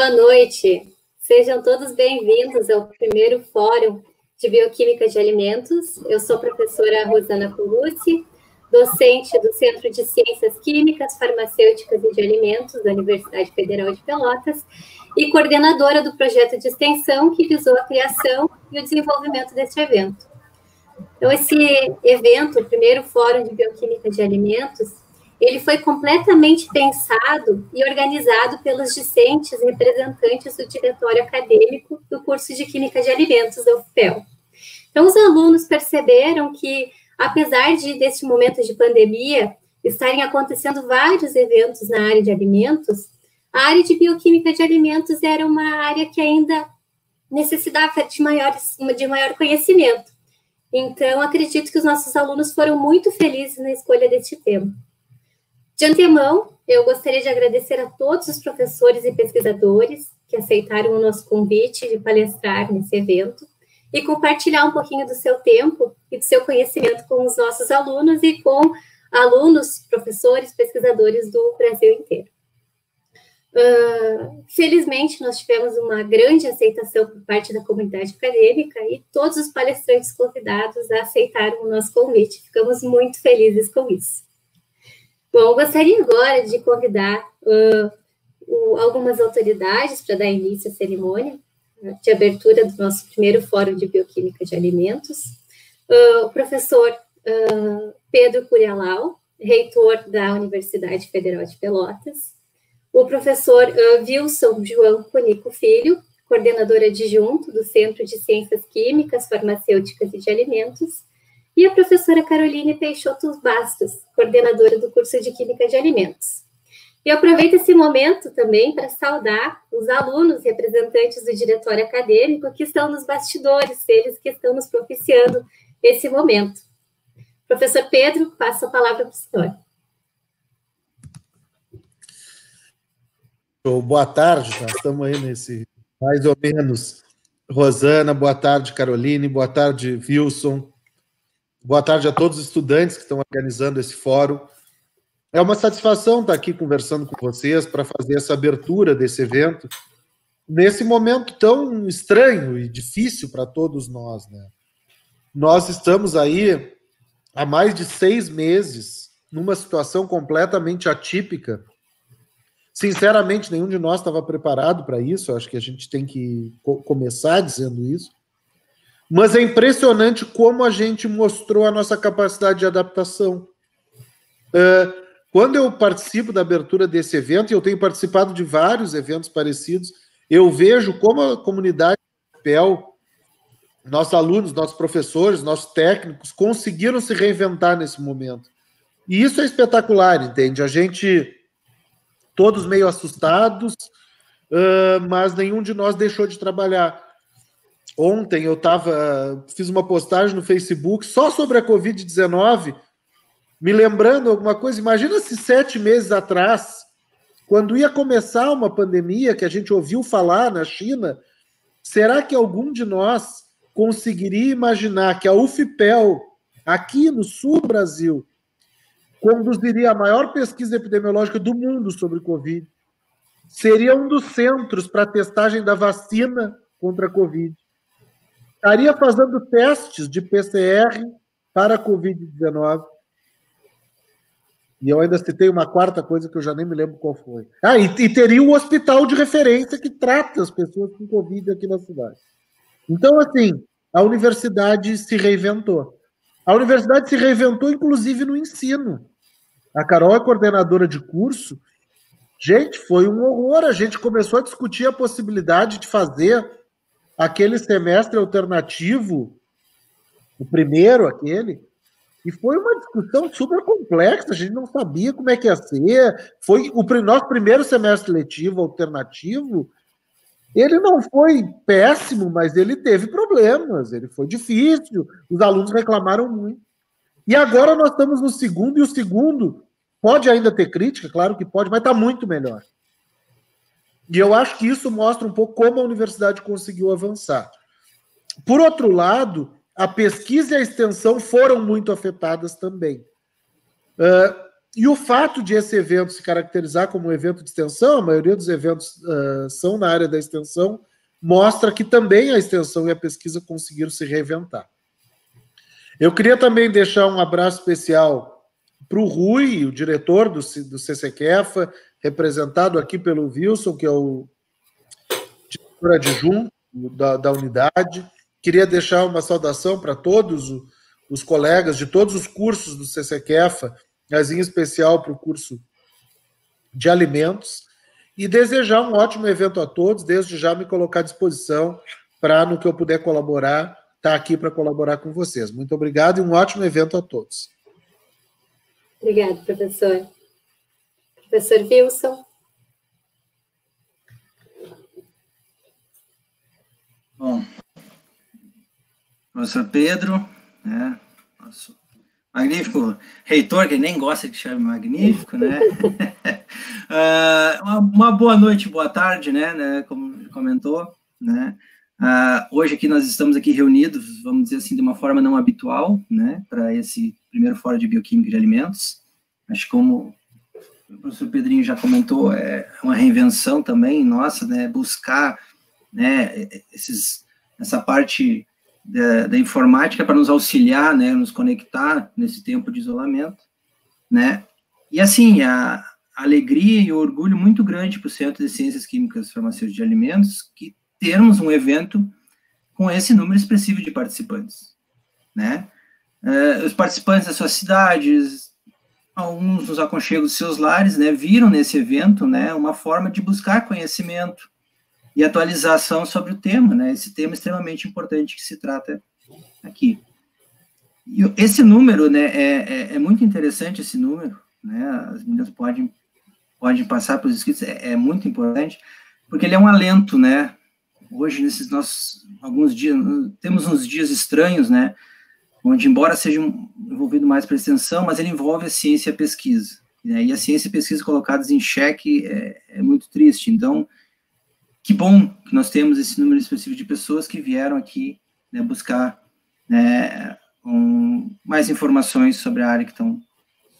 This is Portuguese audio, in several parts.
Boa noite. Sejam todos bem-vindos ao primeiro Fórum de Bioquímica de Alimentos. Eu sou a professora Rosana Colucci, docente do Centro de Ciências Químicas, Farmacêuticas e de Alimentos da Universidade Federal de Pelotas e coordenadora do projeto de extensão que visou a criação e o desenvolvimento deste evento. Então, esse evento, o primeiro Fórum de Bioquímica de Alimentos, ele foi completamente pensado e organizado pelos discentes representantes do diretório acadêmico do curso de Química de Alimentos da UFPEL. Então, os alunos perceberam que, apesar de, desse momento de pandemia, estarem acontecendo vários eventos na área de alimentos, a área de bioquímica de alimentos era uma área que ainda necessitava de, maiores, de maior conhecimento. Então, acredito que os nossos alunos foram muito felizes na escolha deste tema. De antemão, eu gostaria de agradecer a todos os professores e pesquisadores que aceitaram o nosso convite de palestrar nesse evento e compartilhar um pouquinho do seu tempo e do seu conhecimento com os nossos alunos e com alunos, professores, pesquisadores do Brasil inteiro. Uh, felizmente, nós tivemos uma grande aceitação por parte da comunidade acadêmica e todos os palestrantes convidados aceitaram o nosso convite. Ficamos muito felizes com isso. Bom, gostaria agora de convidar uh, o, algumas autoridades para dar início à cerimônia uh, de abertura do nosso primeiro Fórum de Bioquímica de Alimentos. Uh, o professor Pedro Curialau, reitor da Universidade Federal de Pelotas. O professor Wilson João Conico Filho, coordenador adjunto do Centro de Ciências Químicas, Farmacêuticas e de Alimentos e a professora Caroline Peixoto Bastos, coordenadora do curso de Química de Alimentos. E aproveito esse momento também para saudar os alunos representantes do diretório acadêmico que estão nos bastidores, eles que estão nos propiciando esse momento. Professor Pedro, passo a palavra para o senhor. Boa tarde, nós estamos aí nesse mais ou menos. Rosana, boa tarde, Caroline, boa tarde, Wilson, Boa tarde a todos os estudantes que estão organizando esse fórum. É uma satisfação estar aqui conversando com vocês para fazer essa abertura desse evento, nesse momento tão estranho e difícil para todos nós. Né? Nós estamos aí há mais de seis meses numa situação completamente atípica. Sinceramente, nenhum de nós estava preparado para isso. Acho que a gente tem que começar dizendo isso. Mas é impressionante como a gente mostrou a nossa capacidade de adaptação. Uh, quando eu participo da abertura desse evento, e eu tenho participado de vários eventos parecidos, eu vejo como a comunidade PEL, nossos alunos, nossos professores, nossos técnicos, conseguiram se reinventar nesse momento. E isso é espetacular, entende? A gente, todos meio assustados, uh, mas nenhum de nós deixou de trabalhar. Ontem eu tava, fiz uma postagem no Facebook só sobre a Covid-19, me lembrando alguma coisa. Imagina se sete meses atrás, quando ia começar uma pandemia que a gente ouviu falar na China, será que algum de nós conseguiria imaginar que a UFPEL, aqui no sul do Brasil, conduziria a maior pesquisa epidemiológica do mundo sobre Covid? Seria um dos centros para testagem da vacina contra a Covid estaria fazendo testes de PCR para a Covid-19. E eu ainda citei uma quarta coisa que eu já nem me lembro qual foi. Ah, e, e teria um hospital de referência que trata as pessoas com Covid aqui na cidade. Então, assim, a universidade se reinventou. A universidade se reinventou, inclusive, no ensino. A Carol é coordenadora de curso. Gente, foi um horror. A gente começou a discutir a possibilidade de fazer aquele semestre alternativo, o primeiro, aquele, e foi uma discussão super complexa, a gente não sabia como é que ia ser. Foi o nosso primeiro semestre letivo alternativo. Ele não foi péssimo, mas ele teve problemas, ele foi difícil, os alunos reclamaram muito. E agora nós estamos no segundo, e o segundo pode ainda ter crítica, claro que pode, mas está muito melhor. E eu acho que isso mostra um pouco como a universidade conseguiu avançar. Por outro lado, a pesquisa e a extensão foram muito afetadas também. Uh, E o fato de esse evento se caracterizar como um evento de extensão, a maioria dos eventos uh, são na área da extensão, mostra que também a extensão e a pesquisa conseguiram se reinventar. Eu queria também deixar um abraço especial para o Rui, o diretor do, do representado aqui pelo Wilson, que é o diretor adjunto da, da unidade. Queria deixar uma saudação para todos os colegas de todos os cursos do CCQEFA, mas em especial para o curso de alimentos, e desejar um ótimo evento a todos, desde já me colocar à disposição para, no que eu puder colaborar, estar tá aqui para colaborar com vocês. Muito obrigado e um ótimo evento a todos. Obrigada, professor. Professor Wilson. Bom, professor Pedro, né, nosso magnífico reitor, que nem gosta que chame magnífico, né? uh, uma, uma, boa noite, boa tarde, né, né como comentou, né? Uh, hoje aqui nós estamos aqui reunidos, vamos dizer assim, de uma forma não habitual, né, para esse primeiro fórum de bioquímica de alimentos. Acho que como o professor Pedrinho já comentou, é uma reinvenção também nossa, né, buscar, né, esses, essa parte da, da informática para nos auxiliar, né, nos conectar nesse tempo de isolamento, né, e assim, a, alegria e o orgulho muito grande para o Centro de Ciências Químicas Farmacêuticas de Alimentos que termos um evento com esse número expressivo de participantes, né, uh, os participantes das suas cidades, alguns nos aconchegos dos seus lares, né, viram nesse evento, né, uma forma de buscar conhecimento, e atualização sobre o tema, né? Esse tema extremamente importante que se trata aqui. E esse número, né, é, é, é muito interessante esse número, né? As meninas podem, podem passar para os inscritos, é, é, muito importante, porque ele é um alento, né? Hoje, nesses nossos alguns dias, temos uns dias estranhos, né? Onde, embora seja envolvido mais para extensão, mas ele envolve a ciência e a pesquisa. Né? E a ciência e a pesquisa colocadas em xeque é, é muito triste. Então, que bom que nós temos esse número específico de pessoas que vieram aqui né, buscar né, um, mais informações sobre a área que estão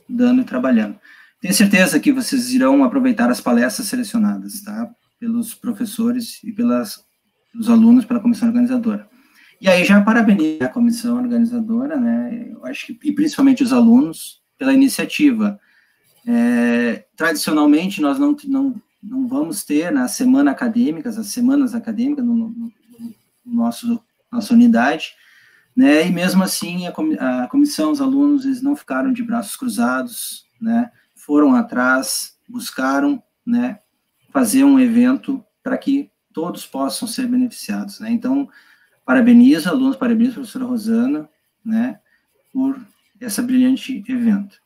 dando e trabalhando. Tenho certeza que vocês irão aproveitar as palestras selecionadas, tá? Pelos professores e pelas, pelos alunos, pela comissão organizadora. E aí já parabenizo a comissão organizadora, né? Eu acho que, e principalmente os alunos, pela iniciativa. É, tradicionalmente, nós não, não não vamos ter na semana acadêmica, as semanas acadêmicas no, no, no nosso nossa unidade, né? E mesmo assim a, a comissão, os alunos, eles não ficaram de braços cruzados, né? Foram atrás, buscaram, né? Fazer um evento para que todos possam ser beneficiados, né? Então, parabenizo alunos, parabenizo a professora Rosana, né? Por essa brilhante evento.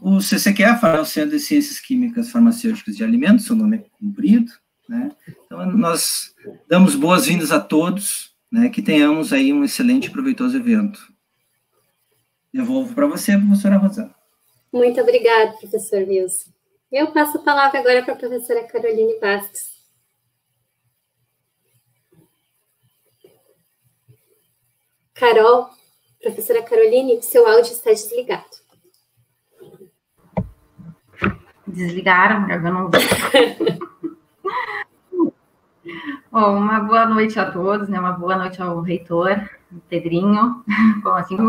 O CCQA é o Centro de Ciências Químicas Farmacêuticas de Alimentos, seu nome é cumprido, né? Então, nós damos boas-vindas a todos, né? Que tenhamos aí um excelente e proveitoso evento. Devolvo para você, professora Rosana. Muito obrigada, professor Wilson. Eu passo a palavra agora para a professora Caroline Bastos. Carol, professora Caroline, seu áudio está desligado. desligaram, eu não Bom, uma boa noite a todos, né? Uma boa noite ao reitor, Pedrinho, como assim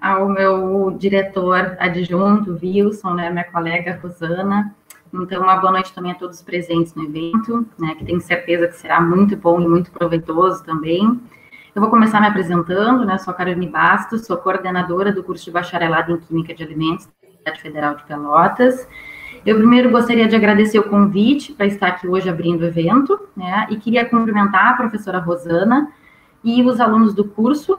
ao meu diretor adjunto, Wilson, né? Minha colega Rosana. Então, uma boa noite também a todos presentes no evento, né? Que tenho certeza que será muito bom e muito proveitoso também. Eu vou começar me apresentando, né? Sou a Caroline Bastos, sou coordenadora do curso de bacharelado em Química de Alimentos Universidade Federal de Pelotas. Eu primeiro gostaria de agradecer o convite para estar aqui hoje abrindo o evento, né, e queria cumprimentar a professora Rosana e os alunos do curso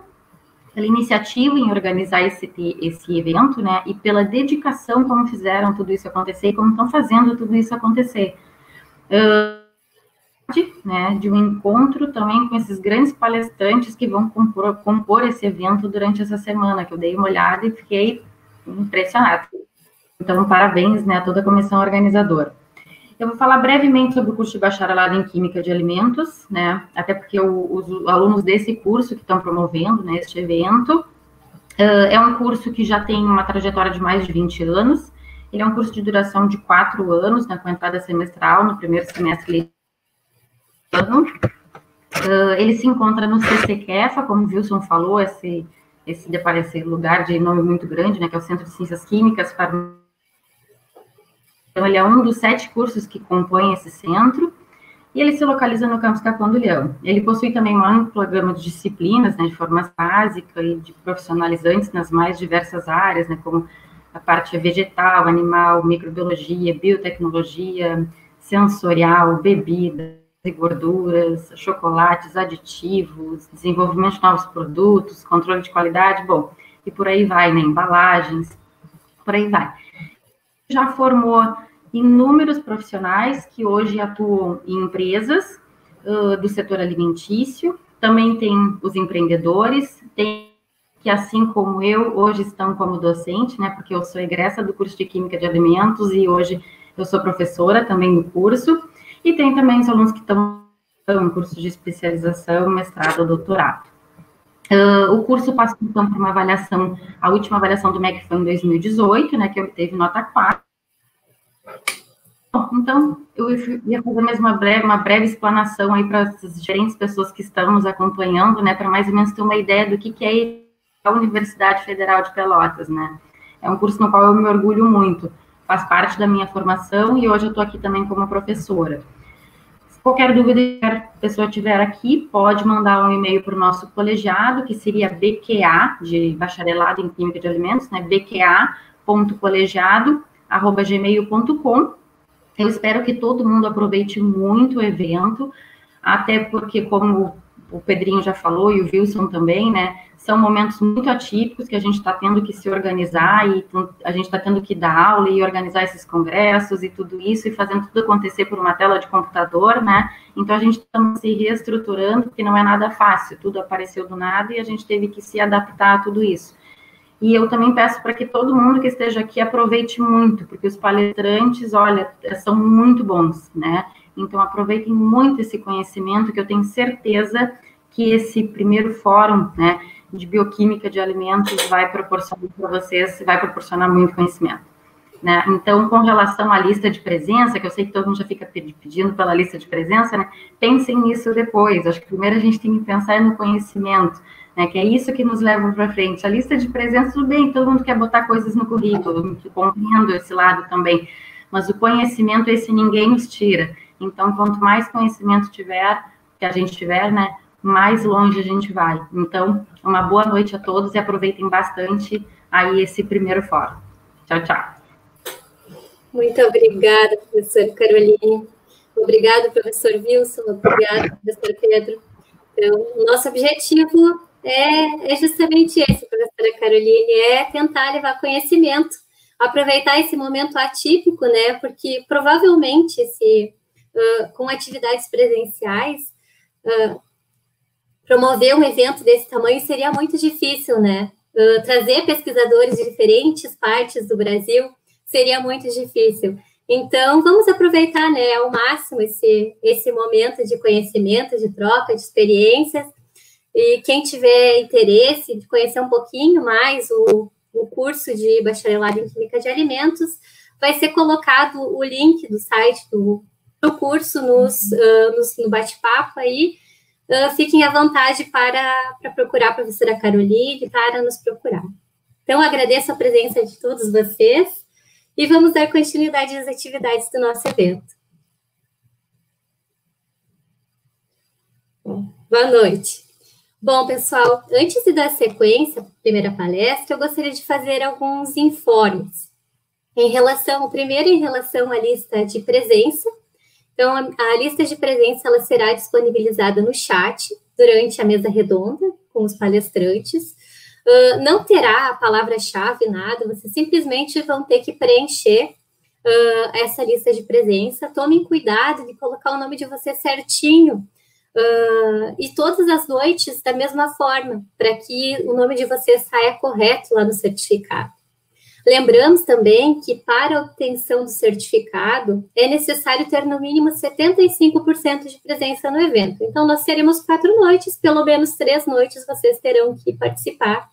pela iniciativa em organizar esse, esse evento, né, e pela dedicação como fizeram tudo isso acontecer e como estão fazendo tudo isso acontecer. Uh, né, de um encontro também com esses grandes palestrantes que vão compor, compor esse evento durante essa semana, que eu dei uma olhada e fiquei impressionado. Então, parabéns né, a toda a comissão organizadora. Eu vou falar brevemente sobre o curso de bacharelado em Química de Alimentos, né, até porque o, os alunos desse curso que estão promovendo né, este evento, Uh, é um curso que já tem uma trajetória de mais de 20 anos. Ele é um curso de duração de quatro anos, né, com entrada semestral no primeiro semestre. Uh, ele se encontra no CCQEFA, como o Wilson falou, esse, esse, esse lugar de nome muito grande, né, que é o Centro de Ciências Químicas. Então, ele é um dos sete cursos que compõem esse centro e ele se localiza no campus Capão Leão. Ele possui também um amplo programa de disciplinas, né, de formação básica e de profissionalizantes nas mais diversas áreas, né, como a parte vegetal, animal, microbiologia, biotecnologia, sensorial, bebida gorduras, chocolates, aditivos, desenvolvimento de novos produtos, controle de qualidade, bom, e por aí vai, né, embalagens, por aí vai. Já formou inúmeros profissionais que hoje atuam em empresas uh, do setor alimentício, também tem os empreendedores, tem que assim como eu, hoje estão como docente, né, porque eu sou egressa do curso de Química de Alimentos e hoje eu sou professora também do curso, e tem também os alunos que estão em curso de especialização, mestrado, doutorado. Uh, o curso passou, então, por uma avaliação, a última avaliação do MEC foi em 2018, né, que obteve nota 4, então, eu ia fazer mais uma breve, uma breve explanação aí para as diferentes pessoas que estão nos acompanhando, né, para mais ou menos ter uma ideia do que, que é a Universidade Federal de Pelotas, né. É um curso no qual eu me orgulho muito, faz parte da minha formação e hoje eu estou aqui também como professora. Se qualquer dúvida que a pessoa tiver aqui, pode mandar um e-mail para o nosso colegiado, que seria BQA, de Bacharelado em Química de Alimentos, né, bqa.colegiado.gmail.com eu espero que todo mundo aproveite muito o evento, até porque, como o Pedrinho já falou e o Wilson também, né? São momentos muito atípicos que a gente está tendo que se organizar e a gente está tendo que dar aula e organizar esses congressos e tudo isso e fazendo tudo acontecer por uma tela de computador, né? Então a gente está se reestruturando, porque não é nada fácil, tudo apareceu do nada e a gente teve que se adaptar a tudo isso. E eu também peço para que todo mundo que esteja aqui aproveite muito, porque os palestrantes, olha, são muito bons, né? Então aproveitem muito esse conhecimento, que eu tenho certeza que esse primeiro fórum, né, de bioquímica de alimentos vai proporcionar para vocês, vai proporcionar muito conhecimento. Né? Então, com relação à lista de presença, que eu sei que todo mundo já fica pedindo pela lista de presença, né? Pensem nisso depois. Acho que primeiro a gente tem que pensar no conhecimento né, que é isso que nos leva para frente. A lista de presença, tudo bem, todo mundo quer botar coisas no currículo, compreendo esse lado também, mas o conhecimento, esse ninguém nos tira. Então, quanto mais conhecimento tiver, que a gente tiver, né, mais longe a gente vai. Então, uma boa noite a todos e aproveitem bastante aí esse primeiro fórum. Tchau, tchau. Muito obrigada, professor Caroline. Obrigado, professor Wilson. Obrigado, professor Pedro. Então, nosso objetivo é, é justamente esse, professora Caroline, é tentar levar conhecimento, aproveitar esse momento atípico, né? Porque provavelmente se com atividades presenciais uh, promover um evento desse tamanho seria muito difícil, né? Uh, trazer pesquisadores de diferentes partes do Brasil seria muito difícil. Então, vamos aproveitar, né, ao máximo esse, esse momento de conhecimento, de troca, de experiências, e quem tiver interesse de conhecer um pouquinho mais o, o curso de bacharelado em Química de Alimentos, vai ser colocado o link do site do, do curso nos, uh, nos no bate-papo aí. Uh, fiquem à vontade para, para procurar a professora Caroline, para nos procurar. Então, agradeço a presença de todos vocês e vamos dar continuidade às atividades do nosso evento. Boa noite. Bom, pessoal, antes de dar sequência à primeira palestra, eu gostaria de fazer alguns informes. Em relação, primeiro em relação à lista de presença. Então, a, a lista de presença ela será disponibilizada no chat durante a mesa redonda com os palestrantes. Uh, não terá a palavra-chave, nada, vocês simplesmente vão ter que preencher uh, essa lista de presença. Tomem cuidado de colocar o nome de você certinho Uh, e todas as noites da mesma forma, para que o nome de você saia correto lá no certificado. Lembramos também que para a obtenção do certificado é necessário ter no mínimo 75% de presença no evento. Então, nós teremos quatro noites, pelo menos três noites vocês terão que participar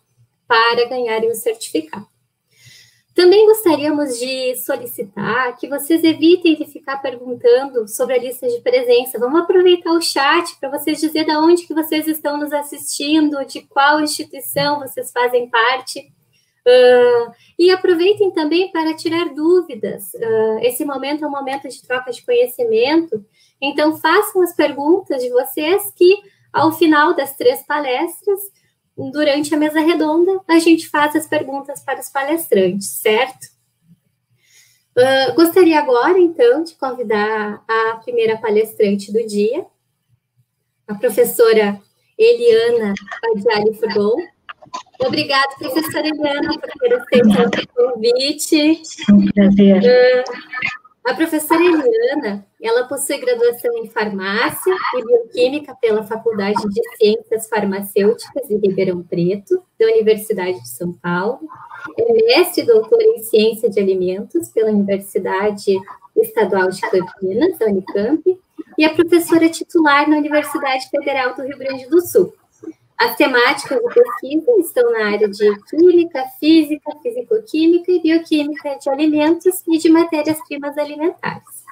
para ganharem o certificado. Também gostaríamos de solicitar que vocês evitem de ficar perguntando sobre a lista de presença. Vamos aproveitar o chat para vocês dizer de onde que vocês estão nos assistindo, de qual instituição vocês fazem parte. E aproveitem também para tirar dúvidas. Uh, esse momento é um momento de troca de conhecimento, então façam as perguntas de vocês que, ao final das três palestras, durante a mesa redonda, a gente faz as perguntas para os palestrantes, certo? Uh, gostaria agora, então, de convidar a primeira palestrante do dia, a professora Eliana Padiali Furgon. Obrigada, professora Eliana, por ter aceitado o convite. Um prazer. Uh, a professora Eliana, ela possui graduação em farmácia e bioquímica pela Faculdade de Ciências Farmacêuticas de Ribeirão Preto, da Universidade de São Paulo. É mestre e doutora em Ciência de Alimentos pela Universidade Estadual de Campinas, da Unicamp, e é professora titular na Universidade Federal do Rio Grande do Sul. As temáticas de pesquisa estão na área de química, física, fisicoquímica e bioquímica de alimentos e de matérias-primas alimentares.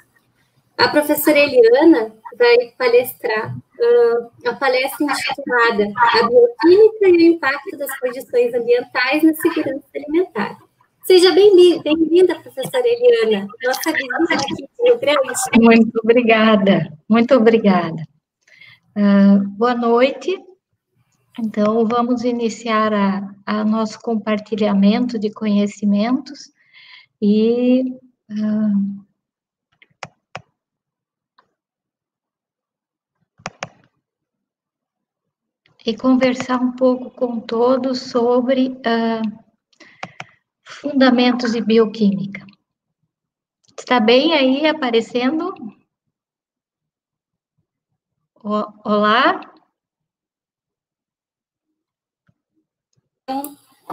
A professora Eliana vai palestrar uh, a palestra intitulada A Bioquímica e o Impacto das Condições Ambientais na Segurança Alimentar. Seja bem-vinda, professora Eliana, nossa visita aqui no Grande. Muito obrigada, muito obrigada. Uh, boa noite, então, vamos iniciar a, a nosso compartilhamento de conhecimentos e uh, e conversar um pouco com todos sobre uh, fundamentos de bioquímica. Está bem aí aparecendo? Olá?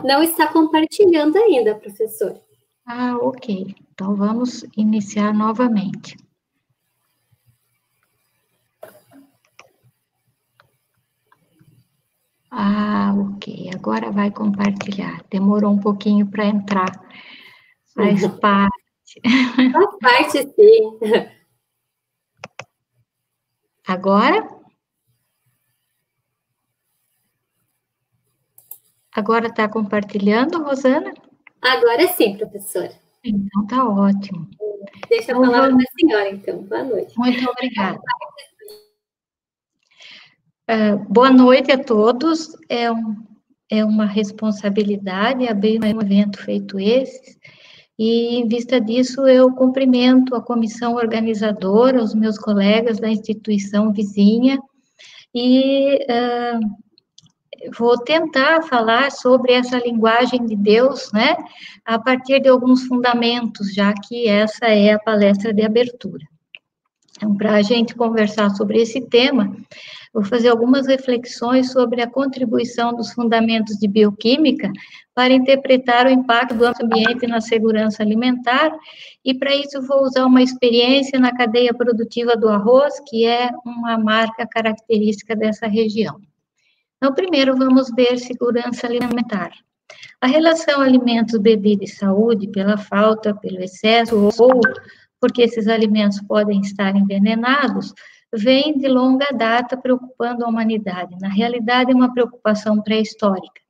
Não está compartilhando ainda, professor. Ah, ok. Então vamos iniciar novamente. Ah, ok. Agora vai compartilhar. Demorou um pouquinho para entrar. Faz uhum. parte. Faz parte, sim. Agora? Agora está compartilhando, Rosana? Agora sim, professora. Então está ótimo. Deixa então, a palavra para a senhora, então. Boa noite. Muito obrigada. Uh, boa noite a todos. É, um, é uma responsabilidade abrir um evento feito esse. E, em vista disso, eu cumprimento a comissão organizadora, os meus colegas da instituição vizinha, e uh, vou tentar falar sobre essa linguagem de Deus, né, a partir de alguns fundamentos, já que essa é a palestra de abertura. Então, para a gente conversar sobre esse tema, vou fazer algumas reflexões sobre a contribuição dos fundamentos de bioquímica para interpretar o impacto do ambiente na segurança alimentar, e para isso vou usar uma experiência na cadeia produtiva do arroz, que é uma marca característica dessa região. Então, primeiro vamos ver segurança alimentar. A relação alimentos, bebida e saúde, pela falta, pelo excesso ou porque esses alimentos podem estar envenenados, vem de longa data preocupando a humanidade. Na realidade, é uma preocupação pré-histórica.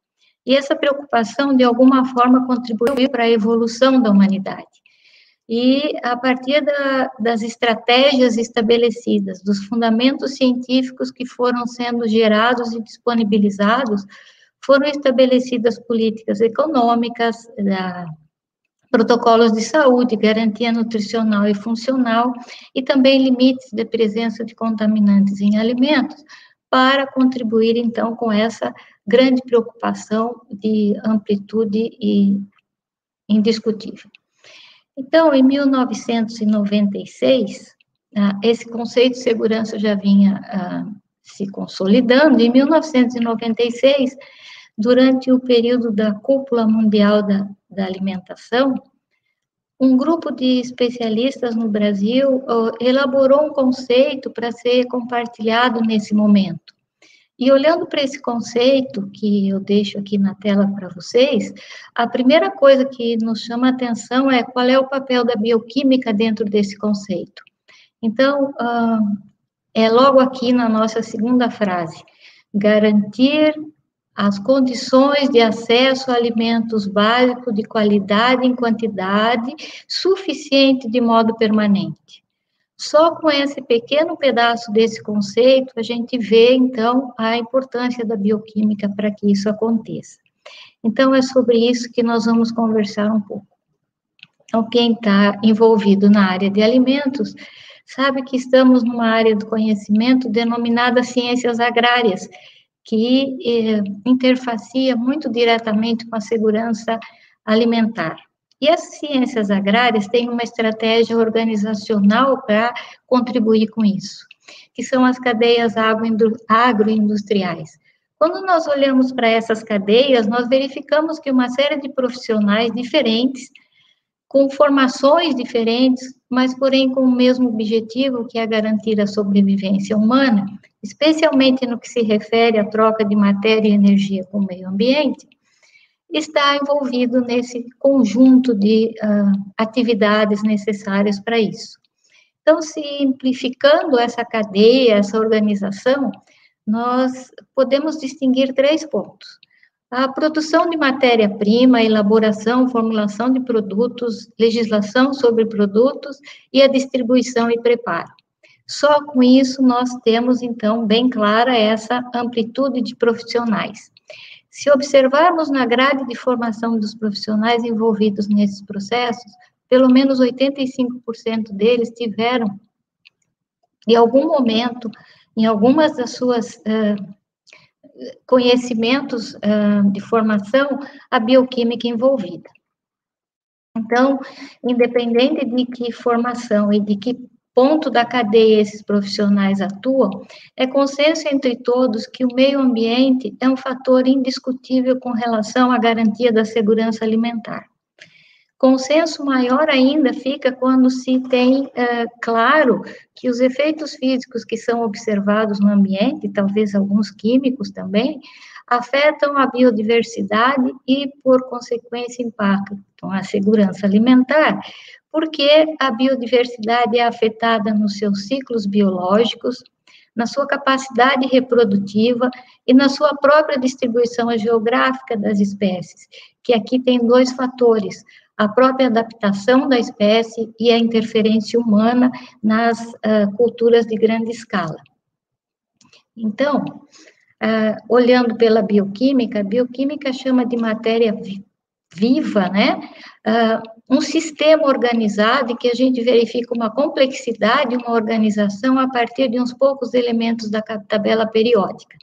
E essa preocupação, de alguma forma, contribuiu para a evolução da humanidade e a partir da, das estratégias estabelecidas, dos fundamentos científicos que foram sendo gerados e disponibilizados, foram estabelecidas políticas econômicas, da, protocolos de saúde, garantia nutricional e funcional, e também limites de presença de contaminantes em alimentos, para contribuir, então, com essa grande preocupação de amplitude e indiscutível. Então, em 1996, ah, esse conceito de segurança já vinha ah, se consolidando. Em 1996, durante o período da Cúpula Mundial da, da Alimentação, um grupo de especialistas no Brasil elaborou um conceito para ser compartilhado nesse momento. E olhando para esse conceito que eu deixo aqui na tela para vocês, a primeira coisa que nos chama a atenção é qual é o papel da bioquímica dentro desse conceito. Então, uh, é logo aqui na nossa segunda frase: garantir as condições de acesso a alimentos básicos de qualidade em quantidade suficiente de modo permanente. Só com esse pequeno pedaço desse conceito, a gente vê, então, a importância da bioquímica para que isso aconteça. Então, é sobre isso que nós vamos conversar um pouco. Então, quem está envolvido na área de alimentos, sabe que estamos numa área do conhecimento denominada ciências agrárias, que eh, interfacia muito diretamente com a segurança alimentar. E as ciências agrárias têm uma estratégia organizacional para contribuir com isso, que são as cadeias agroindustriais. Quando nós olhamos para essas cadeias, nós verificamos que uma série de profissionais diferentes, com formações diferentes, mas porém com o mesmo objetivo, que é garantir a sobrevivência humana, especialmente no que se refere à troca de matéria e energia com o meio ambiente, está envolvido nesse conjunto de uh, atividades necessárias para isso. Então, simplificando essa cadeia, essa organização, nós podemos distinguir três pontos. A produção de matéria-prima, elaboração, formulação de produtos, legislação sobre produtos e a distribuição e preparo. Só com isso nós temos, então, bem clara essa amplitude de profissionais. Se observarmos na grade de formação dos profissionais envolvidos nesses processos, pelo menos 85% deles tiveram, em algum momento, em algumas das suas uh, conhecimentos uh, de formação, a bioquímica envolvida. Então, independente de que formação e de que ponto da cadeia esses profissionais atuam, é consenso entre todos que o meio ambiente é um fator indiscutível com relação à garantia da segurança alimentar. Consenso maior ainda fica quando se tem é, claro que os efeitos físicos que são observados no ambiente, talvez alguns químicos também, afetam a biodiversidade e, por consequência, impactam a segurança alimentar, porque a biodiversidade é afetada nos seus ciclos biológicos, na sua capacidade reprodutiva e na sua própria distribuição geográfica das espécies, que aqui tem dois fatores: a própria adaptação da espécie e a interferência humana nas uh, culturas de grande escala. Então, uh, olhando pela bioquímica, a bioquímica chama de matéria viva, né? Uh, um sistema organizado em que a gente verifica uma complexidade, uma organização a partir de uns poucos elementos da tabela periódica.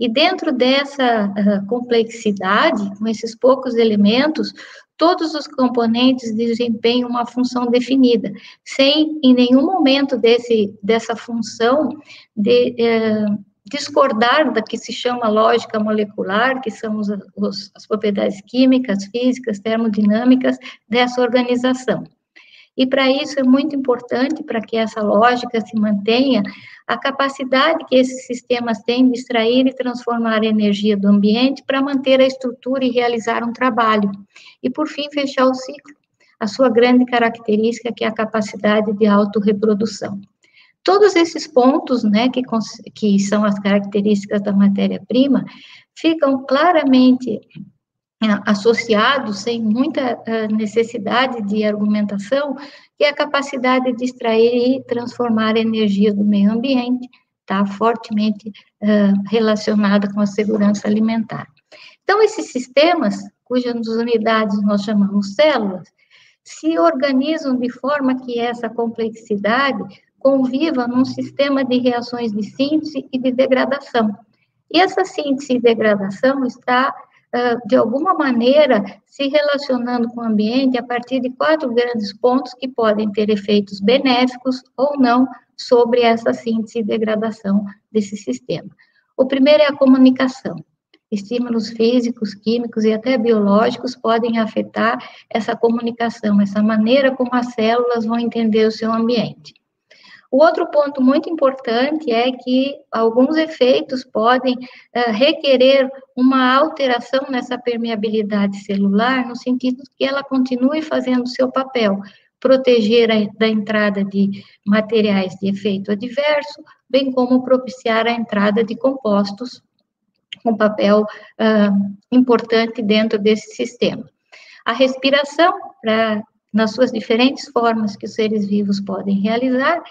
E dentro dessa uh, complexidade, com esses poucos elementos, todos os componentes desempenham uma função definida, sem em nenhum momento desse, dessa função de, uh, discordar da que se chama lógica molecular, que são os, os, as propriedades químicas, físicas, termodinâmicas dessa organização. E para isso é muito importante, para que essa lógica se mantenha, a capacidade que esses sistemas têm de extrair e transformar a energia do ambiente para manter a estrutura e realizar um trabalho. E, por fim, fechar o ciclo. A sua grande característica, que é a capacidade de autorreprodução. Todos esses pontos, né, que, que são as características da matéria-prima, ficam claramente é, associados, sem muita é, necessidade de argumentação, que é a capacidade de extrair e transformar energia do meio ambiente, está fortemente uh, relacionada com a segurança alimentar. Então, esses sistemas, cujas unidades nós chamamos células, se organizam de forma que essa complexidade conviva num sistema de reações de síntese e de degradação. E essa síntese e degradação está, de alguma maneira, se relacionando com o ambiente a partir de quatro grandes pontos que podem ter efeitos benéficos ou não sobre essa síntese e degradação desse sistema. O primeiro é a comunicação. Estímulos físicos, químicos e até biológicos podem afetar essa comunicação, essa maneira como as células vão entender o seu ambiente. O outro ponto muito importante é que alguns efeitos podem uh, requerer uma alteração nessa permeabilidade celular, no sentido que ela continue fazendo seu papel, proteger a, da entrada de materiais de efeito adverso, bem como propiciar a entrada de compostos com papel uh, importante dentro desse sistema. A respiração, para nas suas diferentes formas que os seres vivos podem realizar,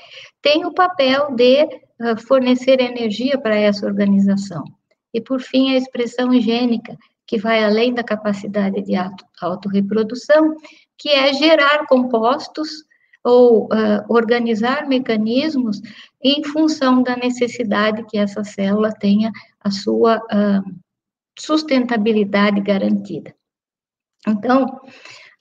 tem o papel de uh, fornecer energia para essa organização. E, por fim, a expressão higiênica, que vai além da capacidade de autorreprodução, que é gerar compostos ou uh, organizar mecanismos em função da necessidade que essa célula tenha a sua uh, sustentabilidade garantida. Então,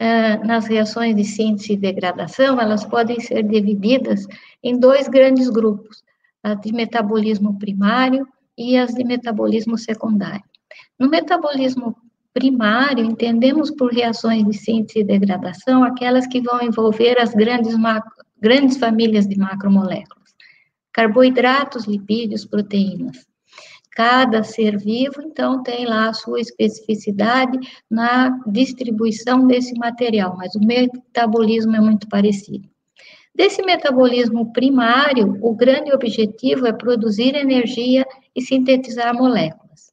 uh, nas reações de síntese e degradação, elas podem ser divididas em dois grandes grupos, as de metabolismo primário e as de metabolismo secundário. No metabolismo primário, entendemos por reações de síntese e degradação aquelas que vão envolver as grandes, macro, grandes famílias de macromoléculas, carboidratos, lipídios, proteínas. Cada ser vivo, então, tem lá a sua especificidade na distribuição desse material, mas o metabolismo é muito parecido. Desse metabolismo primário, o grande objetivo é produzir energia e sintetizar moléculas.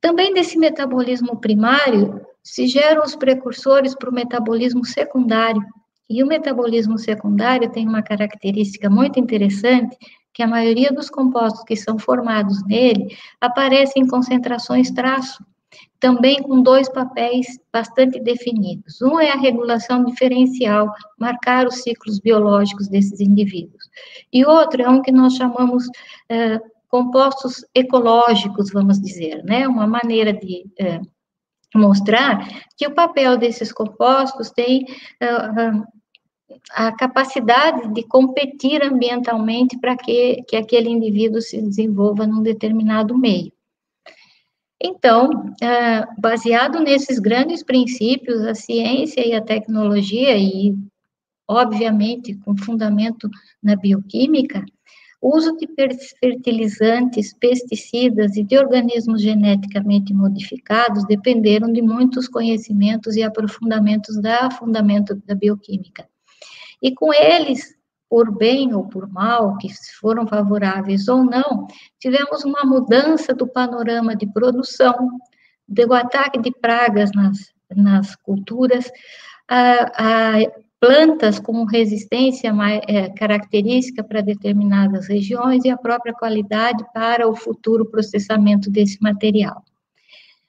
Também desse metabolismo primário se geram os precursores para o metabolismo secundário. E o metabolismo secundário tem uma característica muito interessante, que a maioria dos compostos que são formados nele aparecem em concentrações traço, também com dois papéis bastante definidos. Um é a regulação diferencial, marcar os ciclos biológicos desses indivíduos. E outro é um que nós chamamos eh, compostos ecológicos, vamos dizer, né? Uma maneira de eh, mostrar que o papel desses compostos tem uh, a capacidade de competir ambientalmente para que, que aquele indivíduo se desenvolva num determinado meio. Então, baseado nesses grandes princípios, a ciência e a tecnologia, e obviamente com fundamento na bioquímica, o uso de fertilizantes, pesticidas e de organismos geneticamente modificados dependeram de muitos conhecimentos e aprofundamentos da fundamento da bioquímica. E com eles, por bem ou por mal, que foram favoráveis ou não, tivemos uma mudança do panorama de produção, do ataque de pragas nas, nas culturas, a, a plantas com resistência mais, é, característica para determinadas regiões e a própria qualidade para o futuro processamento desse material.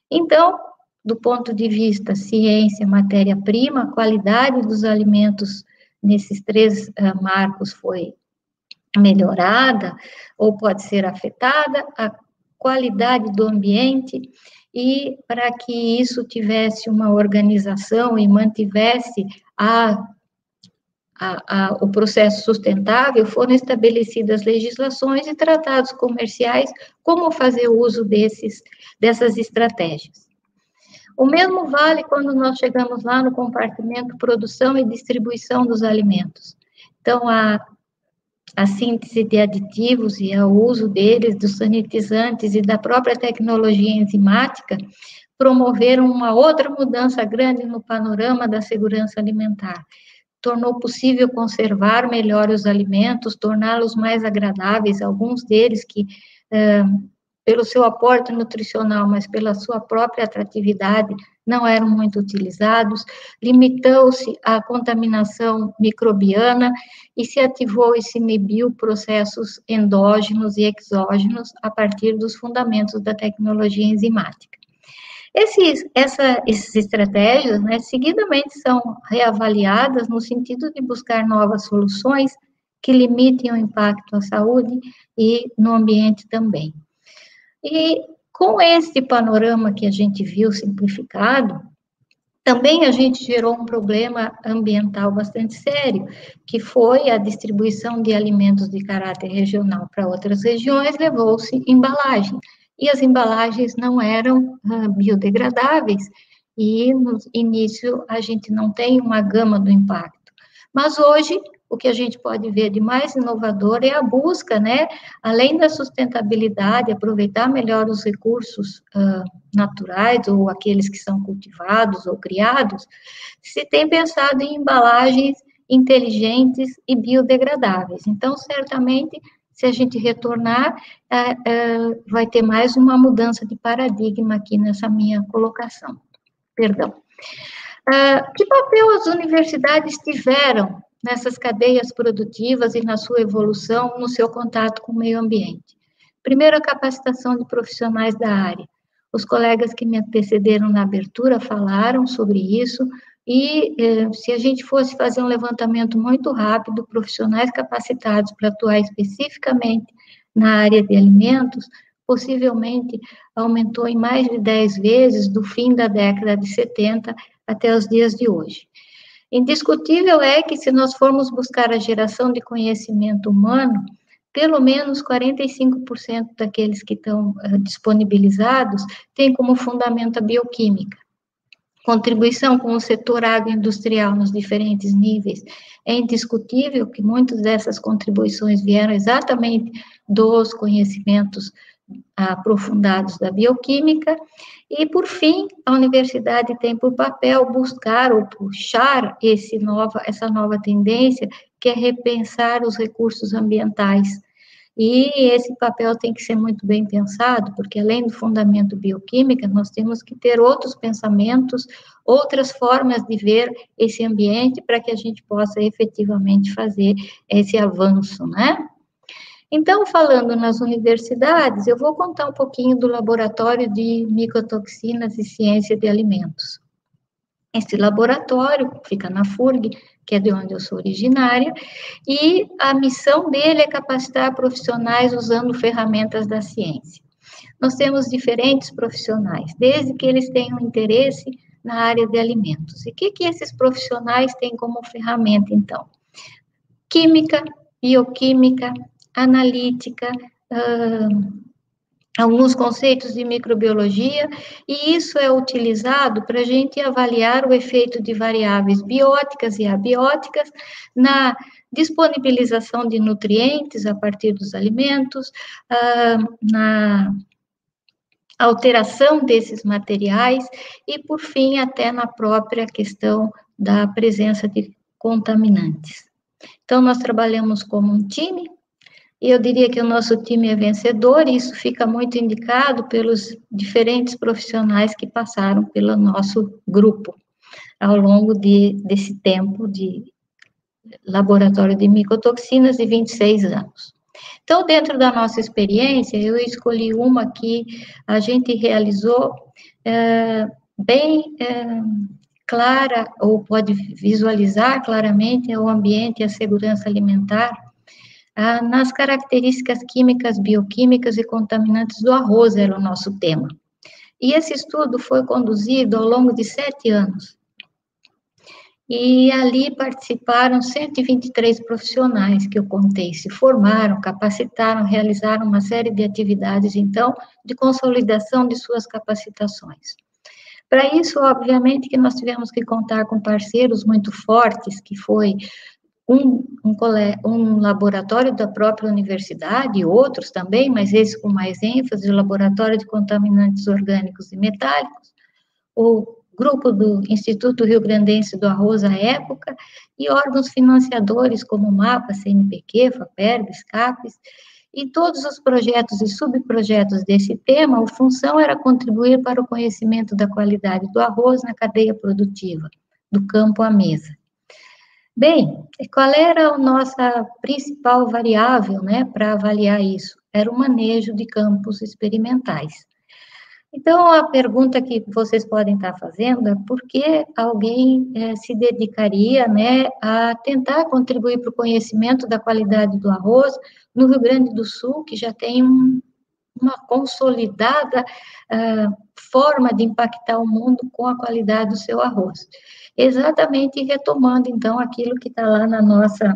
Então, do ponto de vista ciência, matéria-prima, qualidade dos alimentos nesses três uh, marcos foi melhorada ou pode ser afetada, a qualidade do ambiente e para que isso tivesse uma organização e mantivesse a, a, a, o processo sustentável, foram estabelecidas legislações e tratados comerciais como fazer uso desses, dessas estratégias. O mesmo vale quando nós chegamos lá no compartimento produção e distribuição dos alimentos. Então, a, a síntese de aditivos e o uso deles, dos sanitizantes e da própria tecnologia enzimática, promoveram uma outra mudança grande no panorama da segurança alimentar. Tornou possível conservar melhor os alimentos, torná-los mais agradáveis, alguns deles que pelo seu aporte nutricional, mas pela sua própria atratividade, não eram muito utilizados, limitou-se à contaminação microbiana e se ativou e se inibiu processos endógenos e exógenos a partir dos fundamentos da tecnologia enzimática. Esses, essa, essas estratégias, né, seguidamente são reavaliadas no sentido de buscar novas soluções que limitem o impacto à saúde e no ambiente também. E com esse panorama que a gente viu simplificado, também a gente gerou um problema ambiental bastante sério, que foi a distribuição de alimentos de caráter regional para outras regiões, levou-se embalagem. E as embalagens não eram ah, biodegradáveis, e no início a gente não tem uma gama do impacto. Mas hoje o que a gente pode ver de mais inovador é a busca, né, além da sustentabilidade, aproveitar melhor os recursos uh, naturais ou aqueles que são cultivados ou criados, se tem pensado em embalagens inteligentes e biodegradáveis. Então, certamente, se a gente retornar, uh, uh, vai ter mais uma mudança de paradigma aqui nessa minha colocação. Perdão. que papel as universidades tiveram nessas cadeias produtivas e na sua evolução, no seu contato com o meio ambiente. Primeiro, a capacitação de profissionais da área. Os colegas que me antecederam na abertura falaram sobre isso, e eh, se a gente fosse fazer um levantamento muito rápido, profissionais capacitados para atuar especificamente na área de alimentos, possivelmente aumentou em mais de 10 vezes do fim da década de 70 até os dias de hoje. Indiscutível é que, se nós formos buscar a geração de conhecimento humano, pelo menos 45% daqueles que estão uh, disponibilizados têm como fundamento a bioquímica. Contribuição com o setor agroindustrial nos diferentes níveis. É indiscutível que muitas dessas contribuições vieram exatamente dos conhecimentos aprofundados da bioquímica, e, por fim, a universidade tem por papel buscar ou puxar esse nova, essa nova tendência, que é repensar os recursos ambientais. E esse papel tem que ser muito bem pensado, porque além do fundamento bioquímica, nós temos que ter outros pensamentos, outras formas de ver esse ambiente para que a gente possa efetivamente fazer esse avanço, né? Então, falando nas universidades, eu vou contar um pouquinho do Laboratório de Micotoxinas e Ciência de Alimentos. Esse laboratório fica na FURG, que é de onde eu sou originária, e a missão dele é capacitar profissionais usando ferramentas da ciência. Nós temos diferentes profissionais, desde que eles tenham interesse na área de alimentos. E o que, que esses profissionais têm como ferramenta, então? Química, bioquímica, analítica, uh, alguns conceitos de microbiologia, e isso é utilizado para a gente avaliar o efeito de variáveis bióticas e abióticas na disponibilização de nutrientes a partir dos alimentos, uh, na alteração desses materiais e, por fim, até na própria questão da presença de contaminantes. Então, nós trabalhamos como um time, e eu diria que o nosso time é vencedor, e isso fica muito indicado pelos diferentes profissionais que passaram pelo nosso grupo ao longo de, desse tempo de laboratório de micotoxinas de 26 anos. Então, dentro da nossa experiência, eu escolhi uma que a gente realizou é, bem é, clara, ou pode visualizar claramente o ambiente e a segurança alimentar ah, nas características químicas, bioquímicas e contaminantes do arroz, era o nosso tema. E esse estudo foi conduzido ao longo de sete anos. E ali participaram 123 profissionais que eu contei, se formaram, capacitaram, realizaram uma série de atividades, então, de consolidação de suas capacitações. Para isso, obviamente, que nós tivemos que contar com parceiros muito fortes, que foi um, um, um, laboratório da própria universidade, outros também, mas esse com mais ênfase, o Laboratório de Contaminantes Orgânicos e Metálicos, o grupo do Instituto Rio Grandense do Arroz à época, e órgãos financiadores como MAPA, CNPq, FAPERB, SCAPES, e todos os projetos e subprojetos desse tema, a função era contribuir para o conhecimento da qualidade do arroz na cadeia produtiva, do campo à mesa. Bem, qual era a nossa principal variável, né, para avaliar isso? Era o manejo de campos experimentais. Então, a pergunta que vocês podem estar fazendo é por que alguém é, se dedicaria, né, a tentar contribuir para o conhecimento da qualidade do arroz no Rio Grande do Sul, que já tem um, uma consolidada uh, forma de impactar o mundo com a qualidade do seu arroz exatamente retomando, então, aquilo que está lá na nossa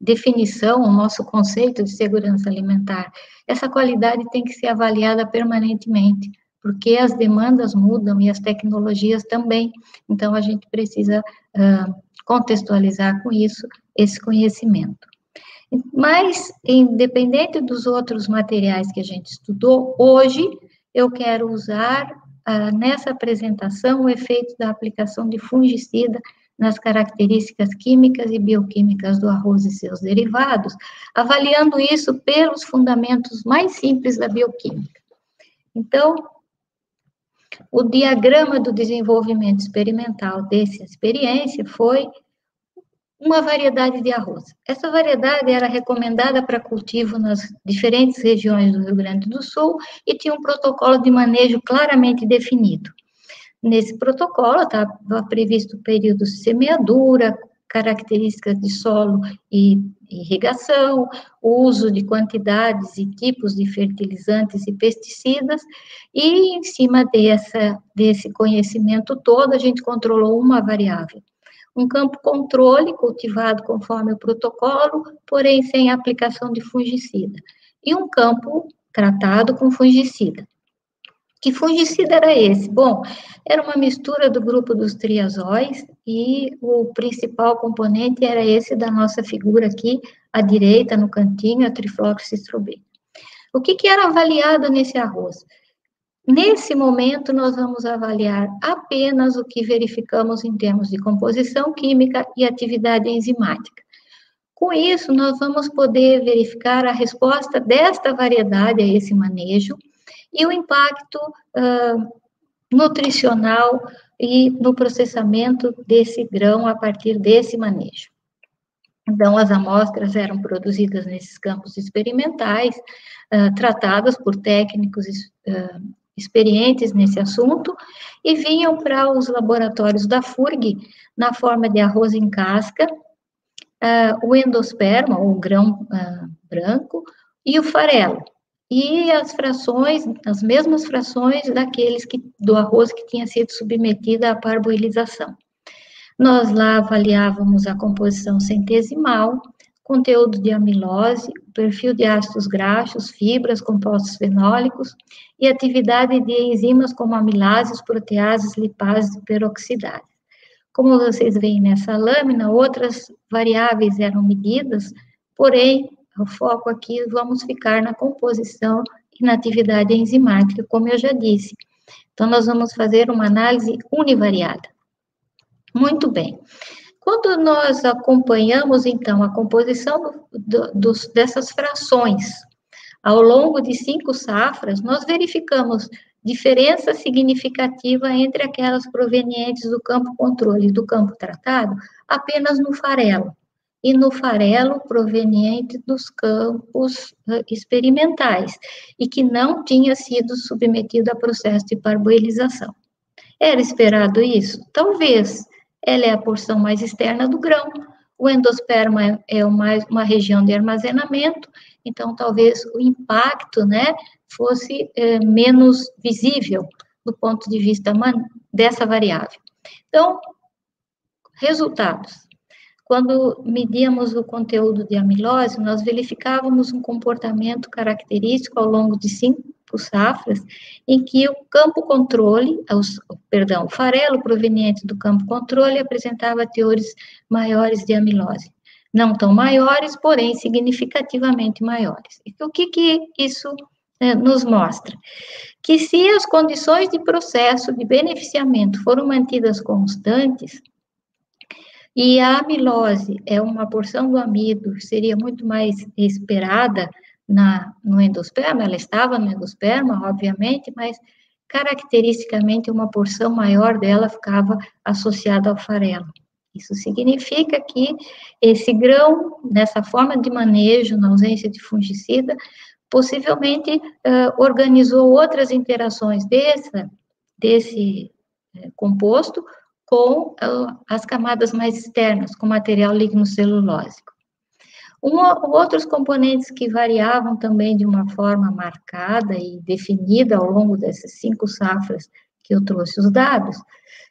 definição, o nosso conceito de segurança alimentar. Essa qualidade tem que ser avaliada permanentemente, porque as demandas mudam e as tecnologias também. Então, a gente precisa uh, contextualizar com isso esse conhecimento. Mas, independente dos outros materiais que a gente estudou, hoje eu quero usar ah, nessa apresentação o efeito da aplicação de fungicida nas características químicas e bioquímicas do arroz e seus derivados, avaliando isso pelos fundamentos mais simples da bioquímica. Então, o diagrama do desenvolvimento experimental dessa experiência foi uma variedade de arroz. Essa variedade era recomendada para cultivo nas diferentes regiões do Rio Grande do Sul e tinha um protocolo de manejo claramente definido. Nesse protocolo estava previsto o período de semeadura, características de solo e irrigação, uso de quantidades e tipos de fertilizantes e pesticidas, e em cima dessa, desse conhecimento todo, a gente controlou uma variável. Um campo controle cultivado conforme o protocolo, porém sem aplicação de fungicida. E um campo tratado com fungicida. Que fungicida era esse? Bom, era uma mistura do grupo dos triazóis e o principal componente era esse da nossa figura aqui, à direita, no cantinho, a trifloxistrobil. O que, que era avaliado nesse arroz? Nesse momento, nós vamos avaliar apenas o que verificamos em termos de composição química e atividade enzimática. Com isso, nós vamos poder verificar a resposta desta variedade a esse manejo, e o impacto uh, nutricional e no processamento desse grão a partir desse manejo. Então, as amostras eram produzidas nesses campos experimentais, uh, tratadas por técnicos uh, experientes nesse assunto, e vinham para os laboratórios da FURG na forma de arroz em casca, uh, o endosperma, ou grão branco, e o farelo e as frações, as mesmas frações daqueles que, do arroz que tinha sido submetido à parboilização. Nós lá avaliávamos a composição centesimal, conteúdo de amilose, perfil de ácidos graxos, fibras, compostos fenólicos e atividade de enzimas como amilases, proteases, lipases e peroxidases. Como vocês veem nessa lâmina, outras variáveis eram medidas, porém, o foco aqui, vamos ficar na composição e na atividade enzimática, como eu já disse. Então, nós vamos fazer uma análise univariada. Muito bem. Quando nós acompanhamos, então, a composição do, do, dessas frações ao longo de cinco safras, nós verificamos diferença significativa entre aquelas provenientes do campo controle e do campo tratado apenas no farelo e no farelo proveniente dos campos experimentais e que não tinha sido submetido a processo de parboilização. Era esperado isso? Talvez. Ela é a porção mais externa do grão. O endosperma é uma, uma região de armazenamento, então talvez o impacto, né, fosse é, menos visível do ponto de vista dessa variável. Então, resultados. Quando medíamos o conteúdo de amilose, nós verificávamos um comportamento característico ao longo de cinco safras, em que o campo controle, os, perdão, o farelo proveniente do campo controle apresentava teores maiores de amilose. Não tão maiores, porém significativamente maiores. O que, que isso eh, nos mostra? Que se as condições de processo de beneficiamento foram mantidas constantes, e a amilose é uma porção do amido, seria muito mais esperada na, no endosperma, ela estava no endosperma, obviamente, mas caracteristicamente uma porção maior dela ficava associada ao farelo. Isso significa que esse grão, nessa forma de manejo, na ausência de fungicida, possivelmente uh, organizou outras interações desse, desse uh, composto com uh, as camadas mais externas, com material lignocelulósico. Um, outros componentes que variavam também de uma forma marcada e definida ao longo dessas cinco safras que eu trouxe os dados,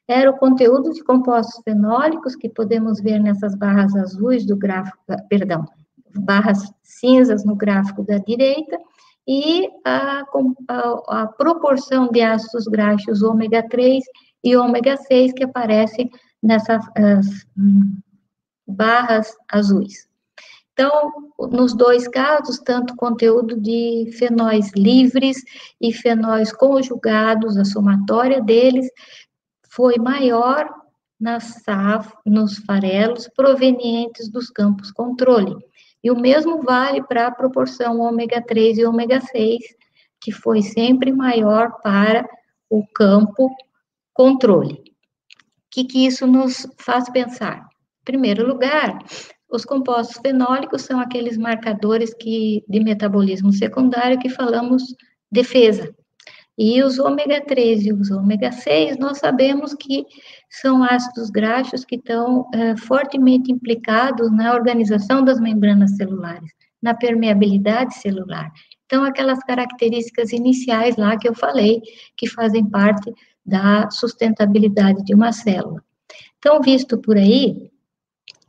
era o conteúdo de compostos fenólicos que podemos ver nessas barras azuis do gráfico, perdão, barras cinzas no gráfico da direita, e a, a, a proporção de ácidos graxos ômega 3 e ômega 6 que aparecem nessa, barras azuis. Então, nos dois casos, tanto conteúdo de fenóis livres e fenóis conjugados, a somatória deles foi maior nas SAF, nos farelos provenientes dos campos controle. E o mesmo vale para a proporção ômega 3 e ômega 6, que foi sempre maior para o campo controle. O que, que isso nos faz pensar? Em primeiro lugar, os compostos fenólicos são aqueles marcadores que, de metabolismo secundário que falamos defesa. E os ômega 3 e os ômega 6, nós sabemos que são ácidos graxos que estão é, fortemente implicados na organização das membranas celulares, na permeabilidade celular. Então, aquelas características iniciais lá que eu falei, que fazem parte da sustentabilidade de uma célula. Então, visto por aí,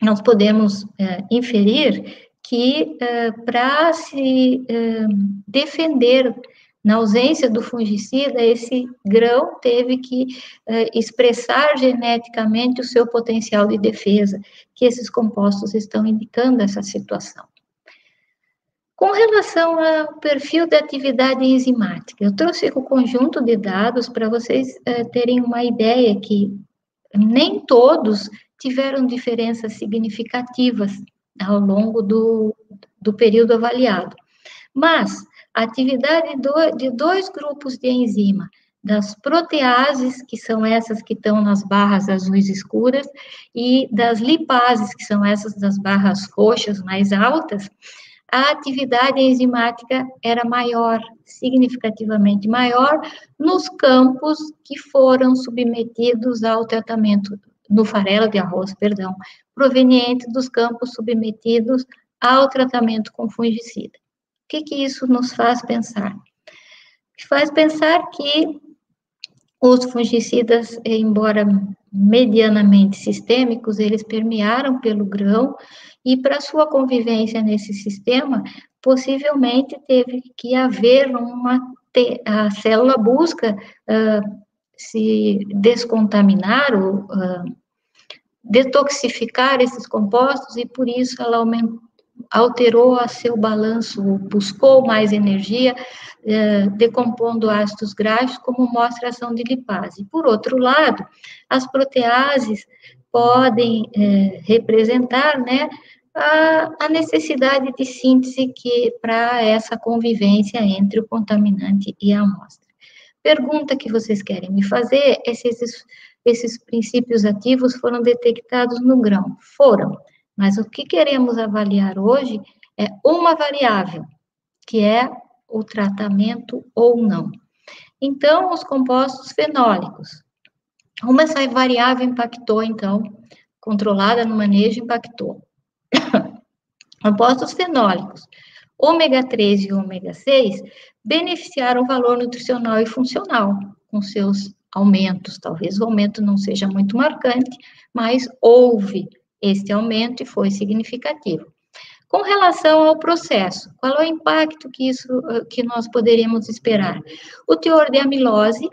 nós podemos é, inferir que é, para se é, defender na ausência do fungicida, esse grão teve que expressar geneticamente o seu potencial de defesa, que esses compostos estão indicando essa situação. Com relação ao perfil da atividade enzimática, eu trouxe o conjunto de dados para vocês terem uma ideia que nem todos tiveram diferenças significativas ao longo do, do período avaliado. Mas a atividade do, de dois grupos de enzima, das proteases, que são essas que estão nas barras azuis escuras, e das lipases, que são essas das barras roxas mais altas, a atividade enzimática era maior, significativamente maior, nos campos que foram submetidos ao tratamento no farelo de arroz, perdão, proveniente dos campos submetidos ao tratamento com fungicida. O que, que isso nos faz pensar? Faz pensar que os fungicidas, embora medianamente sistêmicos, eles permearam pelo grão e para sua convivência nesse sistema, possivelmente teve que haver uma a célula busca uh, se descontaminar ou uh, detoxificar esses compostos e por isso ela aumentou, alterou a seu balanço, buscou mais energia, uh, decompondo ácidos graxos, como mostra a ação de lipase. Por outro lado, as proteases podem uh, representar, né, a, a, necessidade de síntese que para essa convivência entre o contaminante e a amostra pergunta que vocês querem me fazer é se esses, esses princípios ativos foram detectados no grão. Foram, mas o que queremos avaliar hoje é uma variável, que é o tratamento ou não. Então, os compostos fenólicos. Uma essa variável impactou, então, controlada no manejo, impactou. compostos fenólicos ômega 3 e ômega 6 beneficiaram o valor nutricional e funcional com seus aumentos. Talvez o aumento não seja muito marcante, mas houve este aumento e foi significativo. Com relação ao processo, qual é o impacto que isso que nós poderíamos esperar? O teor de amilose,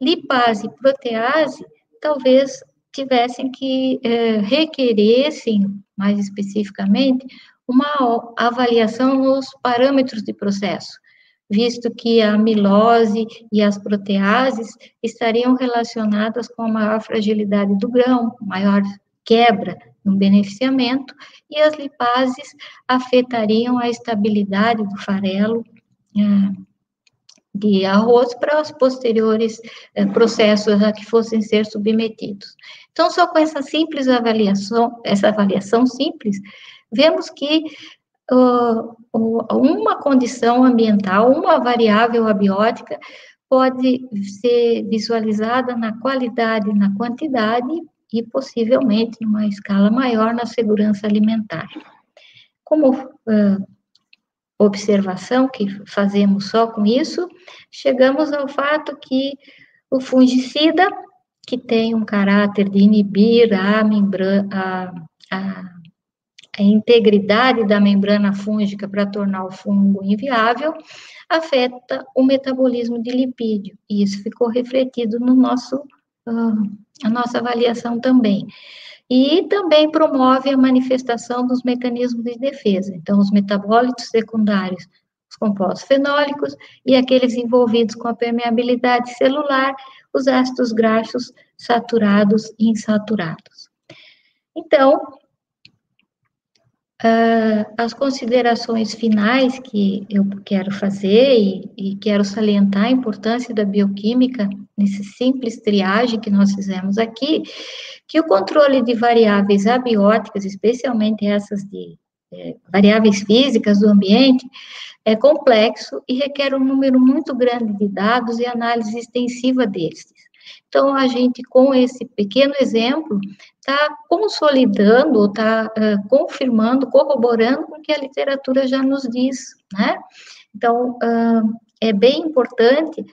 lipase protease talvez tivessem que eh, requeressem, mais especificamente, uma avaliação nos parâmetros de processo, visto que a amilose e as proteases estariam relacionadas com a maior fragilidade do grão, maior quebra no beneficiamento, e as lipases afetariam a estabilidade do farelo é, de arroz para os posteriores é, processos a que fossem ser submetidos. Então, só com essa simples avaliação, essa avaliação simples, vemos que uma condição ambiental, uma variável abiótica, pode ser visualizada na qualidade, na quantidade e possivelmente numa escala maior na segurança alimentar. Como uh, observação que fazemos só com isso, chegamos ao fato que o fungicida, que tem um caráter de inibir a membrana, a, a a integridade da membrana fúngica para tornar o fungo inviável, afeta o metabolismo de lipídio, e isso ficou refletido no nosso, uh, a nossa avaliação também. e também promove a manifestação dos mecanismos de defesa. Então, os metabólitos secundários, os compostos fenólicos e aqueles envolvidos com a permeabilidade celular, os ácidos graxos saturados e insaturados. Então, Uh, as considerações finais que eu quero fazer e, e, quero salientar a importância da bioquímica nesse simples triagem que nós fizemos aqui, que o controle de variáveis abióticas, especialmente essas de é, variáveis físicas do ambiente, é complexo e requer um número muito grande de dados e análise extensiva desses. Então, a gente, com esse pequeno exemplo, está consolidando, está uh, confirmando, corroborando com o que a literatura já nos diz, né? Então, uh, é bem importante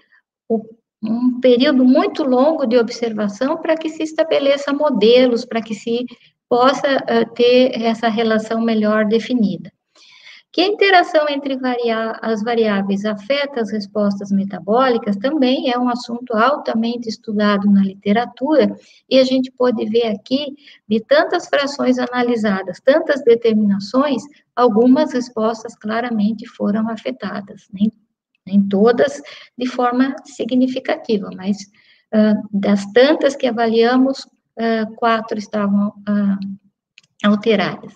o, um período muito longo de observação para que se estabeleça modelos, para que se possa uh, ter essa relação melhor definida. Que a interação entre as variáveis afeta as respostas metabólicas também é um assunto altamente estudado na literatura, e a gente pode ver aqui, de tantas frações analisadas, tantas determinações, algumas respostas claramente foram afetadas, nem, nem todas de forma significativa, mas uh, das tantas que avaliamos, uh, quatro estavam uh, alteradas.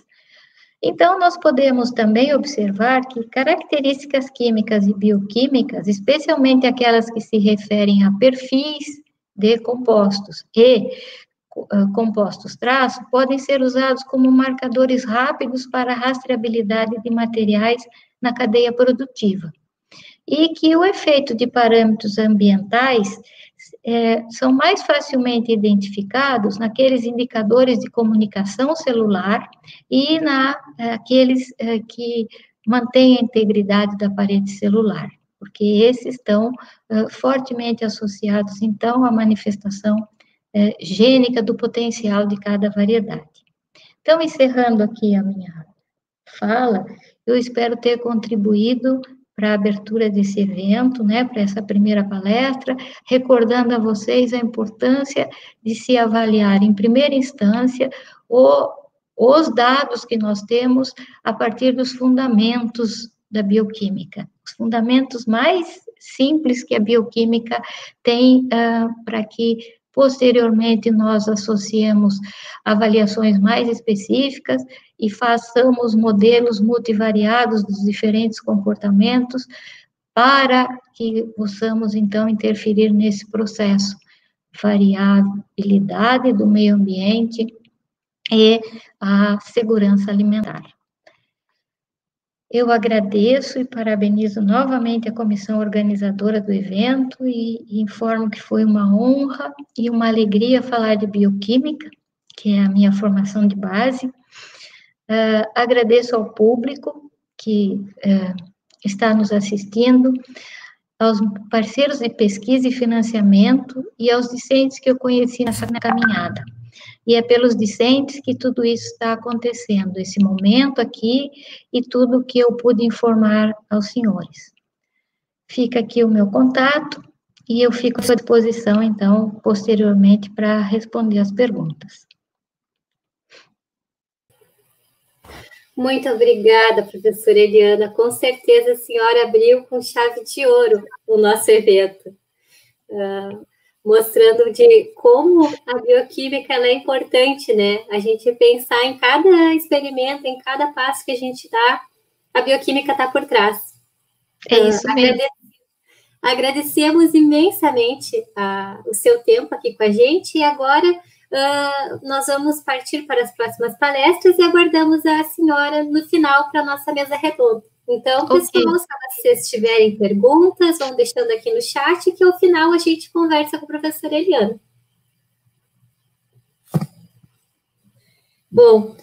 Então, nós podemos também observar que características químicas e bioquímicas, especialmente aquelas que se referem a perfis de compostos e uh, compostos traço, podem ser usados como marcadores rápidos para a rastreabilidade de materiais na cadeia produtiva. E que o efeito de parâmetros ambientais é, são mais facilmente identificados naqueles indicadores de comunicação celular e naqueles é, que mantêm a integridade da parede celular, porque esses estão é, fortemente associados, então, à manifestação é, gênica do potencial de cada variedade. Então, encerrando aqui a minha fala, eu espero ter contribuído para a abertura desse evento, né, para essa primeira palestra, recordando a vocês a importância de se avaliar em primeira instância o, os dados que nós temos a partir dos fundamentos da bioquímica, os fundamentos mais simples que a bioquímica tem uh, para que Posteriormente, nós associemos avaliações mais específicas e façamos modelos multivariados dos diferentes comportamentos para que possamos, então, interferir nesse processo. Variabilidade do meio ambiente e a segurança alimentar. Eu agradeço e parabenizo novamente a comissão organizadora do evento e, informo que foi uma honra e uma alegria falar de bioquímica, que é a minha formação de base. Uh, agradeço ao público que uh, está nos assistindo, aos parceiros de pesquisa e financiamento e aos discentes que eu conheci nessa caminhada e é pelos discentes que tudo isso está acontecendo, esse momento aqui e tudo que eu pude informar aos senhores. Fica aqui o meu contato e eu fico à sua disposição, então, posteriormente, para responder as perguntas. Muito obrigada, professora Eliana. Com certeza a senhora abriu com chave de ouro o nosso evento. Uh, mostrando de como a bioquímica é importante, né? A gente pensar em cada experimento, em cada passo que a gente dá, a bioquímica está por trás. É isso uh, mesmo. agradecemos imensamente uh, o seu tempo aqui com a gente e agora uh, nós vamos partir para as próximas palestras e aguardamos a senhora no final para a nossa mesa redonda. Então, okay. pessoal, se vocês tiverem perguntas, vão deixando aqui no chat, que ao final a gente conversa com a professora Eliana. Bom,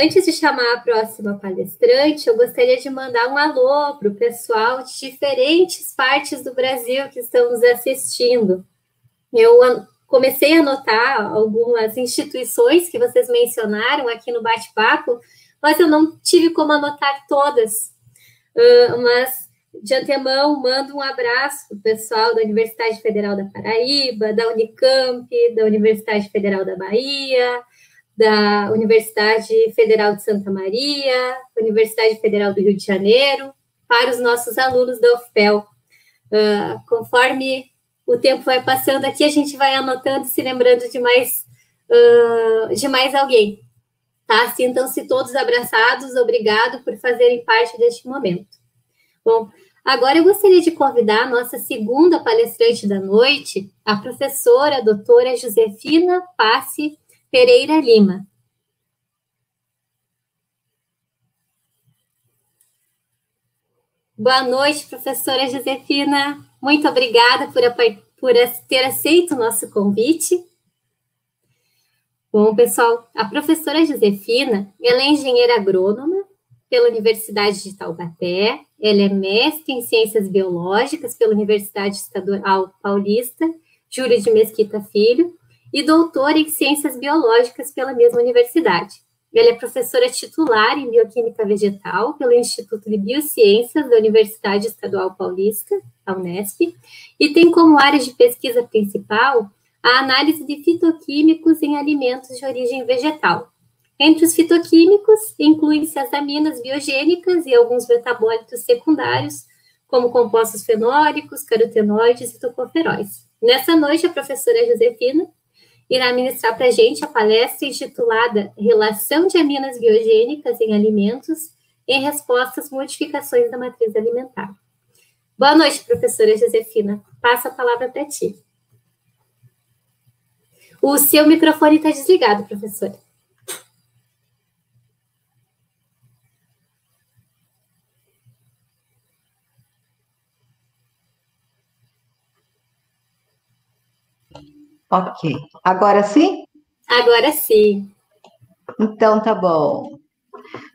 antes de chamar a próxima palestrante, eu gostaria de mandar um alô para o pessoal de diferentes partes do Brasil que estão nos assistindo. Eu comecei a anotar algumas instituições que vocês mencionaram aqui no bate-papo, mas eu não tive como anotar todas. Uh, mas, de antemão, mando um abraço para o pessoal da Universidade Federal da Paraíba, da Unicamp, da Universidade Federal da Bahia, da Universidade Federal de Santa Maria, Universidade Federal do Rio de Janeiro, para os nossos alunos da UFPEL. Uh, conforme o tempo vai passando aqui, a gente vai anotando, se lembrando de mais, uh, de mais alguém. Tá? Sintam-se todos abraçados, obrigado por fazerem parte deste momento. Bom, agora eu gostaria de convidar a nossa segunda palestrante da noite, a professora a doutora Josefina Passe Pereira Lima. Boa noite, professora Josefina. Muito obrigada por, por ter aceito o nosso convite. Bom, pessoal, a professora Josefina, ela é engenheira agrônoma pela Universidade de Taubaté, ela é mestre em Ciências Biológicas pela Universidade Estadual Paulista, Júlio de Mesquita Filho, e doutora em Ciências Biológicas pela mesma universidade. Ela é professora titular em Bioquímica Vegetal pelo Instituto de Biociências da Universidade Estadual Paulista, a Unesp, e tem como área de pesquisa principal a análise de fitoquímicos em alimentos de origem vegetal. Entre os fitoquímicos, incluem-se as aminas biogênicas e alguns metabólitos secundários, como compostos fenólicos, carotenoides e tocoferóis. Nessa noite, a professora Josefina irá ministrar para a gente a palestra intitulada Relação de aminas biogênicas em alimentos em resposta às modificações da matriz alimentar. Boa noite, professora Josefina. Passa a palavra para ti. O seu microfone está desligado, professora. Ok. Agora sim? Agora sim. Então tá bom.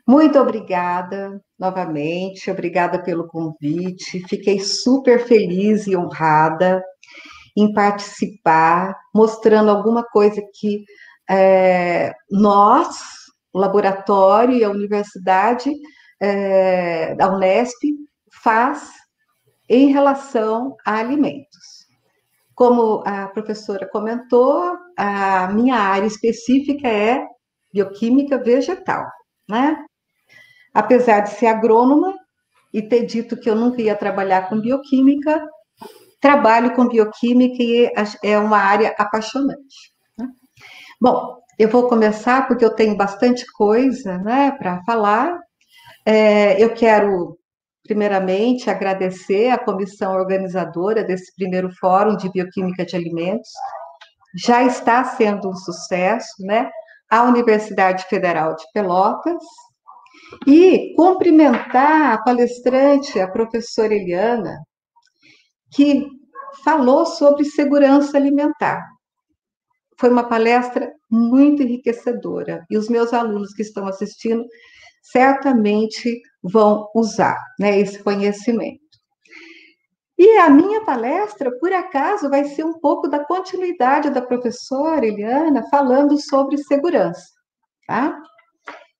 Muito obrigada novamente, obrigada pelo convite. Fiquei super feliz e honrada em participar, mostrando alguma coisa que é, nós, o laboratório e a universidade é, da Unesp, faz em relação a alimentos. Como a professora comentou, a minha área específica é bioquímica vegetal, né? Apesar de ser agrônoma e ter dito que eu nunca ia trabalhar com bioquímica, trabalho com bioquímica e é uma área apaixonante. Né? Bom, eu vou começar porque eu tenho bastante coisa né, para falar. É, eu quero primeiramente, agradecer à comissão organizadora desse primeiro Fórum de Bioquímica de Alimentos. Já está sendo um sucesso, né? A Universidade Federal de Pelotas. E cumprimentar a palestrante, a professora Eliana, que falou sobre segurança alimentar. Foi uma palestra muito enriquecedora e os meus alunos que estão assistindo certamente vão usar né, esse conhecimento. E a minha palestra, por acaso, vai ser um pouco da continuidade da professora Eliana falando sobre segurança. Tá?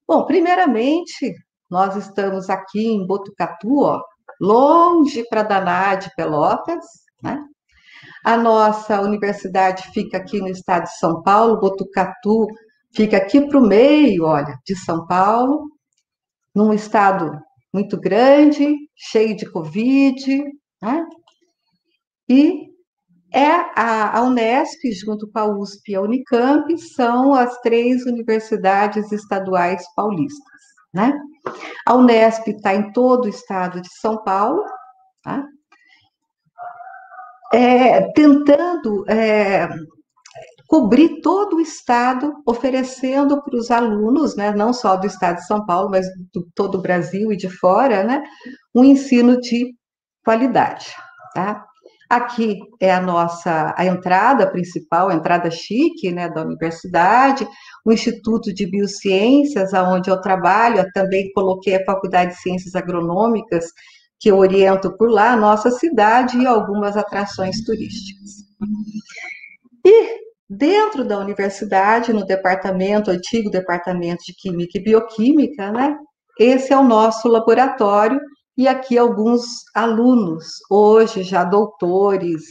Bom, primeiramente, nós estamos aqui em Botucatu, ó, longe para danar de Pelotas, né? A nossa universidade fica aqui no estado de São Paulo, Botucatu fica aqui para o meio, olha, de São Paulo, num estado muito grande, cheio de Covid, né? e é a, a Unesp, junto com a USP e a Unicamp, são as três universidades estaduais paulistas. Né? A Unesp está em todo o estado de São Paulo, tá? é, tentando é, cobrir todo o estado, oferecendo para os alunos, né, não só do estado de São Paulo, mas de todo o Brasil e de fora, né, um ensino de qualidade. Tá? Aqui é a nossa a entrada principal, a entrada chique né, da universidade, o Instituto de Biociências, onde eu trabalho, também coloquei a Faculdade de Ciências Agronômicas, que eu oriento por lá, a nossa cidade e algumas atrações turísticas. E Dentro da universidade, no departamento, antigo departamento de Química e Bioquímica, né? Esse é o nosso laboratório e aqui alguns alunos, hoje já doutores,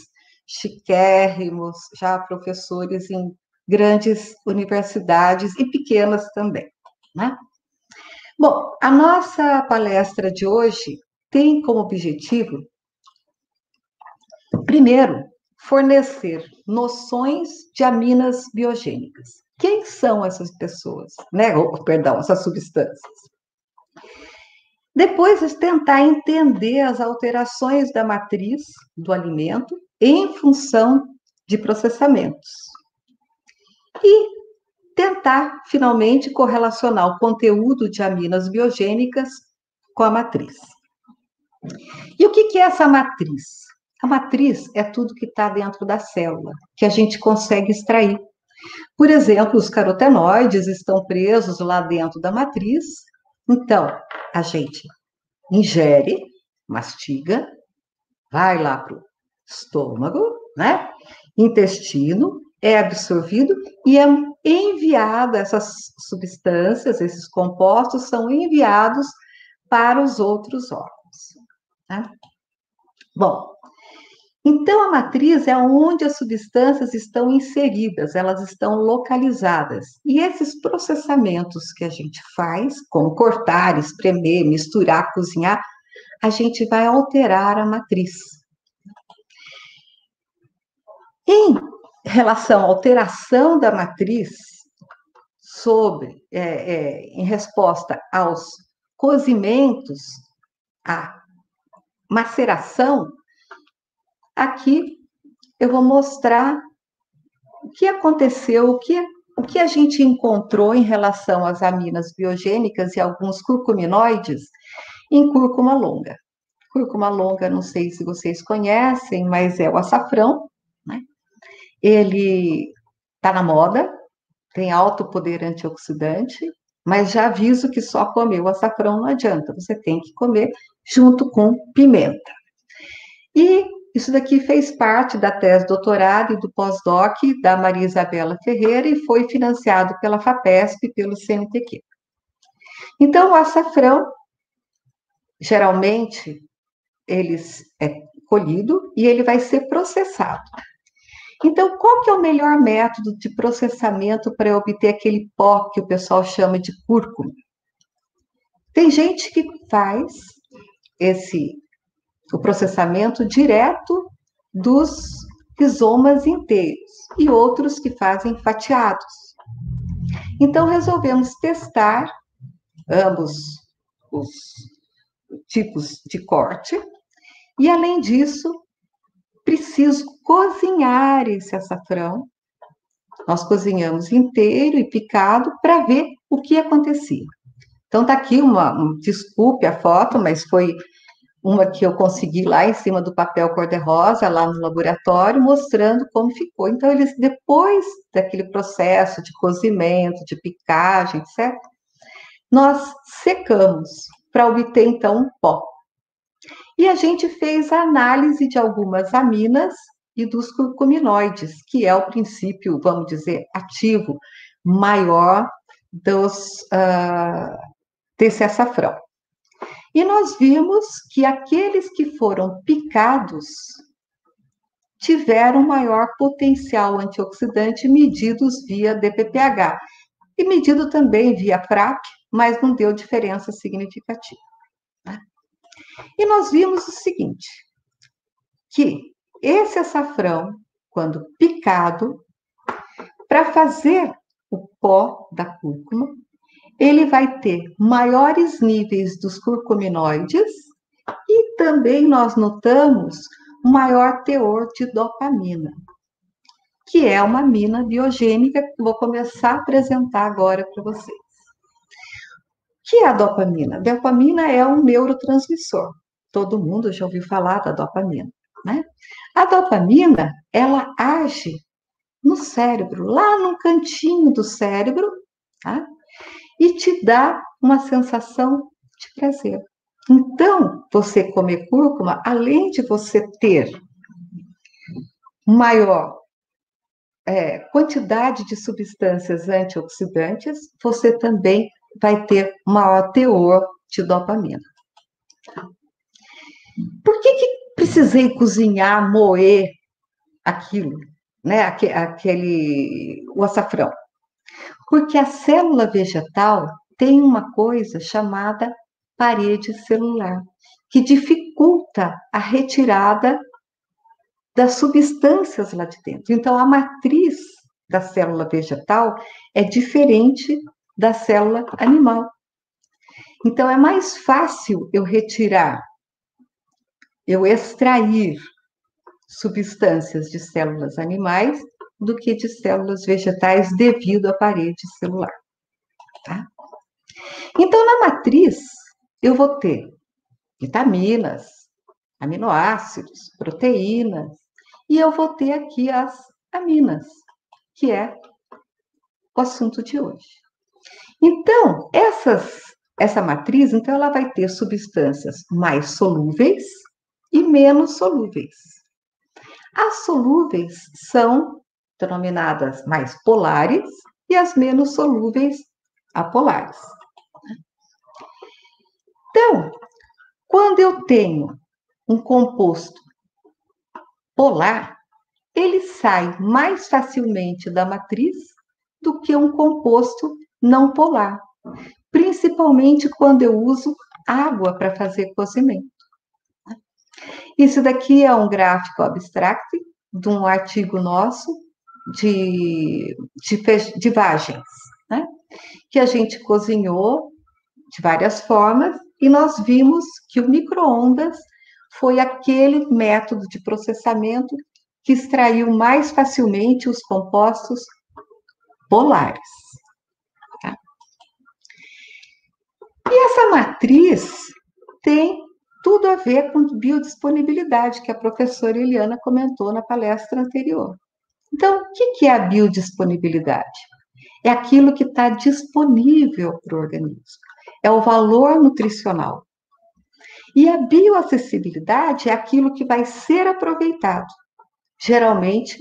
chiquérrimos, já professores em grandes universidades e pequenas também. Né? Bom, a nossa palestra de hoje tem como objetivo, primeiro, fornecer noções de aminas biogênicas. Quem são essas pessoas, né? Ou, perdão, essas substâncias? Depois, tentar entender as alterações da matriz do alimento em função de processamentos. E tentar, finalmente, correlacionar o conteúdo de aminas biogênicas com a matriz. E o que é essa matriz? A matriz é tudo que está dentro da célula, que a gente consegue extrair. Por exemplo, os carotenoides estão presos lá dentro da matriz, então a gente ingere, mastiga, vai lá para o estômago, né? Intestino, é absorvido e é enviado, essas substâncias, esses compostos são enviados para os outros órgãos. Né? Bom, então a matriz é onde as substâncias estão inseridas, elas estão localizadas. E esses processamentos que a gente faz, como cortar, espremer, misturar, cozinhar, a gente vai alterar a matriz. Em relação à alteração da matriz, sobre, é, é, em resposta aos cozimentos, a maceração, aqui eu vou mostrar o que aconteceu, o que, o que a gente encontrou em relação às aminas biogênicas e alguns curcuminoides em cúrcuma longa. Cúrcuma longa, não sei se vocês conhecem, mas é o açafrão? Ele está na moda, tem alto poder antioxidante, mas já aviso que só comer o açafrão não adianta, você tem que comer junto com pimenta. E isso daqui fez parte da tese doutorado e do pós-doc da Maria Isabela Ferreira e foi financiado pela FAPESP e pelo CNTq. Então, o açafrão, geralmente, ele é colhido e ele vai ser processado. Então, qual que é o melhor método de processamento para obter aquele pó que o pessoal chama de cúrcuma? Tem gente que faz esse o processamento direto dos rizomas inteiros e outros que fazem fatiados. Então resolvemos testar ambos os tipos de corte e além disso preciso cozinhar esse açafrão. Nós cozinhamos inteiro e picado para ver o que acontecia. Então tá aqui uma, um, desculpe a foto, mas foi uma que eu consegui lá em cima do papel cor-de-rosa, lá no laboratório, mostrando como ficou. Então, eles, depois daquele processo de cozimento, de picagem, etc., nós secamos para obter, então, um pó. E a gente fez a análise de algumas aminas e dos curcuminoides, que é o princípio, vamos dizer, ativo maior dos, uh, desse açafrão. E nós vimos que aqueles que foram picados tiveram maior potencial antioxidante medidos via DPPH e medido também via FRAP, mas não deu diferença significativa. E nós vimos o seguinte, que esse açafrão, quando picado, para fazer o pó da cúrcuma, ele vai ter maiores níveis dos curcuminoides e também nós notamos maior teor de dopamina, que é uma amina biogênica que vou começar a apresentar agora para vocês. Que é a dopamina? A dopamina é um neurotransmissor. Todo mundo já ouviu falar da dopamina, né? A dopamina, ela age no cérebro, lá no cantinho do cérebro, tá? e te dá uma sensação de prazer. Então, você comer cúrcuma, além de você ter maior é, quantidade de substâncias antioxidantes, você também vai ter maior teor de dopamina. Por que, que precisei cozinhar, moer aquilo? né, aquele, o açafrão? Porque a célula vegetal tem uma coisa chamada parede celular, que dificulta a retirada das substâncias lá de dentro. Então, a matriz da célula vegetal é diferente da célula animal. Então, é mais fácil eu retirar, eu extrair substâncias de células animais do que de células vegetais devido à parede celular. Tá? Então, na matriz, eu vou ter vitaminas, aminoácidos, proteínas, e eu vou ter aqui as aminas, que é o assunto de hoje. Então, essas, essa matriz, então, ela vai ter substâncias mais solúveis e menos solúveis. As solúveis são denominadas mais polares e as menos solúveis apolares. Então, quando eu tenho um composto polar, ele sai mais facilmente da matriz do que um composto não polar, principalmente quando eu uso água para fazer cozimento. Isso daqui é um gráfico abstract de um artigo nosso de, de, de vagens, né? que a gente cozinhou de várias formas e nós vimos que o microondas foi aquele método de processamento que extraiu mais facilmente os compostos polares. Tá? E essa matriz tem tudo a ver com biodisponibilidade, que a professora Eliana comentou na palestra anterior. Então, o que é a biodisponibilidade? É aquilo que está disponível para o organismo é o valor nutricional. E a bioacessibilidade é aquilo que vai ser aproveitado, geralmente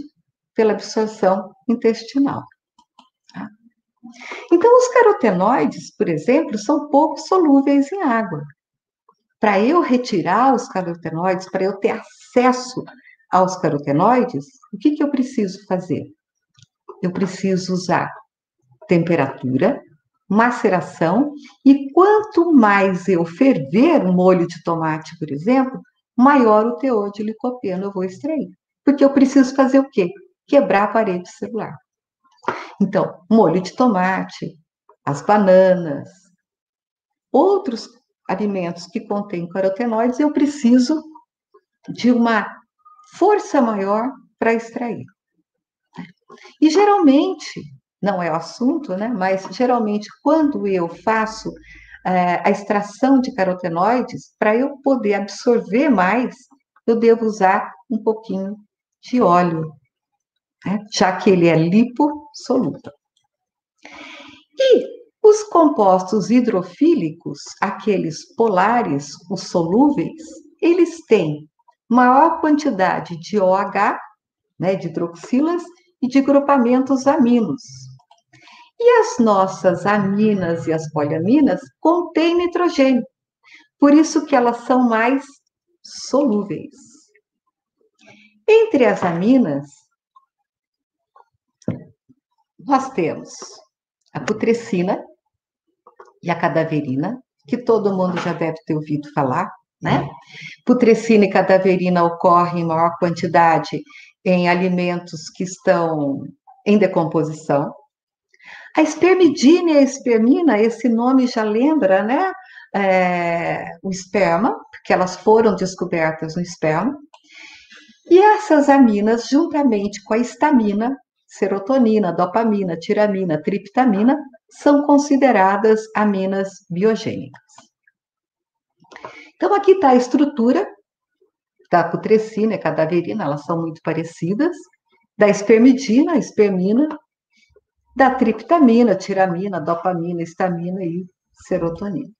pela absorção intestinal. Então, os carotenoides, por exemplo, são pouco solúveis em água. Para eu retirar os carotenoides, para eu ter acesso aos carotenoides, o que, que eu preciso fazer? Eu preciso usar temperatura, maceração, e quanto mais eu ferver um molho de tomate, por exemplo, maior o teor de licopeno eu vou extrair. Porque eu preciso fazer o quê? Quebrar a parede celular. Então, molho de tomate, as bananas, outros alimentos que contêm carotenoides, eu preciso de uma força maior para extrair. E geralmente, não é o assunto, né? Mas geralmente quando eu faço é, a extração de carotenoides, para eu poder absorver mais, eu devo usar um pouquinho de óleo, né? já que ele é lipossolúvel. E os compostos hidrofílicos, aqueles polares, os solúveis, eles têm maior quantidade de OH, né, de hidroxilas, e de grupamentos aminos. E as nossas aminas e as poliaminas contêm nitrogênio, por isso que elas são mais solúveis. Entre as aminas, nós temos a putrescina e a cadaverina, que todo mundo já deve ter ouvido falar, né? Putrescina e cadaverina ocorrem em maior quantidade em alimentos que estão em decomposição. A espermidina e a espermina, esse nome já lembra, né? É, o esperma, porque elas foram descobertas no esperma. E essas aminas, juntamente com a estamina, serotonina, dopamina, tiramina, triptamina, são consideradas aminas biogênicas. Então, aqui está a estrutura da putrescina e cadaverina, elas são muito parecidas, da espermidina, espermina, da triptamina, tiramina, dopamina, estamina e serotonina.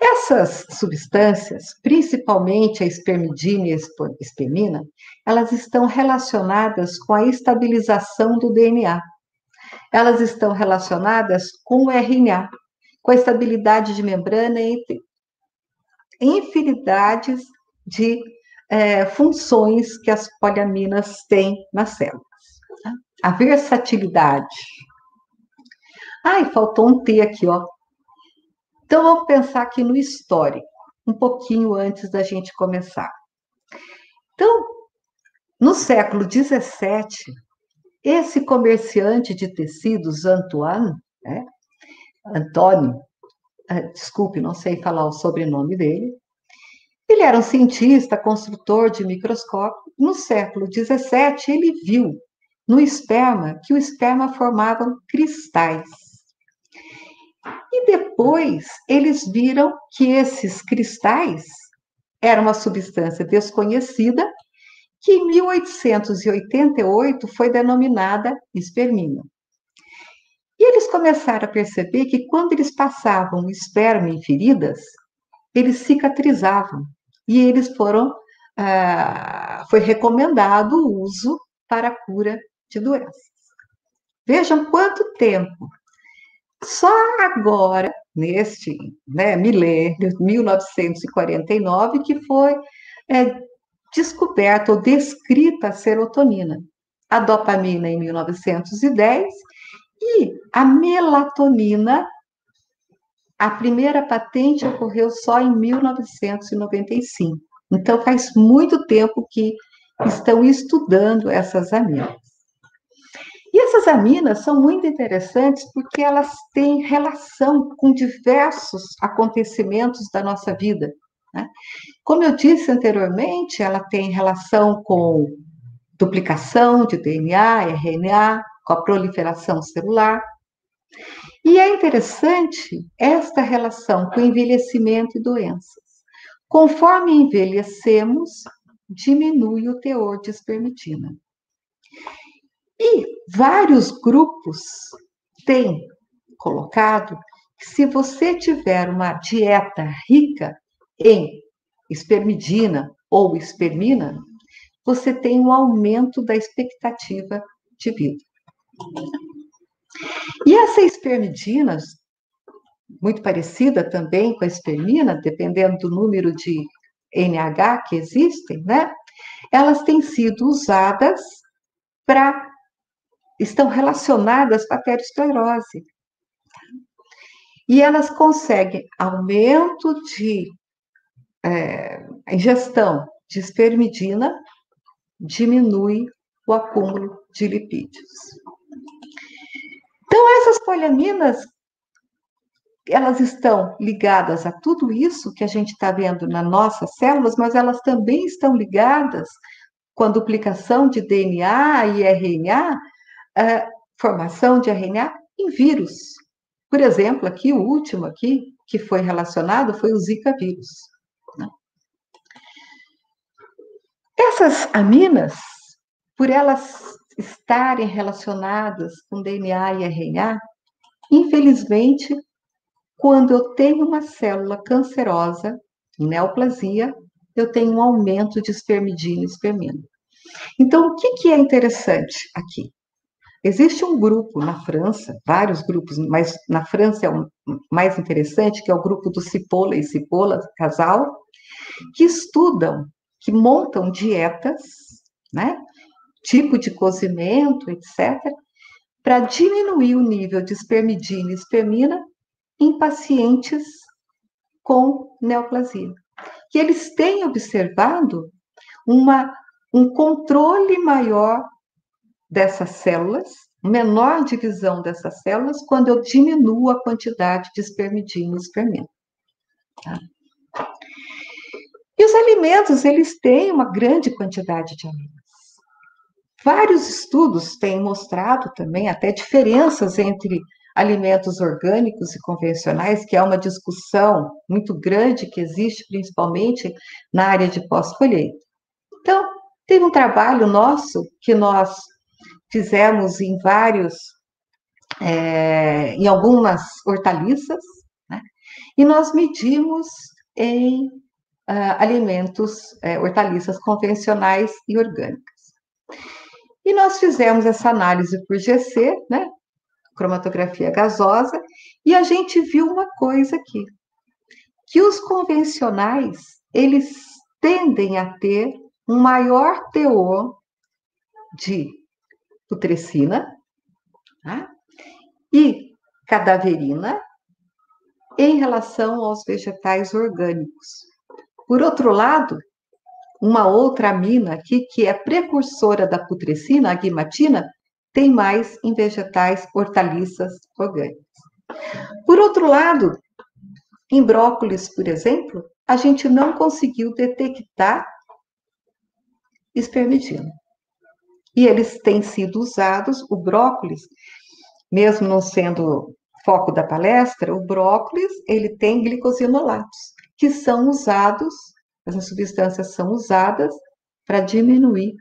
Essas substâncias, principalmente a espermidina e a espermina, elas estão relacionadas com a estabilização do DNA. Elas estão relacionadas com o RNA, com a estabilidade de membrana entre infinidades de é, funções que as poliaminas têm nas células. Tá? A versatilidade. Ai, faltou um T aqui, ó. Então, vamos pensar aqui no histórico, um pouquinho antes da gente começar. Então, no século XVII, esse comerciante de tecidos, Antoine, né, Antônio, ah, desculpe, não sei falar o sobrenome dele, ele era um cientista, construtor de microscópio. No século XVII, ele viu no esperma que o esperma formava cristais. Depois eles viram que esses cristais eram uma substância desconhecida que em 1888 foi denominada espermina. E eles começaram a perceber que quando eles passavam esperma em feridas, eles cicatrizavam e eles foram, ah, foi recomendado o uso para a cura de doenças. Vejam quanto tempo. Só agora, neste né, milênio, 1949, que foi é, descoberta ou descrita a serotonina. A dopamina em 1910 e a melatonina a primeira patente ocorreu só em 1995. Então, faz muito tempo que estão estudando essas aminas. E essas aminas são muito interessantes porque elas têm relação com diversos acontecimentos da nossa vida. Né? Como eu disse anteriormente, ela tem relação com duplicação de DNA, RNA, com a proliferação celular, e é interessante esta relação com envelhecimento e doenças. Conforme envelhecemos, diminui o teor de espermidina. E vários grupos têm colocado que se você tiver uma dieta rica em espermidina ou espermina, você tem um aumento da expectativa de vida. E essa espermidina, muito parecida também com a espermina, dependendo do número de NH que existem, né? Elas têm sido usadas para estão relacionadas com a aterosclerose. E elas conseguem aumento de é, ingestão de espermidina, diminui o acúmulo de lipídios. Então, essas poliaminas, elas estão ligadas a tudo isso que a gente está vendo nas nossas células, mas elas também estão ligadas com a duplicação de DNA e RNA, a formação de RNA em vírus. Por exemplo, aqui o último aqui que foi relacionado foi o Zika vírus. Né? Essas aminas, por elas estarem relacionadas com DNA e RNA, infelizmente, quando eu tenho uma célula cancerosa, neoplasia, eu tenho um aumento de espermidina e espermina. Então, o que, que é interessante aqui? Existe um grupo na França, vários grupos, mas na França é o mais interessante, que é o grupo do Cipolla e Cipolla, casal, que estudam, que montam dietas, né, tipo de cozimento, etc., para diminuir o nível de espermidina e espermina em pacientes com neoplasia. E eles têm observado uma, um controle maior dessas células, menor divisão dessas células, quando eu diminuo a quantidade de espermidina e espermina. Tá? E os alimentos, eles têm uma grande quantidade de aminos. Vários estudos têm mostrado também até diferenças entre alimentos orgânicos e convencionais, que é uma discussão muito grande que existe principalmente na área de pós-colheita. Então, teve um trabalho nosso que nós fizemos em vários, é, em algumas hortaliças, né? e nós medimos em uh, alimentos, é, hortaliças convencionais e orgânicas. E nós fizemos essa análise por GC, né? Cromatografia gasosa, e a gente viu uma coisa aqui, que os convencionais, eles tendem a ter um maior teor de putrescina tá? e cadaverina em relação aos vegetais orgânicos. Por outro lado, uma outra amina aqui, que é precursora da putrescina, a guimatina, tem mais em vegetais hortaliças orgânicos. Por outro lado, em brócolis, por exemplo, a gente não conseguiu detectar espermidina. E eles têm sido usados, o brócolis, mesmo não sendo foco da palestra, o brócolis, ele tem glicosinolatos, que são usados, essas substâncias são usadas para diminuir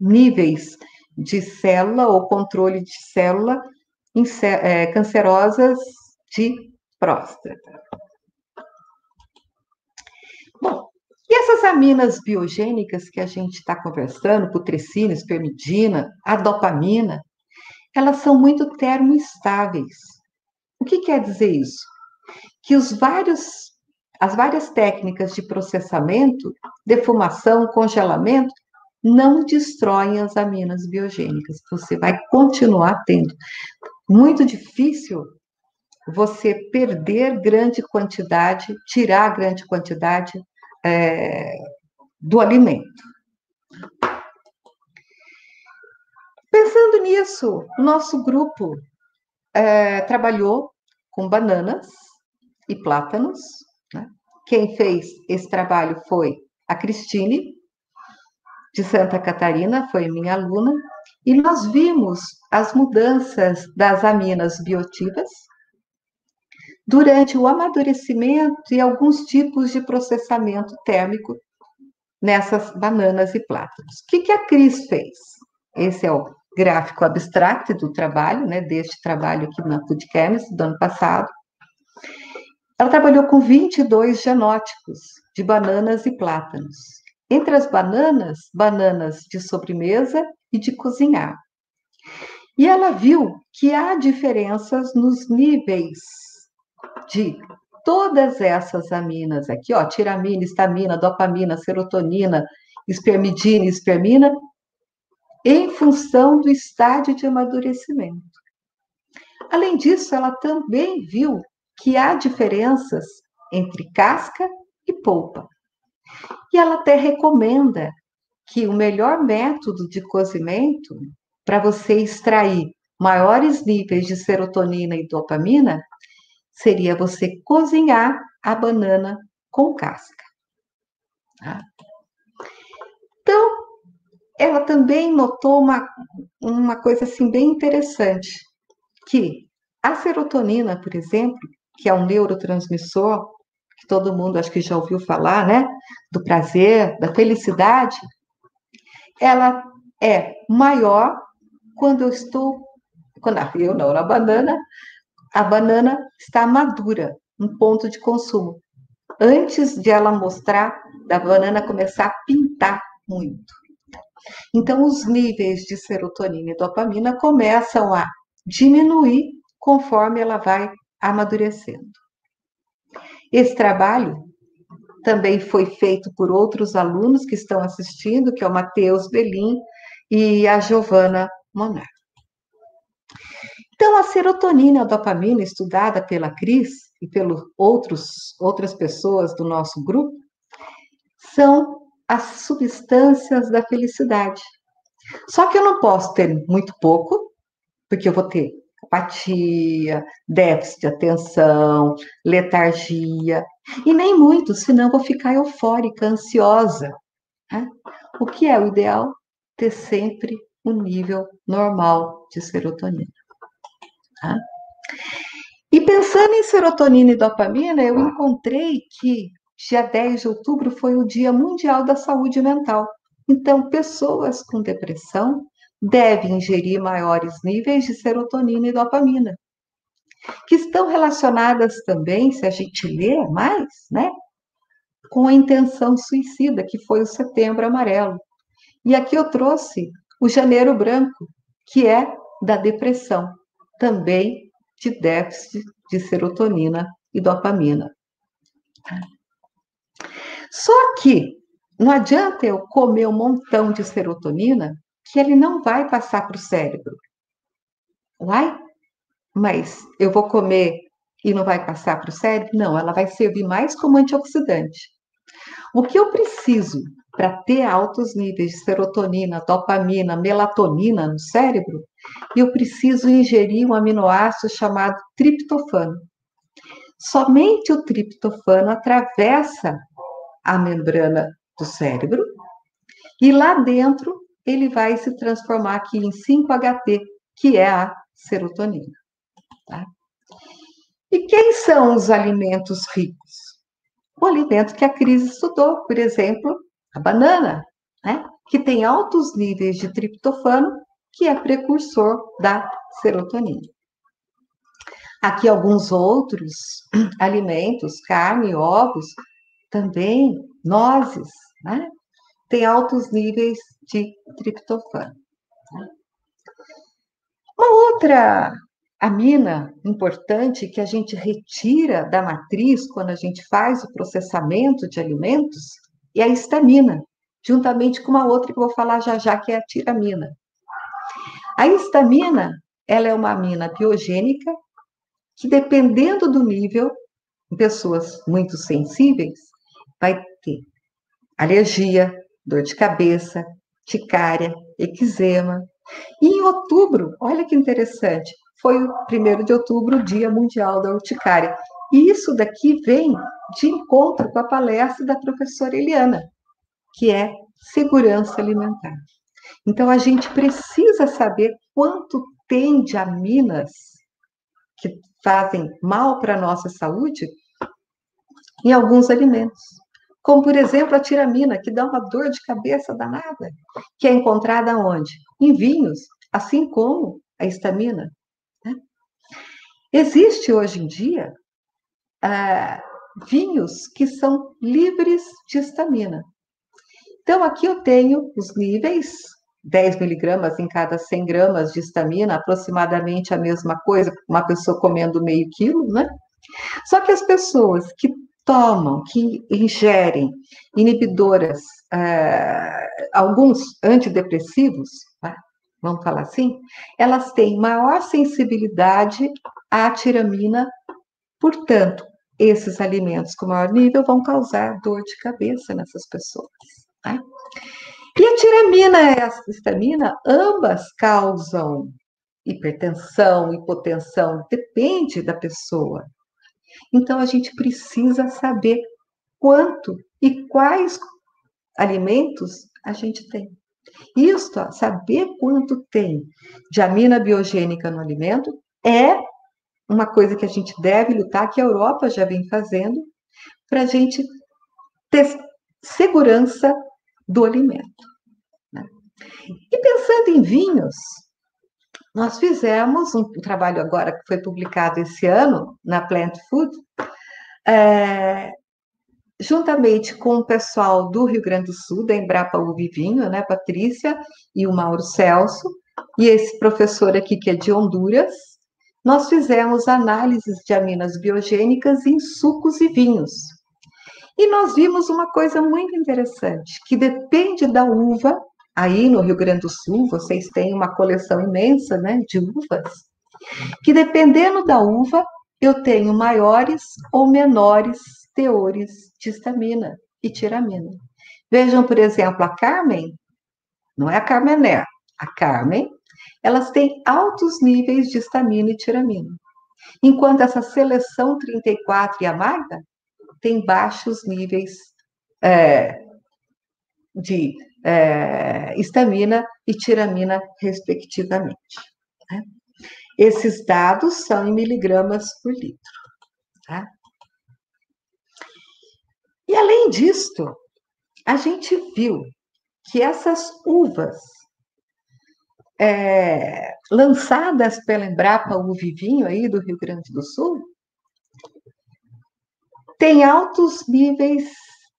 níveis de célula ou controle de célula é, cancerosas de próstata. Bom, e essas aminas biogênicas que a gente está conversando, putrescina, espermidina, a dopamina, elas são muito termoestáveis. O que quer dizer isso? Que os vários, as várias técnicas de processamento, defumação, congelamento, não destroem as aminas biogênicas. Você vai continuar tendo. Muito difícil você perder grande quantidade, tirar grande quantidade é, do alimento. Pensando nisso, nosso grupo é, trabalhou com bananas e plátanos. Né? Quem fez esse trabalho foi a Cristine, de Santa Catarina, foi minha aluna, e nós vimos as mudanças das aminas biotivas durante o amadurecimento e alguns tipos de processamento térmico nessas bananas e plátanos. O que, que a Cris fez? Esse é o gráfico abstract do trabalho, né, deste trabalho aqui na Food Chemist do ano passado. Ela trabalhou com 22 genótipos de bananas e plátanos. Entre as bananas, bananas de sobremesa e de cozinhar. E ela viu que há diferenças nos níveis de todas essas aminas aqui, ó, tiramina, estamina, dopamina, serotonina, espermidina espermina, em função do estágio de amadurecimento. Além disso, ela também viu que há diferenças entre casca e polpa. E ela até recomenda que o melhor método de cozimento para você extrair maiores níveis de serotonina e dopamina seria você cozinhar a banana com casca. Tá? Então, ela também notou uma, uma coisa assim bem interessante, que a serotonina, por exemplo, que é um neurotransmissor, que todo mundo acho que já ouviu falar, né? Do prazer, da felicidade, ela é maior quando eu estou, quando eu não, na banana, a banana está madura, um ponto de consumo, antes de ela mostrar, da banana começar a pintar muito. Então, os níveis de serotonina e dopamina começam a diminuir conforme ela vai amadurecendo. Esse trabalho também foi feito por outros alunos que estão assistindo, que é o Matheus Belim e a Giovana Monar. Então, a serotonina e a dopamina, estudada pela Cris e pelas outras pessoas do nosso grupo, são as substâncias da felicidade. Só que eu não posso ter muito pouco, porque eu vou ter apatia, déficit de atenção, letargia, e nem muito, senão vou ficar eufórica, ansiosa. Né? O que é o ideal? Ter sempre um nível normal de serotonina. Tá? E pensando em serotonina e dopamina, eu encontrei que dia 10 de outubro foi o Dia Mundial da Saúde Mental. Então, pessoas com depressão devem ingerir maiores níveis de serotonina e dopamina, que estão relacionadas também, se a gente ler mais, né, com a intenção suicida, que foi o Setembro Amarelo. E aqui eu trouxe o Janeiro Branco, que é da depressão também de déficit de serotonina e dopamina. Só que não adianta eu comer um montão de serotonina que ele não vai passar para o cérebro. Uai, mas eu vou comer e não vai passar para o cérebro? Não, ela vai servir mais como antioxidante. O que eu preciso para ter altos níveis de serotonina, dopamina, melatonina no cérebro, eu preciso ingerir um aminoácido chamado triptofano. Somente o triptofano atravessa a membrana do cérebro e lá dentro ele vai se transformar aqui em 5-HT, que é a serotonina. Tá? E quem são os alimentos ricos? O alimento que a Cris estudou, por exemplo, a banana, né? que tem altos níveis de triptofano, que é precursor da serotonina. Aqui alguns outros alimentos, carne, ovos, também nozes, né? Tem altos níveis de triptofano. Né? Uma outra amina importante que a gente retira da matriz quando a gente faz o processamento de alimentos é a histamina, juntamente com uma outra que eu vou falar já já, que é a tiramina. A histamina, ela é uma amina biogênica que dependendo do nível, em pessoas muito sensíveis, vai ter alergia, dor de cabeça, ticária, eczema. E em outubro, olha que interessante, foi o primeiro de outubro, Dia Mundial da Urticária. E isso daqui vem de encontro com a palestra da professora Eliana, que é segurança alimentar. Então, a gente precisa saber quanto tem de aminas que fazem mal para a nossa saúde em alguns alimentos. Como, por exemplo, a tiramina, que dá uma dor de cabeça danada, que é encontrada onde? Em vinhos, assim como a histamina. Né? Existe hoje em dia ah, vinhos que são livres de histamina. Então, aqui eu tenho os níveis 10 miligramas em cada 100 gramas de histamina, aproximadamente a mesma coisa, uma pessoa comendo meio quilo, né? Só que as pessoas que tomam, que ingerem inibidoras, é, alguns antidepressivos, né? vamos falar assim, elas têm maior sensibilidade à tiramina, portanto, esses alimentos com maior nível vão causar dor de cabeça nessas pessoas. Né? E a tiramina e a histamina, ambas causam hipertensão, hipotensão, depende da pessoa. Então, a gente precisa saber quanto e quais alimentos a gente tem. Isso, saber quanto tem de amina biogênica no alimento é uma coisa que a gente deve lutar, que a Europa já vem fazendo, para a gente ter segurança do alimento. Né? E pensando em vinhos, nós fizemos um trabalho agora que foi publicado esse ano na Plant Food, é, juntamente com o pessoal do Rio Grande do Sul, da Embrapa Uvi Vinho, né, Patrícia e o Mauro Celso, e esse professor aqui que é de Honduras, nós fizemos análises de aminas biogênicas em sucos e vinhos. E nós vimos uma coisa muito interessante, que depende da uva, aí no Rio Grande do Sul, vocês têm uma coleção imensa né, de uvas, que dependendo da uva, eu tenho maiores ou menores teores de histamina e tiramina. Vejam, por exemplo, a Carmen, não é a Carmené, a Carmen, elas têm altos níveis de histamina e tiramina. Enquanto essa seleção 34 e a Magda tem baixos níveis é, de é, e tiramina, respectivamente. Né? Esses dados são em miligramas por litro. Tá? E além disto, a gente viu que essas uvas é, lançadas pela Embrapa Uvivinho aí do Rio Grande do Sul, tem altos níveis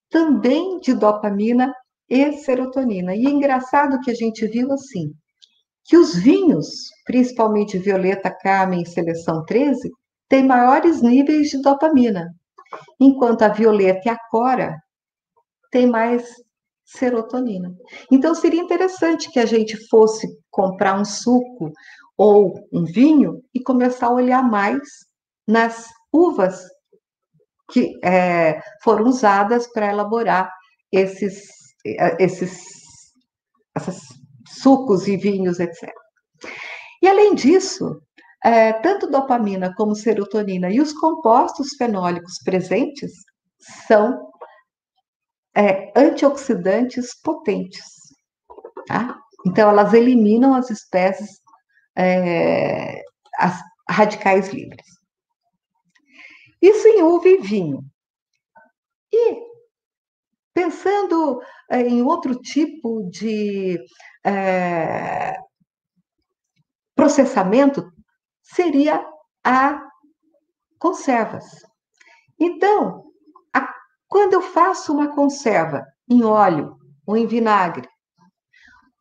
também de dopamina e serotonina. E é engraçado que a gente viu assim, que os vinhos, principalmente Violeta, Carmen Seleção 13, têm maiores níveis de dopamina, enquanto a Violeta e a Cora têm mais serotonina. Então, seria interessante que a gente fosse comprar um suco ou um vinho e começar a olhar mais nas uvas que é, foram usadas para elaborar esses, esses, esses sucos e vinhos, etc. E além disso, é, tanto dopamina como serotonina e os compostos fenólicos presentes são é, antioxidantes potentes. Tá? Então, elas eliminam as espécies, é, as radicais livres. Isso em uva e vinho. E pensando é, em outro tipo de é, processamento, seria a conservas. Então, quando eu faço uma conserva em óleo ou em vinagre,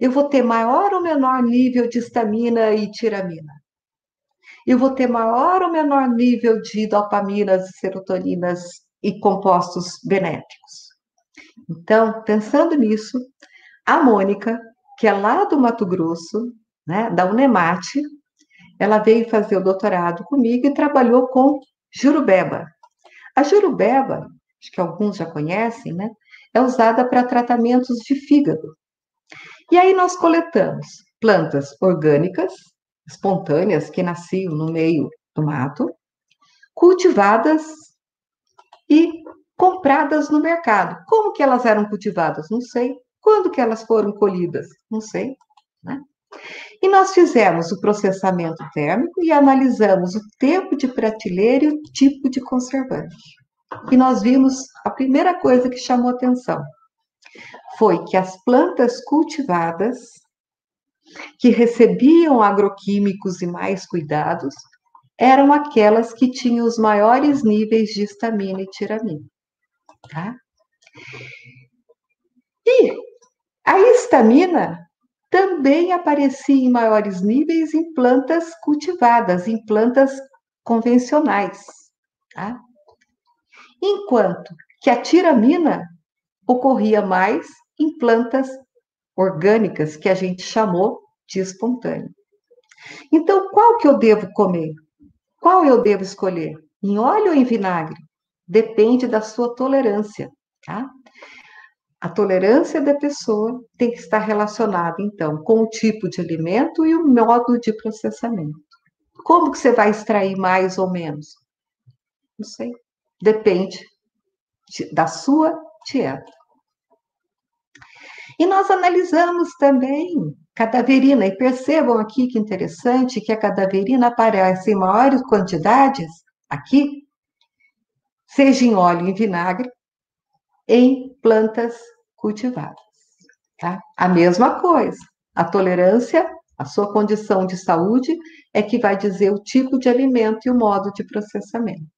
eu vou ter maior ou menor nível de estamina e tiramina eu vou ter maior ou menor nível de dopaminas, serotoninas e compostos benéficos. Então, pensando nisso, a Mônica, que é lá do Mato Grosso, né, da Unemate, ela veio fazer o doutorado comigo e trabalhou com jurubeba. A jurubeba, acho que alguns já conhecem, né, é usada para tratamentos de fígado. E aí nós coletamos plantas orgânicas, espontâneas que nasciam no meio do mato, cultivadas e compradas no mercado. Como que elas eram cultivadas? Não sei. Quando que elas foram colhidas? Não sei. Né? E nós fizemos o processamento térmico e analisamos o tempo de prateleira e o tipo de conservante. E nós vimos a primeira coisa que chamou atenção foi que as plantas cultivadas que recebiam agroquímicos e mais cuidados eram aquelas que tinham os maiores níveis de histamina e tiramina. Tá? E a histamina também aparecia em maiores níveis em plantas cultivadas, em plantas convencionais. Tá? Enquanto que a tiramina ocorria mais em plantas orgânicas que a gente chamou de espontâneo. Então, qual que eu devo comer? Qual eu devo escolher? Em óleo ou em vinagre? Depende da sua tolerância, tá? A tolerância da pessoa tem que estar relacionada, então, com o tipo de alimento e o modo de processamento. Como que você vai extrair mais ou menos? Não sei. Depende da sua dieta. E nós analisamos também cadaverina, e percebam aqui que interessante que a cadaverina aparece em maiores quantidades aqui, seja em óleo em vinagre, em plantas cultivadas. Tá? A mesma coisa, a tolerância, a sua condição de saúde é que vai dizer o tipo de alimento e o modo de processamento.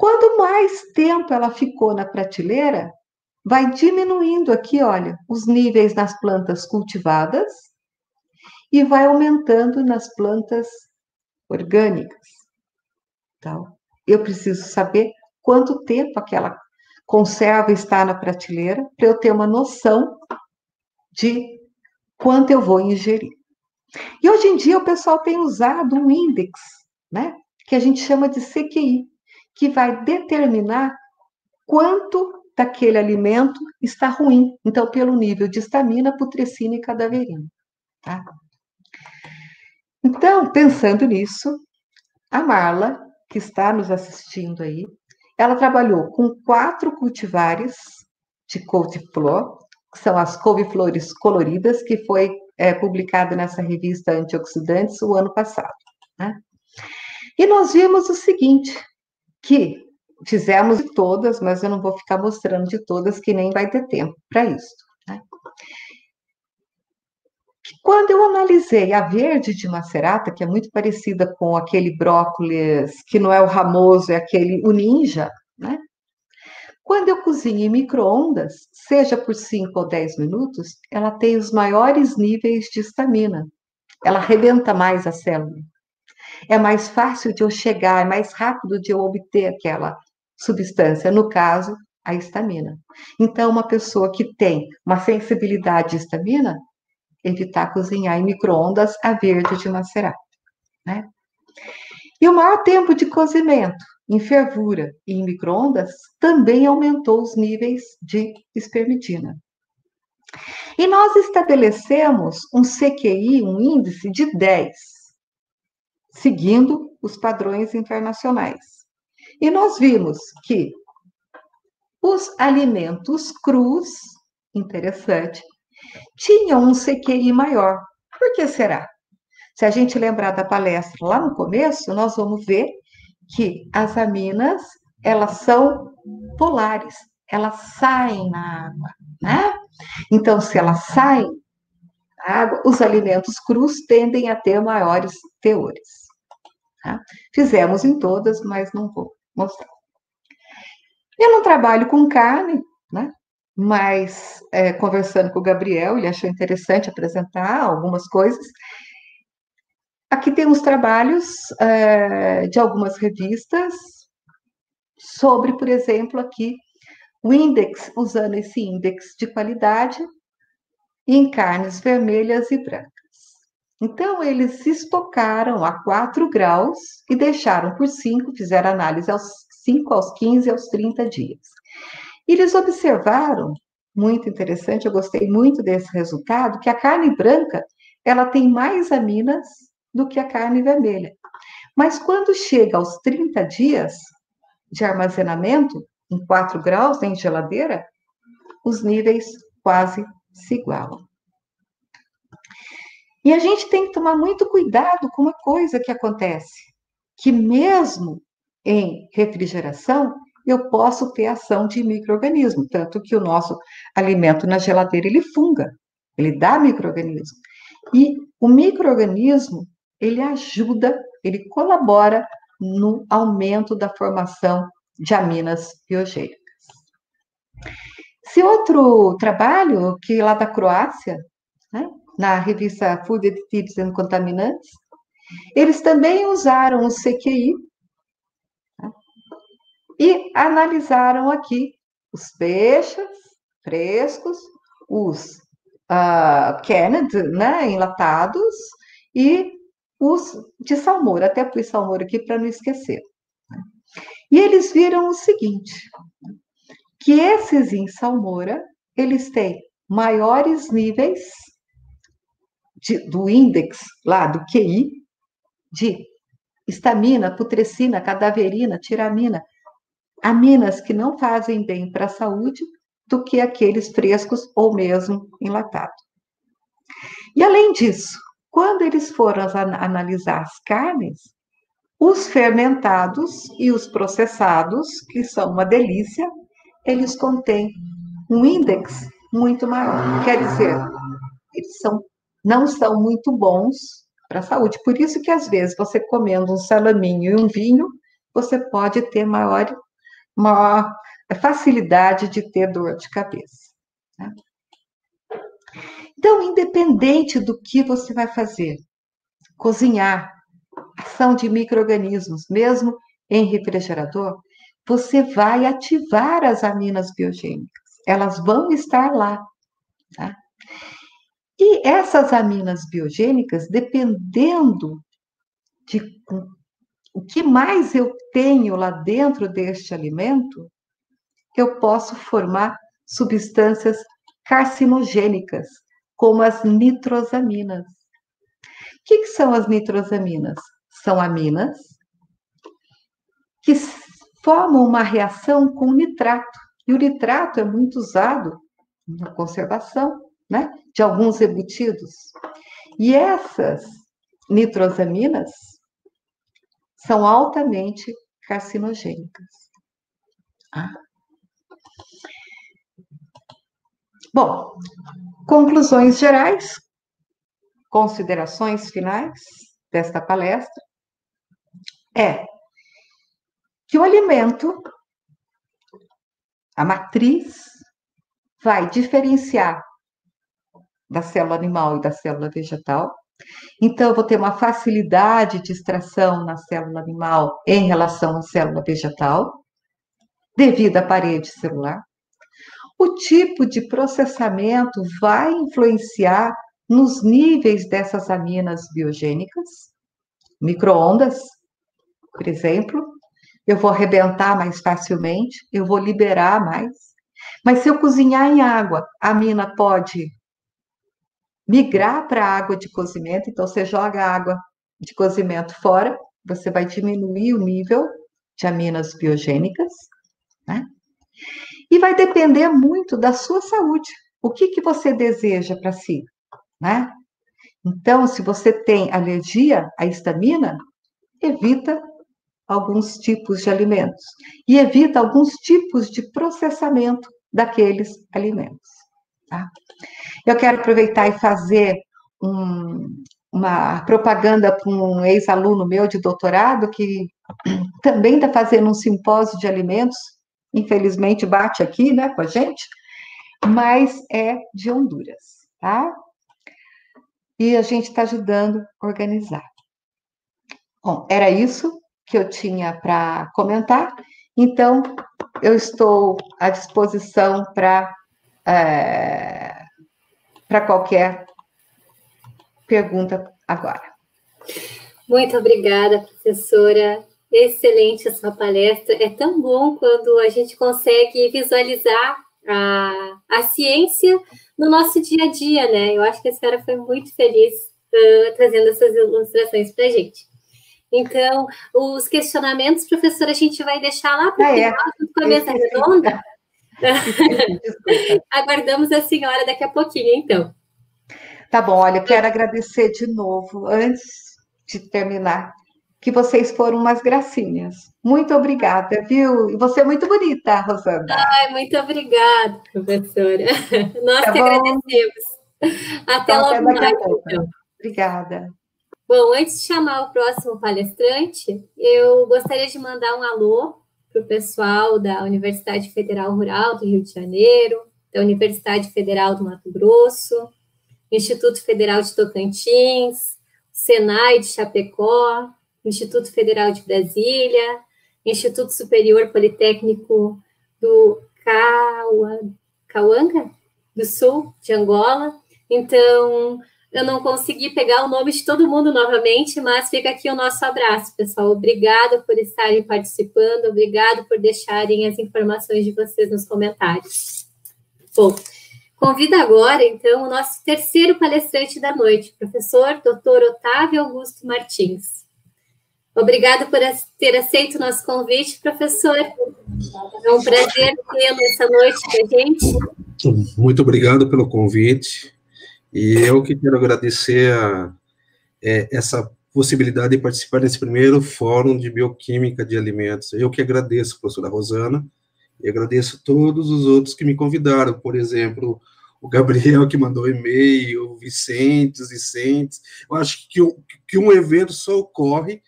Quanto mais tempo ela ficou na prateleira, vai diminuindo aqui, olha, os níveis nas plantas cultivadas e vai aumentando nas plantas orgânicas. Então, eu preciso saber quanto tempo aquela conserva está na prateleira para eu ter uma noção de quanto eu vou ingerir. E hoje em dia o pessoal tem usado um índice, né, que a gente chama de CQI, que vai determinar quanto daquele alimento está ruim. Então, pelo nível de estamina, putrescina e cadaverina. Tá? Então, pensando nisso, a Marla, que está nos assistindo aí, ela trabalhou com quatro cultivares de couve-flor, que são as couve-flores coloridas, que foi é, publicado nessa revista Antioxidantes o ano passado. Né? E nós vimos o seguinte, que fizemos de todas, mas eu não vou ficar mostrando de todas, que nem vai ter tempo para isso. Né? Quando eu analisei a verde de macerata, que é muito parecida com aquele brócolis, que não é o ramoso, é aquele, o ninja, né? Quando eu cozinho em micro-ondas, seja por 5 ou 10 minutos, ela tem os maiores níveis de estamina. Ela arrebenta mais a célula. É mais fácil de eu chegar, é mais rápido de eu obter aquela substância, no caso, a histamina. Então, uma pessoa que tem uma sensibilidade à histamina, evitar cozinhar em micro-ondas a verde de macerar. Né? E o maior tempo de cozimento em fervura e em micro-ondas também aumentou os níveis de espermidina. E nós estabelecemos um CQI, um índice de 10, seguindo os padrões internacionais. E nós vimos que os alimentos crus, interessante, tinham um CQI maior. Por que será? Se a gente lembrar da palestra lá no começo, nós vamos ver que as aminas, elas são polares, elas saem na água, né? Então, se elas saem água, os alimentos crus tendem a ter maiores teores. Tá? Fizemos em todas, mas não vou mostrar. Eu não trabalho com carne, né? mas é, conversando com o Gabriel, ele achou interessante apresentar algumas coisas. Aqui tem uns trabalhos é, de algumas revistas sobre, por exemplo, aqui o índex, usando esse índex de qualidade em carnes vermelhas e brancas. Então, eles estocaram a 4 graus e deixaram por 5, fizeram análise aos 5, aos 15, aos 30 dias. Eles observaram, muito interessante, eu gostei muito desse resultado, que a carne branca, ela tem mais aminas do que a carne vermelha. Mas quando chega aos 30 dias de armazenamento, em 4 graus, em geladeira, os níveis quase se igualam. E a gente tem que tomar muito cuidado com uma coisa que acontece, que mesmo em refrigeração, eu posso ter ação de microorganismo, tanto que o nosso alimento na geladeira ele funga, ele dá microorganismo. E o microorganismo, ele ajuda, ele colabora no aumento da formação de aminas biogênicas. Esse outro trabalho, que lá da Croácia, né, na revista Food Additives and Contaminantes, eles também usaram o CQI e analisaram aqui os peixes frescos, os uh, canned, né, enlatados, e os de salmoura, até pus salmoura aqui para não esquecer. E eles viram o seguinte, que esses em salmoura, eles têm maiores níveis de, do índex lá do QI, de estamina, putrescina, cadaverina, tiramina, aminas que não fazem bem para a saúde do que aqueles frescos ou mesmo enlatados. E além disso, quando eles foram analisar as carnes, os fermentados e os processados, que são uma delícia, eles contêm um índex muito maior. Quer dizer, eles são, não são muito bons para a saúde. Por isso que, às vezes, você comendo um salaminho e um vinho, você pode ter maior maior facilidade de ter dor de cabeça. Né? Então, independente do que você vai fazer, cozinhar, ação de micro-organismos, mesmo em refrigerador, você vai ativar as aminas biogênicas. Elas vão estar lá. Tá? E essas aminas biogênicas, dependendo de o que mais eu tenho lá dentro deste alimento, eu posso formar substâncias carcinogênicas, como as nitrosaminas. O que, que são as nitrosaminas? São aminas que formam uma reação com nitrato. E o nitrato é muito usado na conservação né, de alguns embutidos. E essas nitrosaminas são altamente carcinogênicas. Ah. Bom, conclusões gerais, considerações finais desta palestra é que o alimento, a matriz, vai diferenciar da célula animal e da célula vegetal, então, eu vou ter uma facilidade de extração na célula animal em relação à célula vegetal. devido à parede celular. O tipo de processamento vai influenciar nos níveis dessas aminas biogênicas. Microondas, por exemplo, eu vou arrebentar mais facilmente, eu vou liberar mais. Mas se eu cozinhar em água, a mina pode migrar para a água de cozimento, então você joga a água de cozimento fora, você vai diminuir o nível de aminas biogênicas, né? E vai depender muito da sua saúde. O que, que você deseja para si, né? Então, se você tem alergia à histamina, evita alguns tipos de alimentos e evita alguns tipos de processamento daqueles alimentos. Tá? Eu quero aproveitar e fazer um, uma propaganda para um ex-aluno meu de doutorado que também está fazendo um simpósio de alimentos, infelizmente bate aqui, né, com a gente, mas é de Honduras, tá? E a gente está ajudando a organizar. Bom, era isso que eu tinha para comentar, então eu estou à disposição para é, para qualquer pergunta agora. Muito obrigada, professora. Excelente a sua palestra. É tão bom quando a gente consegue visualizar a, a ciência no nosso dia a dia, né? Eu acho que a senhora foi muito feliz uh, trazendo essas ilustrações para a gente. Então, os questionamentos, professora, a gente vai deixar lá para o ah, é. final, com a mesa redonda. Aguardamos a senhora daqui a pouquinho, então. Tá bom, olha, quero agradecer de novo, antes de terminar, que vocês foram umas gracinhas. Muito obrigada, viu? E você é muito bonita, Rosana. Ai, muito obrigada, professora. Nós tá que bom? agradecemos. Até então, logo mais, então. Obrigada. Bom, antes de chamar o próximo palestrante, eu gostaria de mandar um alô para o pessoal da Universidade Federal Rural do Rio de Janeiro, da Universidade Federal do Mato Grosso, Instituto Federal de Tocantins, Senai de Chapecó, Instituto Federal de Brasília, Instituto Superior Politécnico do Cauanga do Sul, de Angola. Então, eu não consegui pegar o nome de todo mundo novamente, mas fica aqui o nosso abraço, pessoal. Obrigada por estarem participando, obrigado por deixarem as informações de vocês nos comentários. Bom, convido agora, então, o nosso terceiro palestrante da noite, professor Dr. Otávio Augusto Martins. Obrigado por ter aceito o nosso convite, professor. É um prazer tê-lo essa noite com a gente. Muito obrigado pelo convite. E eu que quero agradecer a, é, essa possibilidade de participar desse primeiro fórum de bioquímica de alimentos. Eu que agradeço, professora Rosana, e agradeço todos os outros que me convidaram, por exemplo, o Gabriel que mandou e-mail, o Vicente, os Vicentes. Eu acho que, que um evento só ocorre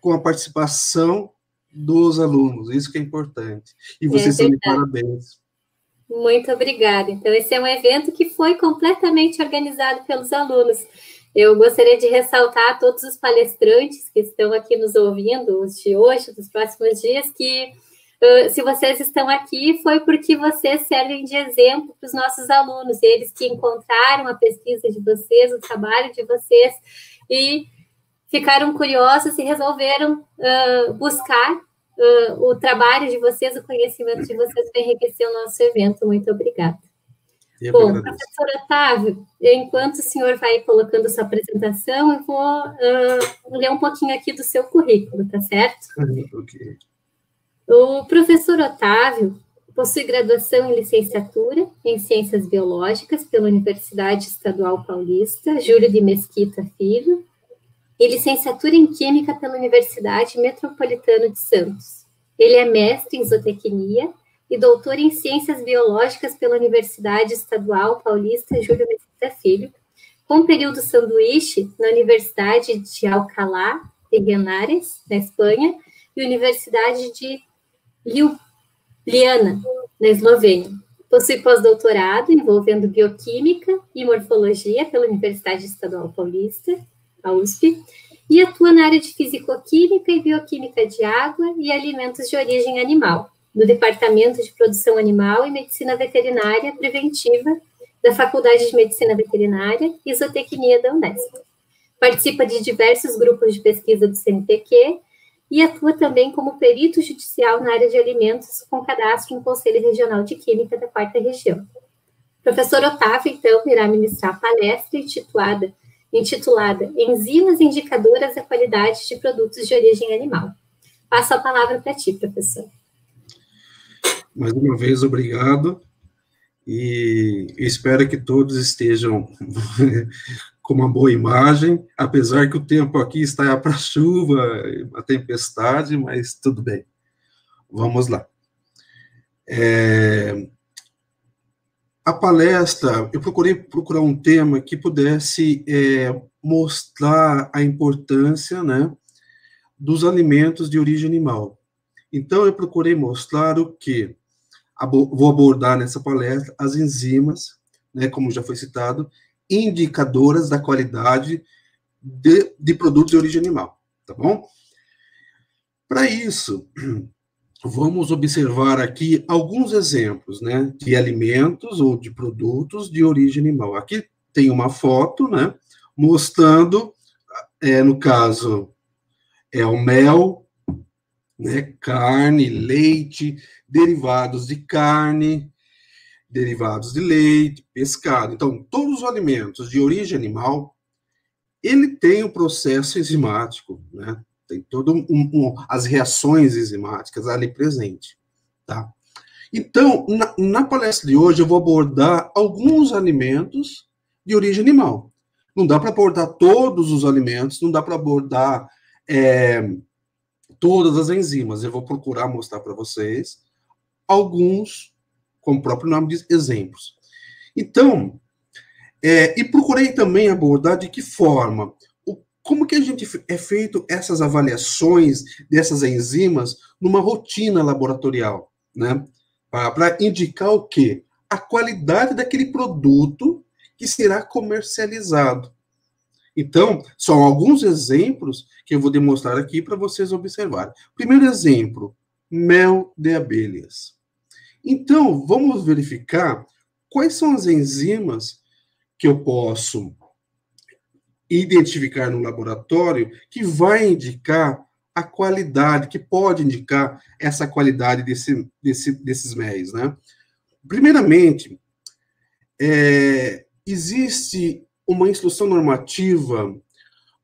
com a participação dos alunos, isso que é importante. E vocês é estão de parabéns. Muito obrigada. Então, esse é um evento que foi completamente organizado pelos alunos. Eu gostaria de ressaltar a todos os palestrantes que estão aqui nos ouvindo, os de hoje, dos próximos dias, que uh, se vocês estão aqui foi porque vocês servem de exemplo para os nossos alunos, eles que encontraram a pesquisa de vocês, o trabalho de vocês, e ficaram curiosos e resolveram uh, buscar uh, o trabalho de vocês, o conhecimento de vocês para enriquecer o nosso evento. Muito obrigada. Bom, professor Otávio, enquanto o senhor vai colocando sua apresentação, eu vou uh, ler um pouquinho aqui do seu currículo, tá certo? Ok. O professor Otávio possui graduação em licenciatura em Ciências Biológicas pela Universidade Estadual Paulista, Júlio de Mesquita Filho, e licenciatura em Química pela Universidade Metropolitana de Santos. Ele é mestre em zootecnia e doutor em Ciências Biológicas pela Universidade Estadual Paulista Júlio Mesquita Filho, com período sanduíche na Universidade de Alcalá de Henares, na Espanha, e Universidade de Ljubljana, na Eslovênia. Possui pós-doutorado envolvendo bioquímica e morfologia pela Universidade Estadual Paulista a USP, e atua na área de fisicoquímica e bioquímica de água e alimentos de origem animal, do Departamento de Produção Animal e Medicina Veterinária Preventiva da Faculdade de Medicina Veterinária e Zootecnia da Unesp. Participa de diversos grupos de pesquisa do CNPq e atua também como perito judicial na área de alimentos com cadastro no Conselho Regional de Química da Quarta Região. Professor Otávio, então, irá ministrar a palestra intitulada, intitulada Enzimas Indicadoras da Qualidade de Produtos de Origem Animal. Passo a palavra para ti, professor. Mais uma vez, obrigado. E espero que todos estejam com uma boa imagem, apesar que o tempo aqui está para chuva, a tempestade, mas tudo bem. Vamos lá. É, a palestra, eu procurei procurar um tema que pudesse é, mostrar a importância, né, dos alimentos de origem animal. Então, eu procurei mostrar o que vou abordar nessa palestra as enzimas, né, como já foi citado, indicadoras da qualidade de, de produtos de origem animal, tá bom? Para isso, vamos observar aqui alguns exemplos, né, de alimentos ou de produtos de origem animal. Aqui tem uma foto, né, mostrando, é, no caso, é o mel, né, carne, leite, derivados de carne, derivados de leite, pescado. Então, todos os alimentos de origem animal, ele tem o um processo enzimático, né? Tem todo um, um, as reações enzimáticas ali presente, tá? Então, na, na, palestra de hoje, eu vou abordar alguns alimentos de origem animal. Não dá para abordar todos os alimentos, não dá para abordar é, todas as enzimas. Eu vou procurar mostrar para vocês alguns como o próprio nome diz, exemplos. Então, é, e procurei também abordar de que forma, como que a gente é feito essas avaliações dessas enzimas numa rotina laboratorial, né? Para indicar o quê? A qualidade daquele produto que será comercializado. Então, são alguns exemplos que eu vou demonstrar aqui para vocês observarem. Primeiro exemplo, mel de abelhas. Então, vamos verificar quais são as enzimas que eu posso identificar no laboratório que vai indicar a qualidade, que pode indicar essa qualidade desse, desse, desses méis, né? Primeiramente, é, existe uma instrução normativa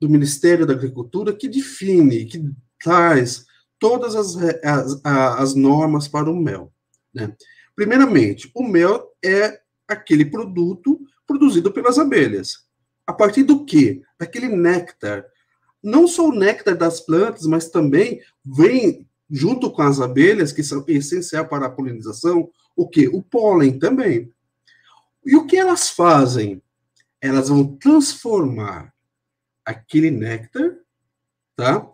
do Ministério da Agricultura que define, que traz todas as, as, as normas para o mel. Né? Primeiramente, o mel é aquele produto produzido pelas abelhas. A partir do quê? Daquele néctar. Não só o néctar das plantas, mas também vem junto com as abelhas, que são essencial para a polinização, o que? O pólen também. E o que elas fazem? Elas vão transformar aquele néctar, tá?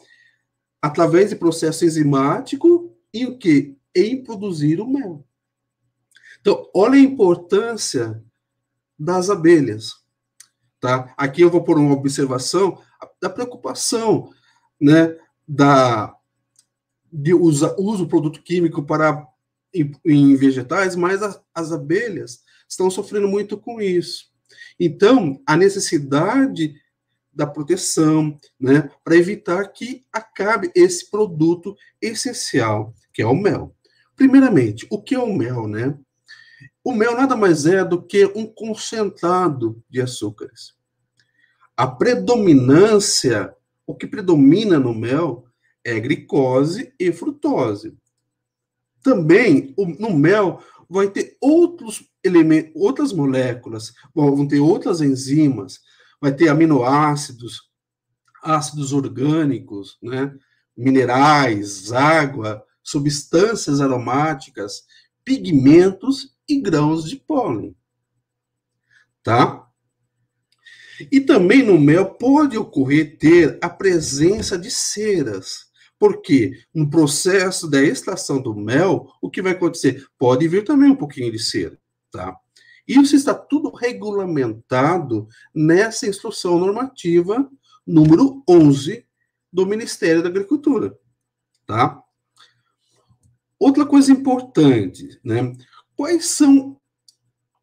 Através de processo enzimático e o que? em produzir o mel. Então, olha a importância das abelhas. Tá? Aqui eu vou pôr uma observação da preocupação né, da, de usar uso produto químico para em, em vegetais, mas as, as abelhas estão sofrendo muito com isso. Então, a necessidade da proteção, né, para evitar que acabe esse produto essencial, que é o mel. Primeiramente, o que é o mel, né? O mel nada mais é do que um concentrado de açúcares. A predominância, o que predomina no mel é glicose e frutose. Também no mel vai ter outros elementos, outras moléculas, vão ter outras enzimas, vai ter aminoácidos, ácidos orgânicos, né? minerais, água, substâncias aromáticas, pigmentos e grãos de pólen. Tá? E também no mel pode ocorrer ter a presença de ceras. Porque no processo da extração do mel, o que vai acontecer? Pode vir também um pouquinho de cera, tá? Isso está tudo regulamentado nessa instrução normativa número 11 do Ministério da Agricultura, tá? Outra coisa importante, né? Quais são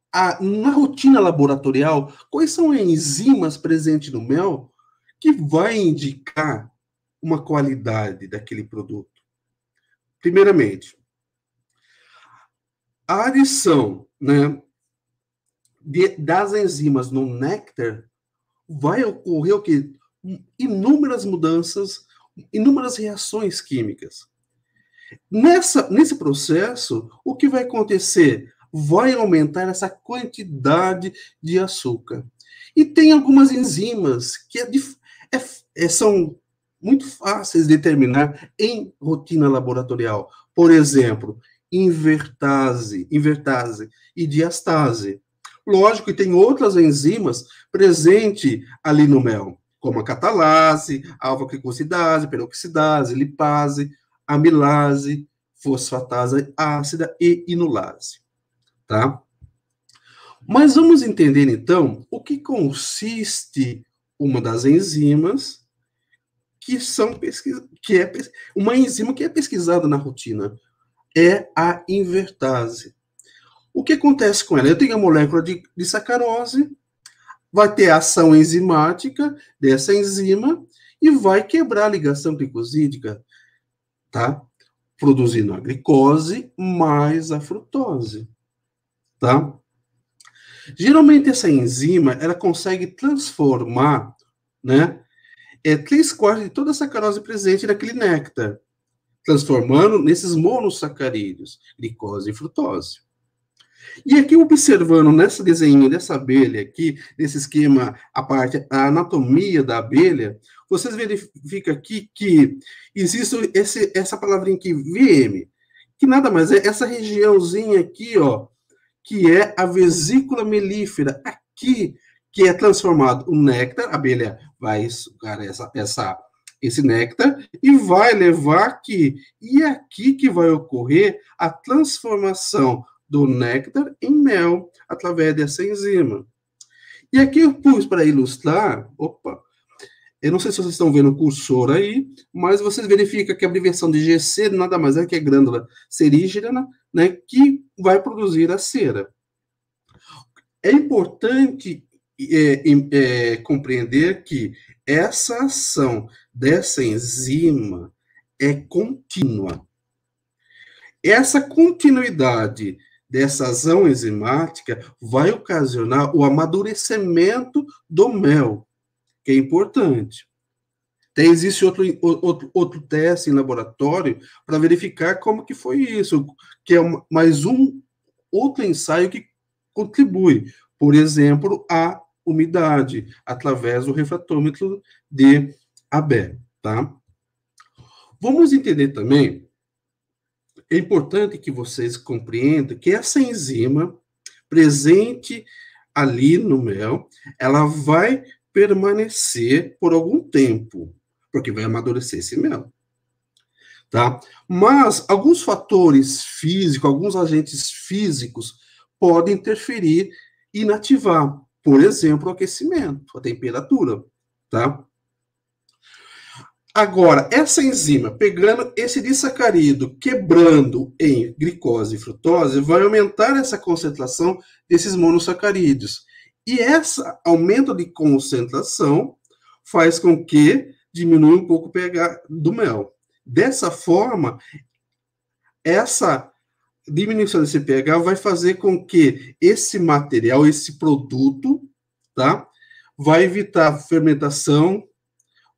a, na rotina laboratorial, quais são as enzimas presentes no mel que vai indicar uma qualidade daquele produto? Primeiramente, a adição né, de, das enzimas no néctar vai ocorrer o que? Inúmeras mudanças, inúmeras reações químicas. Nessa, nesse processo, o que vai acontecer? Vai aumentar essa quantidade de açúcar. E tem algumas enzimas que é, é, é, são muito fáceis de determinar em rotina laboratorial. Por exemplo, invertase, invertase e diastase. Lógico que tem outras enzimas presentes ali no mel, como a catalase, alfa-glicosidase, peroxidase, lipase, amilase, fosfatase ácida e inulase, tá? Mas vamos entender então o que consiste uma das enzimas que são que é uma enzima que é pesquisada na rotina é a invertase. O que acontece com ela? Eu tenho a molécula de, de sacarose, vai ter a ação enzimática dessa enzima e vai quebrar a ligação glicosídica, tá? Produzindo a glicose mais a frutose, tá? Geralmente essa enzima, ela consegue transformar, né, é, três quartos de toda a sacarose presente naquele néctar, transformando nesses monossacarídeos, glicose e frutose. E aqui, observando nessa desenho dessa abelha aqui, nesse esquema, a parte, a anatomia da abelha, vocês verificam aqui que existe esse, essa palavrinha aqui, VM, que nada mais é essa regiãozinha aqui, ó, que é a vesícula melífera, aqui, que é transformado o néctar, a abelha vai sugar essa, essa, esse néctar e vai levar aqui. E é aqui que vai ocorrer a transformação do néctar em mel através dessa enzima. E aqui eu pus para ilustrar, opa, eu não sei se vocês estão vendo o cursor aí, mas vocês verificam que a abreviação de GC nada mais é que a glândula serígena, né, que vai produzir a cera. É importante é, é, compreender que essa ação dessa enzima é contínua. Essa continuidade dessa ação enzimática vai ocasionar o amadurecimento do mel, que é importante. Até existe outro, outro, outro teste em laboratório para verificar como que foi isso, que é mais um outro ensaio que contribui, por exemplo, a umidade, através do refratômetro de Abel, tá? Vamos entender também é importante que vocês compreendam que essa enzima presente ali no mel, ela vai permanecer por algum tempo, porque vai amadurecer esse mel. Tá? Mas alguns fatores físicos, alguns agentes físicos podem interferir e inativar, por exemplo, o aquecimento, a temperatura, tá? Agora, essa enzima, pegando esse disacarídeo, quebrando em glicose e frutose, vai aumentar essa concentração desses monossacarídeos. E esse aumento de concentração faz com que diminua um pouco o pH do mel. Dessa forma, essa diminuição desse pH vai fazer com que esse material, esse produto, tá? Vai evitar fermentação,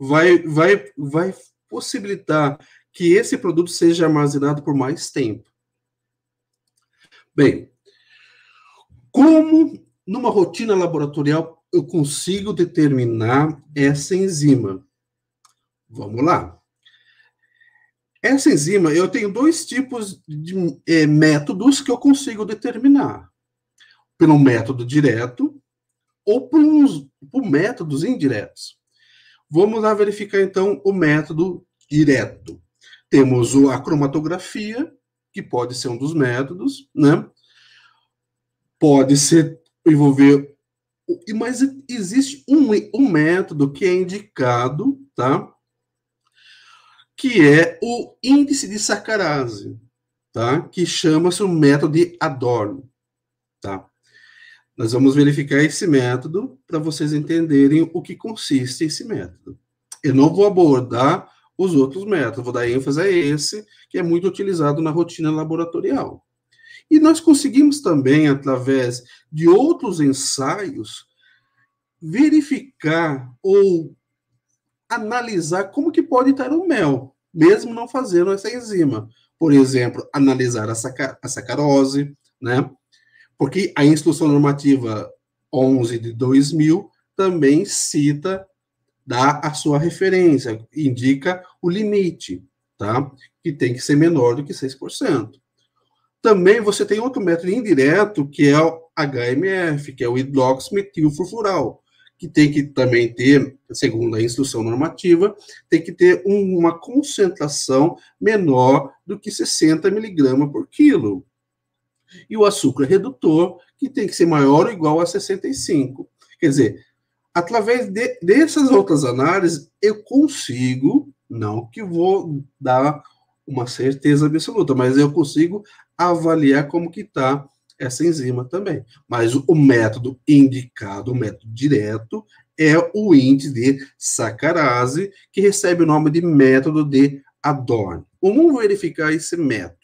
vai, vai, vai possibilitar que esse produto seja armazenado por mais tempo. Bem, como numa rotina laboratorial eu consigo determinar essa enzima? Vamos lá. Essa enzima, eu tenho dois tipos de é, métodos que eu consigo determinar. Pelo método direto ou por, uns, por métodos indiretos. Vamos lá verificar então o método direto. Temos a cromatografia, que pode ser um dos métodos, né? Pode ser envolver mas existe um, um método que é indicado, tá? Que é o índice de sacarase. tá? Que chama-se o método de Adorno, tá? Nós vamos verificar esse método para vocês entenderem o que consiste esse método. Eu não vou abordar os outros métodos, vou dar ênfase a esse, que é muito utilizado na rotina laboratorial. E nós conseguimos também, através de outros ensaios, verificar ou analisar como que pode estar o mel, mesmo não fazendo essa enzima. Por exemplo, analisar a, saca a sacarose, né? Porque a instrução normativa 11 de 2000 também cita, dá a sua referência, indica o limite, tá? Que tem que ser menor do que 6%. Também você tem outro método indireto, que é o HMF, que é o hidroximetilfurfural, que tem que também ter, segundo a instrução normativa, tem que ter uma concentração menor do que 60 miligramas por quilo. E o açúcar redutor, que tem que ser maior ou igual a 65. Quer dizer, através de, dessas outras análises, eu consigo, não que vou dar uma certeza absoluta, mas eu consigo avaliar como que está essa enzima também. Mas o método indicado, o método direto, é o índice de sacarase, que recebe o nome de método de Adorn. Vamos verificar esse método.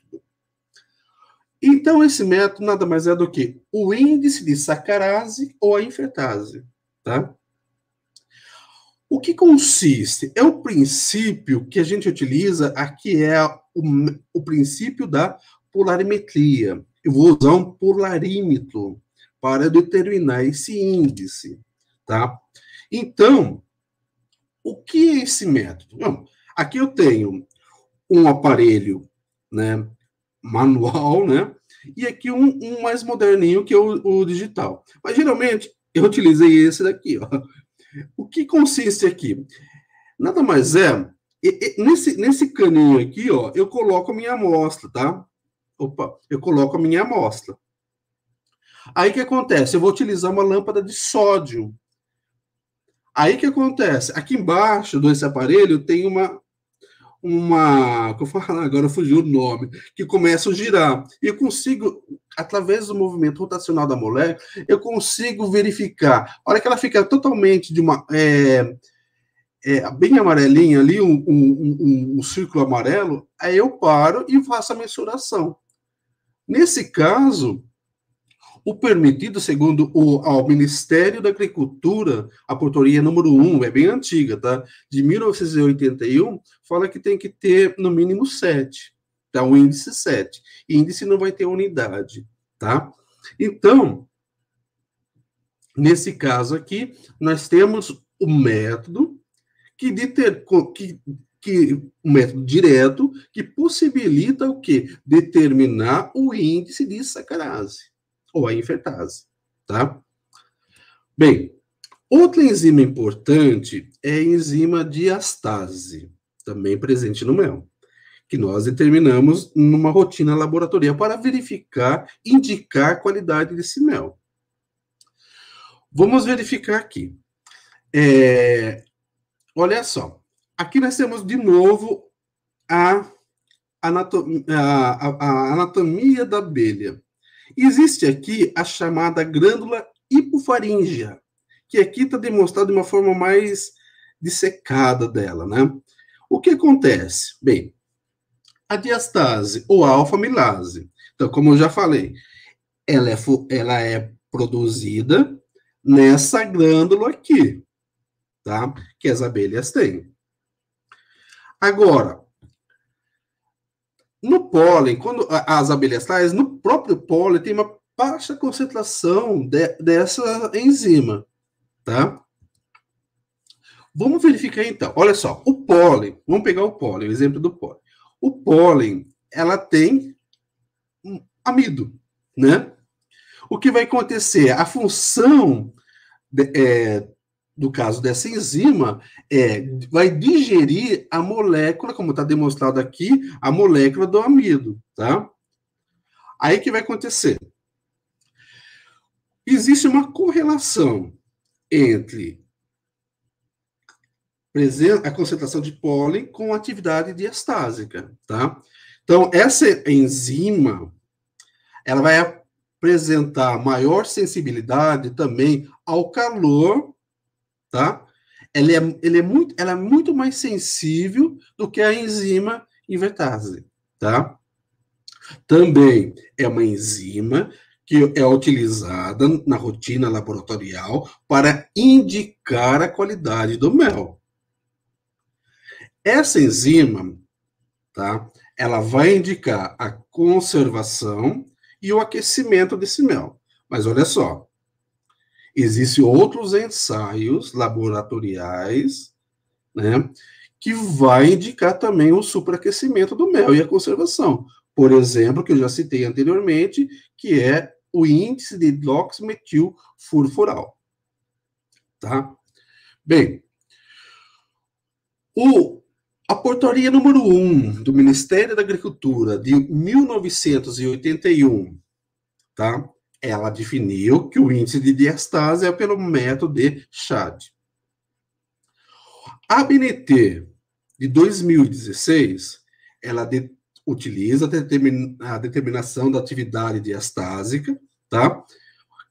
Então, esse método nada mais é do que o índice de sacarase ou a infetase, tá? O que consiste? É o princípio que a gente utiliza aqui, é o, o princípio da polarimetria eu vou usar um polarímetro para determinar esse índice, tá? Então, o que é esse método? Não, aqui eu tenho um aparelho, né, manual, né, e aqui um, um mais moderninho que é o, o, digital. Mas geralmente eu utilizei esse daqui, ó. O que consiste aqui? Nada mais é, nesse, nesse caninho aqui, ó, eu coloco a minha amostra, tá? Opa, eu coloco a minha amostra. Aí que acontece? Eu vou utilizar uma lâmpada de sódio. Aí que acontece? Aqui embaixo desse aparelho tem uma uma, eu agora fugiu o nome, que começa a girar. E eu consigo, através do movimento rotacional da molécula, eu consigo verificar. A hora que ela fica totalmente de uma é, é, bem amarelinha ali, um, um, um, um, círculo amarelo, aí eu paro e faço a mensuração. Nesse caso, o permitido, segundo o ao Ministério da Agricultura, a portaria número 1, é bem antiga, tá? De 1981, fala que tem que ter no mínimo 7, tá? O índice 7. Índice não vai ter unidade, tá? Então, nesse caso aqui, nós temos o método que, deter, que que um método direto que possibilita o quê? Determinar o índice de sacarase ou a infetase, tá? Bem, outra enzima importante é a enzima diastase, também presente no mel, que nós determinamos numa rotina laboratorial para verificar, indicar a qualidade desse mel. Vamos verificar aqui. É, olha só, Aqui nós temos de novo a anatomia, a, a anatomia da abelha. Existe aqui a chamada glândula hipofaríngea, que aqui está demonstrado de uma forma mais dissecada dela, né? O que acontece? Bem, a diastase ou alfa-milase, então, como eu já falei, ela é, ela é produzida nessa glândula aqui, tá? Que as abelhas têm. Agora, no pólen, quando as abelhas traz, no próprio pólen tem uma baixa concentração de, dessa enzima, tá? Vamos verificar então. Olha só, o pólen, vamos pegar o pólen, o exemplo do pólen. O pólen, ela tem amido, né? O que vai acontecer? A função de, é, do caso dessa enzima, é, vai digerir a molécula, como está demonstrado aqui, a molécula do amido, tá? Aí que vai acontecer? Existe uma correlação entre a concentração de pólen com a atividade diastásica, tá? Então, essa enzima, ela vai apresentar maior sensibilidade também ao calor, tá? Ela é, ele é muito, ela é muito mais sensível do que a enzima invertase, tá? Também é uma enzima que é utilizada na rotina laboratorial para indicar a qualidade do mel. Essa enzima, tá? Ela vai indicar a conservação e o aquecimento desse mel. Mas olha só, existem outros ensaios laboratoriais, né, que vai indicar também o superaquecimento do mel e a conservação. Por exemplo, que eu já citei anteriormente, que é o índice de hidroximetilfurfural. Tá? Bem, o, a portaria número 1 do Ministério da Agricultura de 1981, tá? Ela definiu que o índice de diastase é pelo método de Chad. A BNT de 2016, ela de, utiliza a, determin, a determinação da atividade diastásica tá?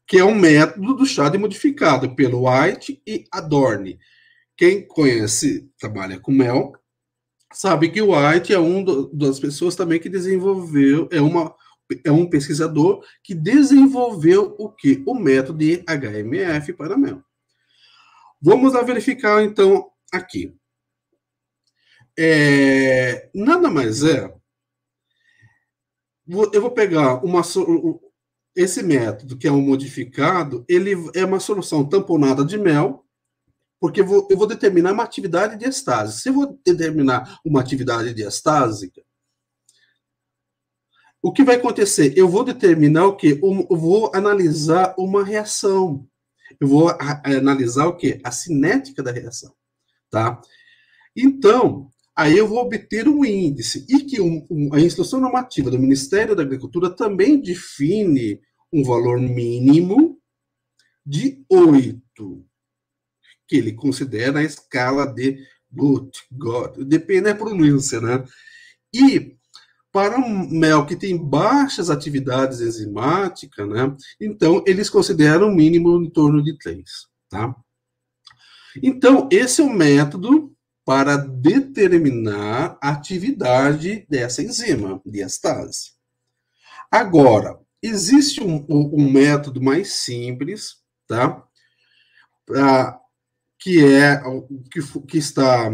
Que é um método do Chad modificado pelo White e Adorne. Quem conhece, trabalha com mel, sabe que o White é um das pessoas também que desenvolveu, é uma é um pesquisador que desenvolveu o que? O método de HMF para mel. Vamos lá verificar então aqui. É, nada mais é. Eu vou pegar uma, esse método, que é um modificado, ele é uma solução tamponada de mel, porque eu vou, eu vou determinar uma atividade diastásica. Se eu vou determinar uma atividade diastásica, o que vai acontecer? Eu vou determinar o quê? Eu vou analisar uma reação. Eu vou analisar o quê? A cinética da reação, tá? Então, aí eu vou obter um índice. E que um, um, a instrução normativa do Ministério da Agricultura também define um valor mínimo de 8, que ele considera a escala de Gut, God, depende da pronúncia, né? E para mel que tem baixas atividades enzimáticas, né? Então, eles consideram um mínimo em torno de 3, tá? Então, esse é o método para determinar a atividade dessa enzima, diastase. Agora, existe um, um, método mais simples, tá? Pra, que é que, que está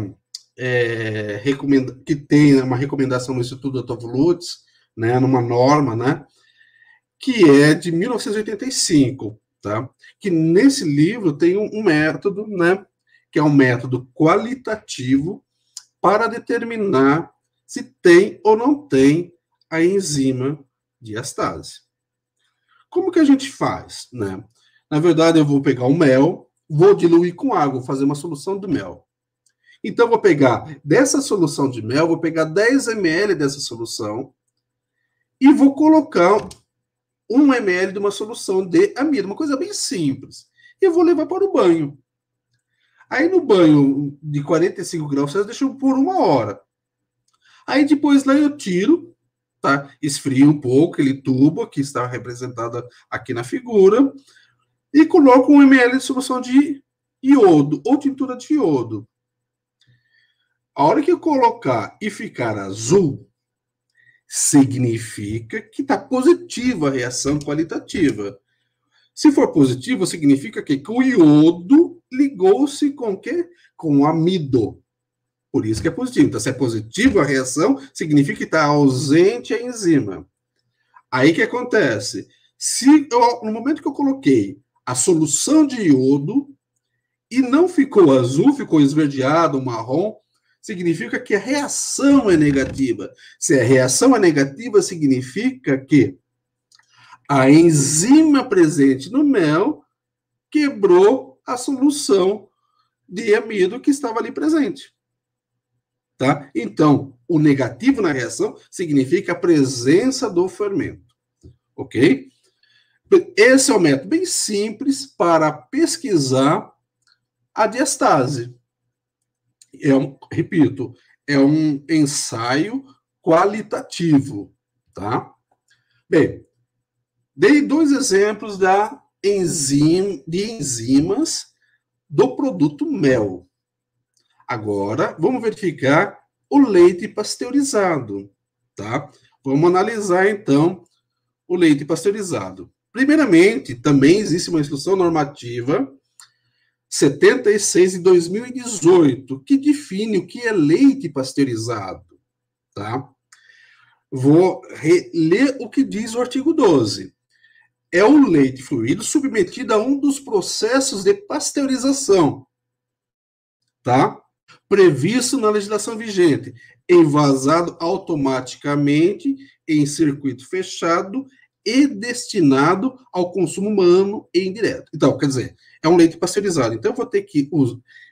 é, recomenda, que tem uma recomendação no Instituto Otto Lutz, né, numa norma, né, que é de 1985, tá? Que nesse livro tem um, um método, né, que é um método qualitativo para determinar se tem ou não tem a enzima diastase. Como que a gente faz, né? Na verdade, eu vou pegar o mel, vou diluir com água, fazer uma solução de mel. Então, vou pegar dessa solução de mel, vou pegar 10 ml dessa solução e vou colocar 1 ml de uma solução de amido, uma coisa bem simples. E vou levar para o banho. Aí no banho de 45 graus Celsius, deixo por uma hora. Aí depois lá eu tiro, tá? Esfrio um pouco aquele tubo que está representado aqui na figura e coloco um ml de solução de iodo ou tintura de iodo. A hora que eu colocar e ficar azul, significa que está positiva a reação qualitativa. Se for positivo, significa que o iodo ligou-se com o quê? Com o amido. Por isso que é positivo. Então, se é positivo a reação, significa que está ausente a enzima. Aí que acontece? Se eu, no momento que eu coloquei a solução de iodo e não ficou azul, ficou esverdeado, marrom, significa que a reação é negativa. Se a reação é negativa, significa que a enzima presente no mel quebrou a solução de amido que estava ali presente. Tá? Então, o negativo na reação significa a presença do fermento. Ok? Esse é o método bem simples para pesquisar a diastase. É um, repito, é um ensaio qualitativo, tá? Bem, dei dois exemplos da enzima, de enzimas do produto mel. Agora, vamos verificar o leite pasteurizado, tá? Vamos analisar, então, o leite pasteurizado. Primeiramente, também existe uma instrução normativa 76 de 2018, que define o que é leite pasteurizado, tá? Vou ler o que diz o artigo 12. É o leite fluido submetido a um dos processos de pasteurização, tá? Previsto na legislação vigente, envasado automaticamente em circuito fechado e destinado ao consumo humano e indireto. Então, quer dizer, é um leite pasteurizado. Então, eu vou ter que,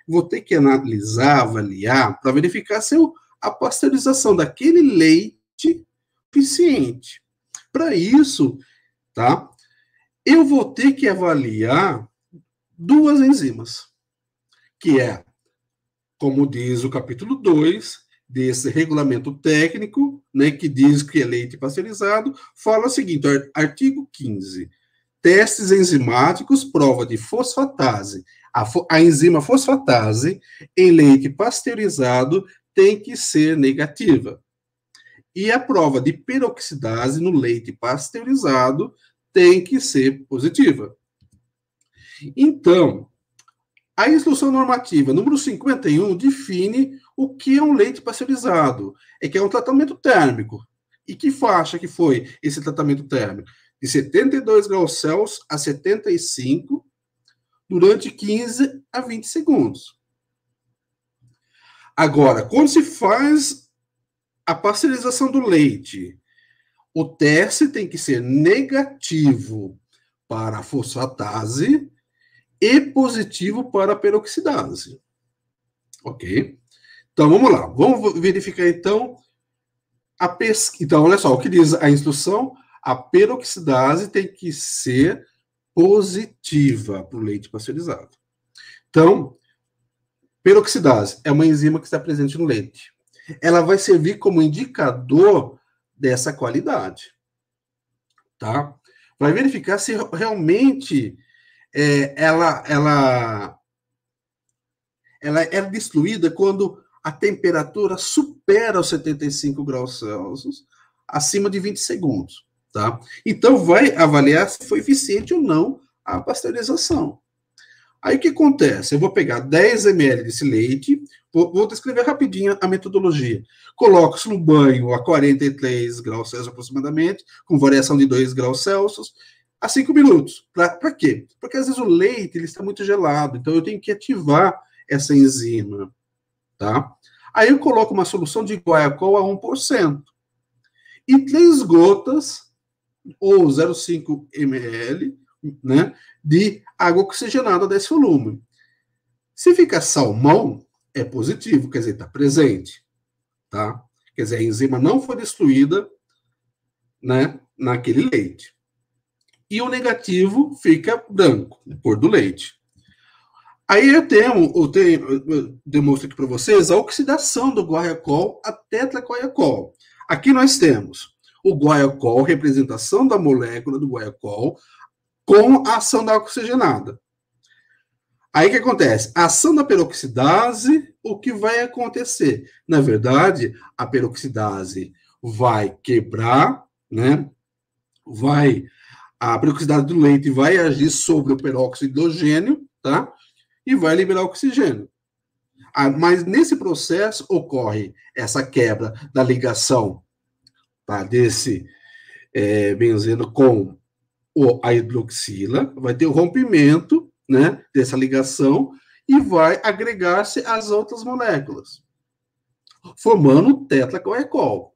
vou ter que analisar, avaliar, para verificar se eu, a pasteurização daquele leite eficiente. Para isso, tá? Eu vou ter que avaliar duas enzimas, que é, como diz o capítulo 2 desse regulamento técnico, né, que diz que é leite pasteurizado, fala o seguinte, artigo 15. Testes enzimáticos, prova de fosfatase. A, a enzima fosfatase em leite pasteurizado tem que ser negativa. E a prova de peroxidase no leite pasteurizado tem que ser positiva. Então, a instrução normativa número 51 define o que é um leite pasteurizado. É que é um tratamento térmico. E que faixa que foi esse tratamento térmico? De 72 graus Celsius a 75 durante 15 a 20 segundos. Agora, quando se faz a pasteurização do leite, o teste tem que ser negativo para a fosfatase e positivo para a peroxidase. Ok? Então, vamos lá. Vamos verificar, então, a pesquisa. Então, olha só, o que diz a instrução? A peroxidase tem que ser positiva para o leite pasteurizado. Então, peroxidase é uma enzima que está presente no leite. Ela vai servir como indicador dessa qualidade. Tá? Vai verificar se realmente é, ela, ela, ela é destruída quando a temperatura supera os 75 graus Celsius, acima de 20 segundos, tá? Então, vai avaliar se foi eficiente ou não a pasteurização. Aí, o que acontece? Eu vou pegar 10 ml desse leite, vou, vou descrever rapidinho a metodologia. Coloco-se no banho a 43 graus Celsius aproximadamente, com variação de 2 graus Celsius, a 5 minutos. Para quê? Porque às vezes o leite ele está muito gelado, então eu tenho que ativar essa enzima tá? Aí eu coloco uma solução de guaiacol a 1%. E três gotas, ou 0,5 ml, né, de água oxigenada desse volume. Se fica salmão, é positivo, quer dizer, está presente, tá? Quer dizer, a enzima não foi destruída, né, naquele leite. E o negativo fica branco, cor do leite. Aí eu tenho, eu tenho eu demonstro aqui para vocês a oxidação do guaiacol a tetracoiacol. Aqui nós temos o guaiacol, representação da molécula do guaiacol, com a ação da oxigenada. Aí o que acontece? A ação da peroxidase, o que vai acontecer? Na verdade, a peroxidase vai quebrar, né? Vai a peroxidase do leite vai agir sobre o peróxido de hidrogênio, tá? e vai liberar oxigênio. Ah, mas nesse processo ocorre essa quebra da ligação tá, desse é, benzeno com o, a hidroxila, vai ter o rompimento né, dessa ligação e vai agregar-se às outras moléculas, formando o tetracoecol.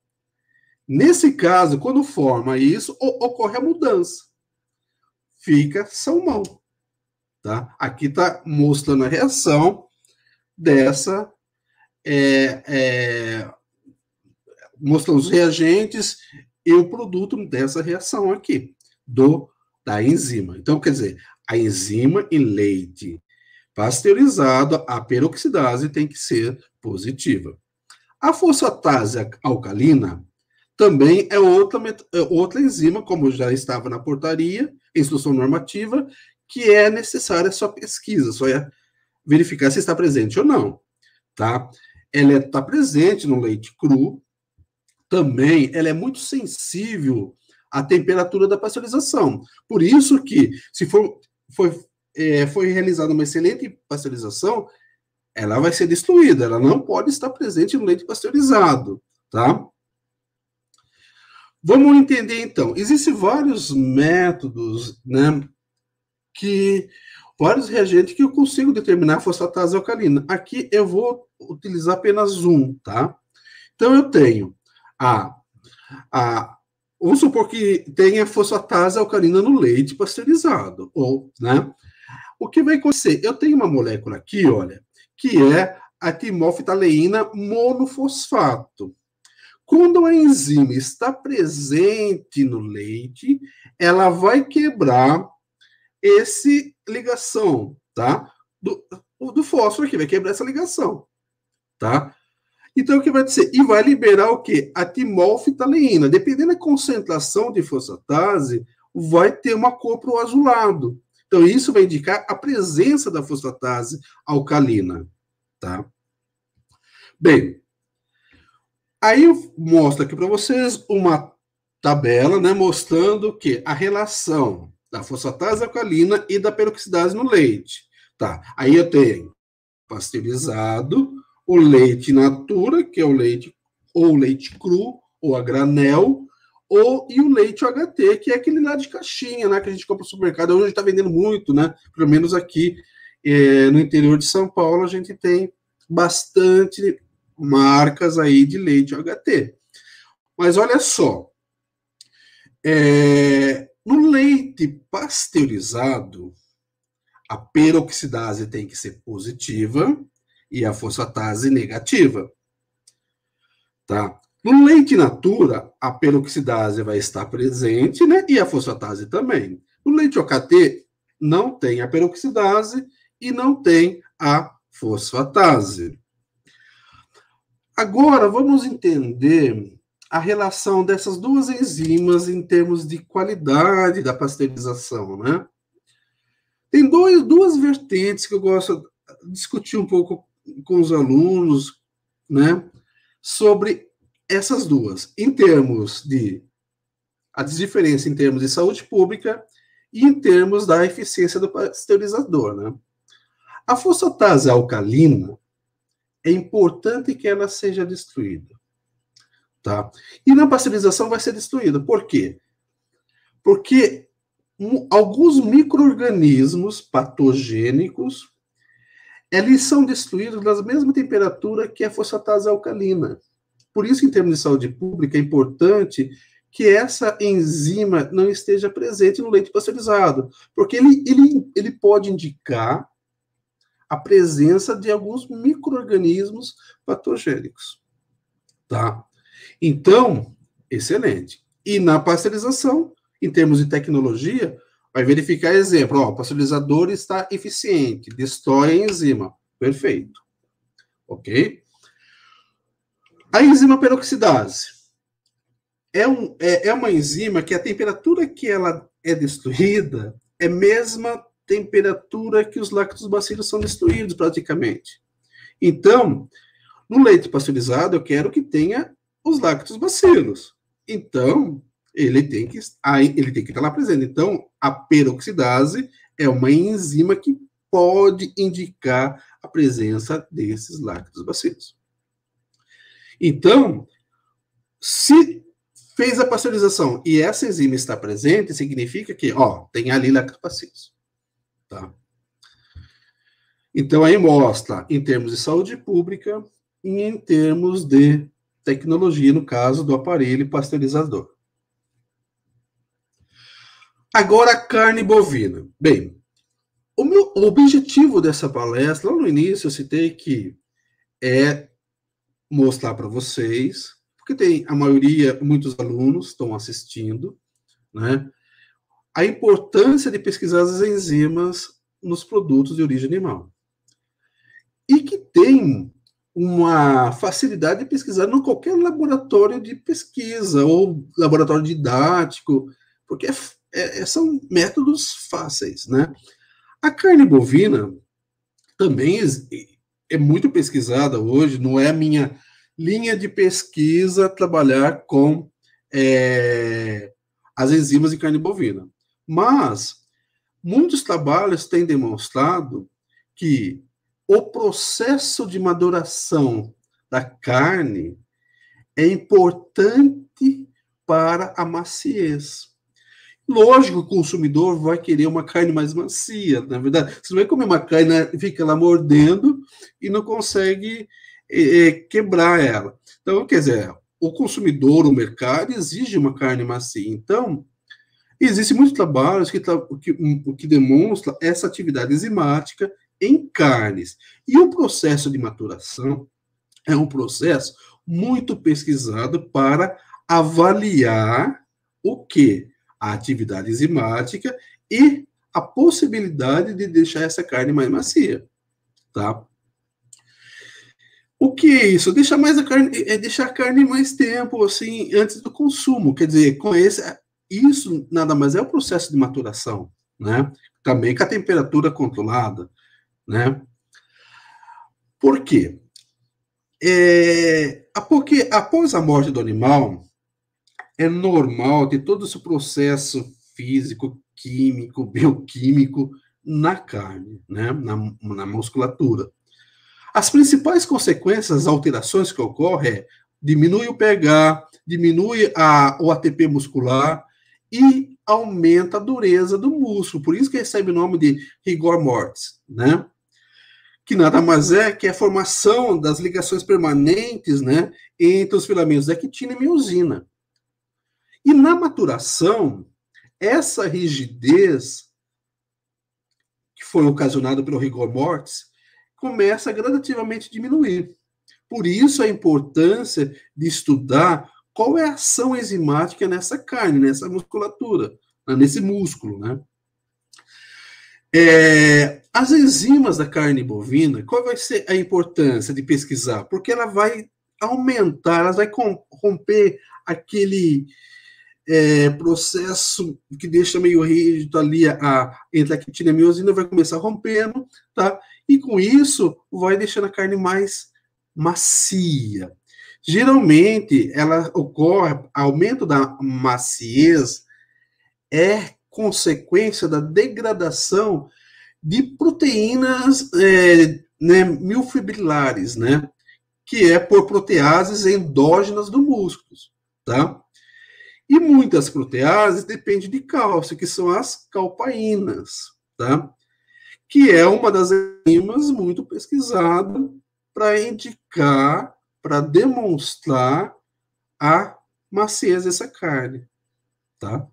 Nesse caso, quando forma isso, ocorre a mudança. Fica salmão. Tá? Aqui está mostrando a reação dessa, é, é, mostrando os reagentes e o produto dessa reação aqui, do da enzima. Então, quer dizer, a enzima em leite pasteurizado, a peroxidase tem que ser positiva. A fosfatase alcalina também é outra, é outra enzima, como já estava na portaria, instrução normativa, que é necessária sua pesquisa, só é verificar se está presente ou não, tá? Ela está presente no leite cru, também ela é muito sensível à temperatura da pasteurização. Por isso que, se for, foi, é, foi realizada uma excelente pasteurização, ela vai ser destruída, ela não pode estar presente no leite pasteurizado, tá? Vamos entender então. Existem vários métodos, né, que vários reagentes que eu consigo determinar a fosfatase alcalina. Aqui eu vou utilizar apenas um, tá? Então eu tenho a a vamos supor que tenha fosfatase alcalina no leite pasteurizado, ou, né? O que vai acontecer? Eu tenho uma molécula aqui, olha, que é a timofitaleína monofosfato. Quando a enzima está presente no leite, ela vai quebrar esse ligação, tá? Do, do fósforo aqui, vai quebrar essa ligação, tá? Então, o que vai dizer? E vai liberar o quê? A timolfitaleína. Dependendo da concentração de fosfatase, vai ter uma cor pro azulado. Então, isso vai indicar a presença da fosfatase alcalina, tá? Bem, Aí eu mostro aqui para vocês uma tabela, né, mostrando que a relação da fosfatase alcalina e da peroxidase no leite. Tá? Aí eu tenho pasteurizado, o leite natura, que é o leite ou leite cru ou a granel, ou e o leite HT, que é aquele lá de caixinha, né, que a gente compra no supermercado, hoje está vendendo muito, né? Pelo menos aqui é, no interior de São Paulo a gente tem bastante marcas aí de leite HT. Mas olha só, é, no leite pasteurizado, a peroxidase tem que ser positiva e a fosfatase negativa. Tá? No leite natura, a peroxidase vai estar presente, né? E a fosfatase também. No leite OKT, não tem a peroxidase e não tem a fosfatase. Agora, vamos entender a relação dessas duas enzimas em termos de qualidade da pasteurização, né? Tem dois, duas vertentes que eu gosto de discutir um pouco com os alunos, né? Sobre essas duas, em termos de a diferença em termos de saúde pública e em termos da eficiência do pasteurizador, né? A fosfatase alcalina, é importante que ela seja destruída. Tá? E na pasteurização vai ser destruída. Por quê? Porque alguns micro-organismos patogênicos eles são destruídos na mesma temperatura que a fosfatase alcalina. Por isso, em termos de saúde pública, é importante que essa enzima não esteja presente no leite pasteurizado, porque ele, ele, ele pode indicar a presença de alguns micro-organismos patogênicos. Tá? Então, excelente. E na pasteurização, em termos de tecnologia, vai verificar exemplo, ó, o pasteurizador está eficiente, destrói a enzima. Perfeito. Ok? A enzima peroxidase é, um, é, é uma enzima que a temperatura que ela é destruída é mesma temperatura que os lactobacilos são destruídos praticamente. Então, no leite pasteurizado, eu quero que tenha os lactobacilos. Então, ele tem que ele tem que estar lá presente. Então, a peroxidase é uma enzima que pode indicar a presença desses lactobacilos. Então, se fez a pasteurização e essa enzima está presente, significa que, ó, tem ali lactobacilos. Tá? Então, aí mostra em termos de saúde pública e em termos de tecnologia, no caso do aparelho pasteurizador. Agora, a carne bovina. Bem, o meu o objetivo dessa palestra, lá no início eu citei que é mostrar para vocês, porque tem a maioria, muitos alunos estão assistindo, né? a importância de pesquisar as enzimas nos produtos de origem animal. E que tem uma facilidade de pesquisar em qualquer laboratório de pesquisa ou laboratório didático, porque é, é, são métodos fáceis, né? A carne bovina também é muito pesquisada hoje, não é a minha linha de pesquisa trabalhar com é, as enzimas de carne bovina. Mas muitos trabalhos têm demonstrado que o processo de maduração da carne é importante para a maciez. Lógico, o consumidor vai querer uma carne mais macia, na verdade. Você não vai comer uma carne né, fica lá mordendo e não consegue é, quebrar ela. Então, quer dizer, o consumidor, o mercado, exige uma carne macia. Então, existe muitos trabalhos que, que, que demonstra essa atividade enzimática em carnes. E o processo de maturação é um processo muito pesquisado para avaliar o que? A atividade enzimática e a possibilidade de deixar essa carne mais macia, tá? O que é isso? Deixar mais a carne, é deixar a carne mais tempo, assim, antes do consumo. Quer dizer, com esse, isso nada mais é o processo de maturação, né? Também com a temperatura controlada né? Por quê? É, porque após a morte do animal, é normal ter todo esse processo físico, químico, bioquímico na carne, né? na, na musculatura. As principais consequências, alterações que ocorrem é diminui o pH, diminui a, o ATP muscular e aumenta a dureza do músculo. Por isso que recebe o nome de rigor mortis, né? que nada mais é que a formação das ligações permanentes né, entre os filamentos da actina e miosina. E na maturação, essa rigidez, que foi ocasionada pelo rigor mortis, começa a gradativamente diminuir. Por isso a importância de estudar qual é a ação enzimática nessa carne, nessa musculatura, nesse músculo, né? É, as enzimas da carne bovina, qual vai ser a importância de pesquisar? Porque ela vai aumentar, ela vai romper aquele é, processo que deixa meio rígido ali a, a, entre a quitina e miosina, vai começar rompendo, tá? E com isso, vai deixando a carne mais macia. Geralmente, ela ocorre, aumento da maciez é consequência da degradação de proteínas é, né, milfibrilares, né? Que é por proteases endógenas do músculo, tá? E muitas proteases dependem de cálcio, que são as calpaínas, tá? Que é uma das enzimas muito pesquisada para indicar, para demonstrar a maciez dessa carne, tá?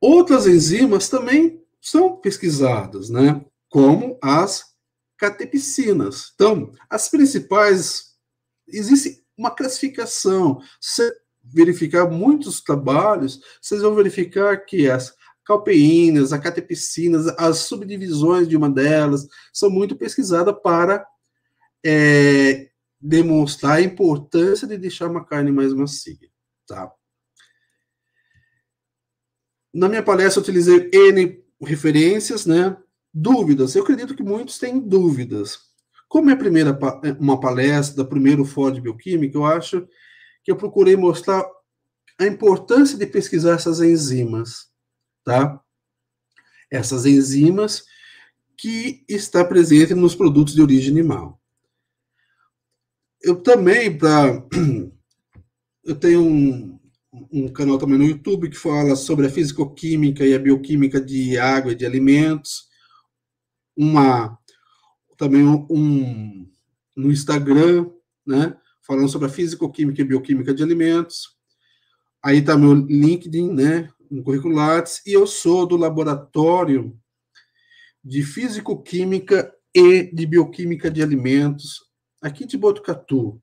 Outras enzimas também são pesquisadas, né? Como as catepsinas. Então, as principais existe uma classificação. Verificar muitos trabalhos, vocês vão verificar que as calpeínas, as catepsinas, as subdivisões de uma delas são muito pesquisadas para é, demonstrar a importância de deixar uma carne mais macia, tá? Na minha palestra, eu utilizei N referências, né? Dúvidas. Eu acredito que muitos têm dúvidas. Como é a primeira é, uma palestra, primeiro fórum de bioquímica, eu acho que eu procurei mostrar a importância de pesquisar essas enzimas, tá? Essas enzimas que está presente nos produtos de origem animal. Eu também, para eu tenho um, um canal também no YouTube que fala sobre a fisicoquímica e a bioquímica de água e de alimentos. Uma também um no Instagram, né, falando sobre a fisicoquímica e bioquímica de alimentos. Aí está meu LinkedIn, né, no currículo Lattes, e eu sou do laboratório de fisicoquímica e de bioquímica de alimentos aqui de Botucatu.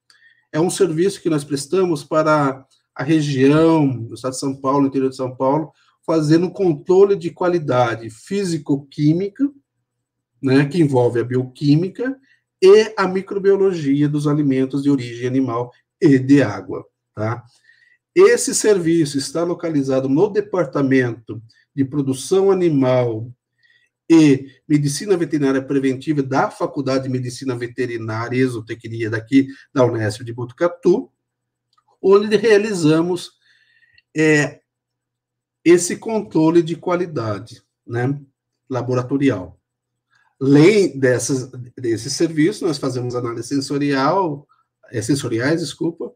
É um serviço que nós prestamos para a região, do estado de São Paulo, interior de São Paulo, fazendo controle de qualidade físico-química, né, que envolve a bioquímica e a microbiologia dos alimentos de origem animal e de água, tá? Esse serviço está localizado no Departamento de Produção Animal e Medicina Veterinária Preventiva da Faculdade de Medicina Veterinária e Exotecnia daqui da Unesp de Botucatu, onde realizamos é, esse controle de qualidade né, laboratorial. Além dessas, desse serviço, nós fazemos análise sensorial, é, sensoriais, desculpa,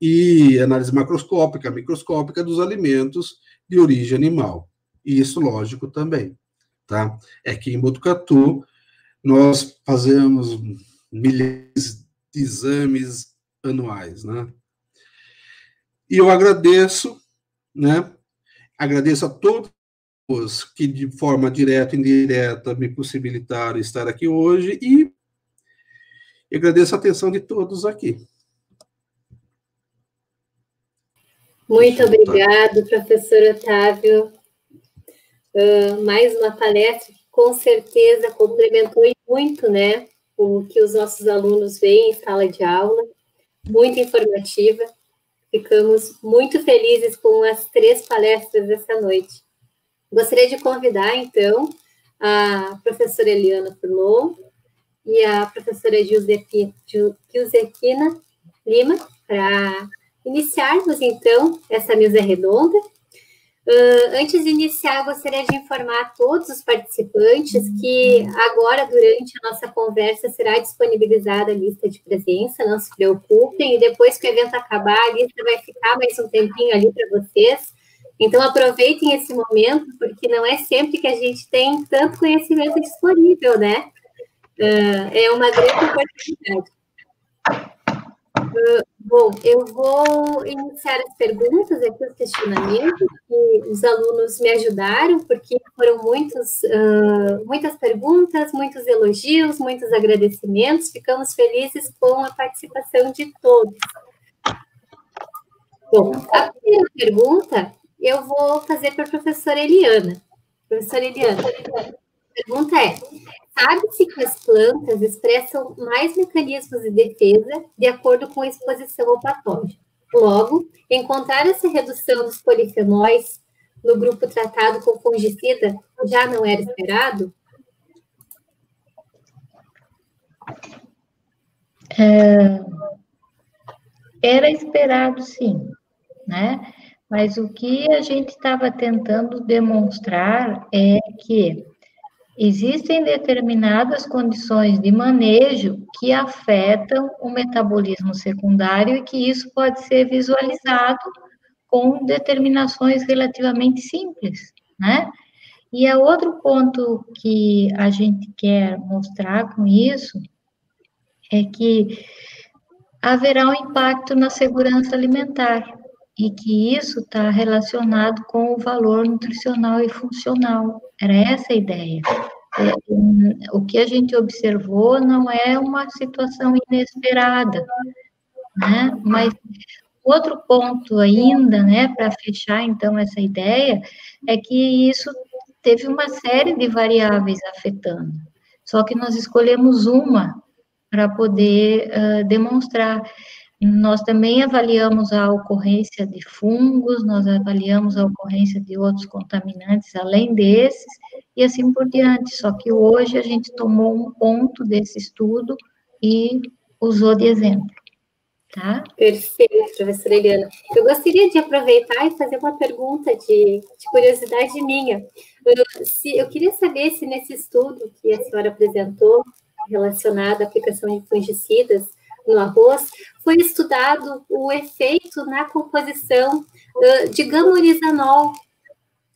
e análise macroscópica, microscópica dos alimentos de origem animal. E isso, lógico, também. Tá? É que em Botucatu nós fazemos milhares de exames anuais, né? E eu agradeço, né? Agradeço a todos que de forma direta e indireta me possibilitaram estar aqui hoje e agradeço a atenção de todos aqui. Muito obrigado, professor Otávio. Uh, mais uma palestra que com certeza complementou muito, né, o que os nossos alunos veem em sala de aula, muito informativa. Ficamos muito felizes com as três palestras dessa noite. Gostaria de convidar, então, a professora Eliana Furlon e a professora Giuseppina Lima para Iniciarmos, então, essa mesa redonda. Uh, antes de iniciar, gostaria de informar a todos os participantes que agora, durante a nossa conversa, será disponibilizada a lista de presença, não se preocupem, e depois que o evento acabar, a lista vai ficar mais um tempinho ali para vocês. Então, aproveitem esse momento, porque não é sempre que a gente tem tanto conhecimento disponível, né? Uh, é uma grande oportunidade. Uh, bom, eu vou iniciar as perguntas aqui, os questionamentos, que os alunos me ajudaram, porque foram muitos, uh, muitas perguntas, muitos elogios, muitos agradecimentos. Ficamos felizes com a participação de todos. Bom, a primeira pergunta eu vou fazer para a professora Eliana. Professora Eliana, a pergunta é: Sabe-se que as plantas expressam mais mecanismos de defesa de acordo com a exposição ao patógeno. Logo, encontrar essa redução dos polifenóis no grupo tratado com fungicida já não era esperado? É, era esperado, sim, né? Mas o que a gente estava tentando demonstrar é que Existem determinadas condições de manejo que afetam o metabolismo secundário e que isso pode ser visualizado com determinações relativamente simples, né? E a outro ponto que a gente quer mostrar com isso é que haverá um impacto na segurança alimentar e que isso está relacionado com o valor nutricional e funcional era essa a ideia. É, o que a gente observou não é uma situação inesperada, né? Mas outro ponto ainda, né, para fechar então essa ideia, é que isso teve uma série de variáveis afetando. Só que nós escolhemos uma para poder uh, demonstrar. Nós também avaliamos a ocorrência de fungos, nós avaliamos a ocorrência de outros contaminantes além desses, e assim por diante. Só que hoje a gente tomou um ponto desse estudo e usou de exemplo. Tá? Perfeito, professora Eliana. Eu gostaria de aproveitar e fazer uma pergunta de, de curiosidade minha. Eu, se, eu queria saber se nesse estudo que a senhora apresentou, relacionado à aplicação de fungicidas, no arroz, foi estudado o efeito na composição uh, de gamorizanol.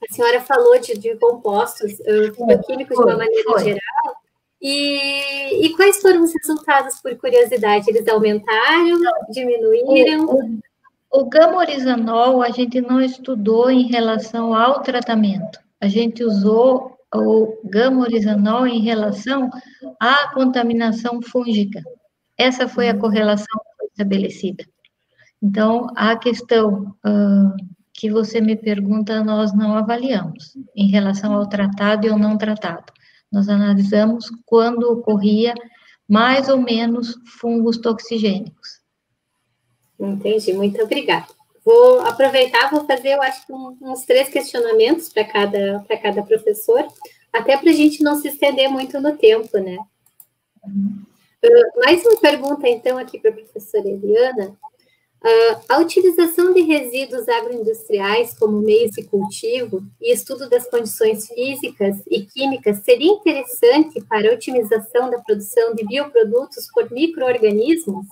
A senhora falou de, de compostos uh, químicos de uma maneira foi. geral. E, e, quais foram os resultados, por curiosidade? Eles aumentaram, diminuíram? O, o, o gamorizanol a gente não estudou em relação ao tratamento. A gente usou o gamorizanol em relação à contaminação fúngica. Essa foi a correlação estabelecida. Então, a questão uh, que você me pergunta, nós não avaliamos em relação ao tratado e ao não tratado. Nós analisamos quando ocorria mais ou menos fungos toxigênicos. Entendi, muito obrigada. Vou aproveitar, vou fazer, eu acho, uns três questionamentos para cada, cada professor, até para a gente não se estender muito no tempo, né? Uh, mais uma pergunta, então, aqui para a professora Eliana. Uh, a utilização de resíduos agroindustriais como meios de cultivo e estudo das condições físicas e químicas seria interessante para a otimização da produção de bioprodutos por micro-organismos?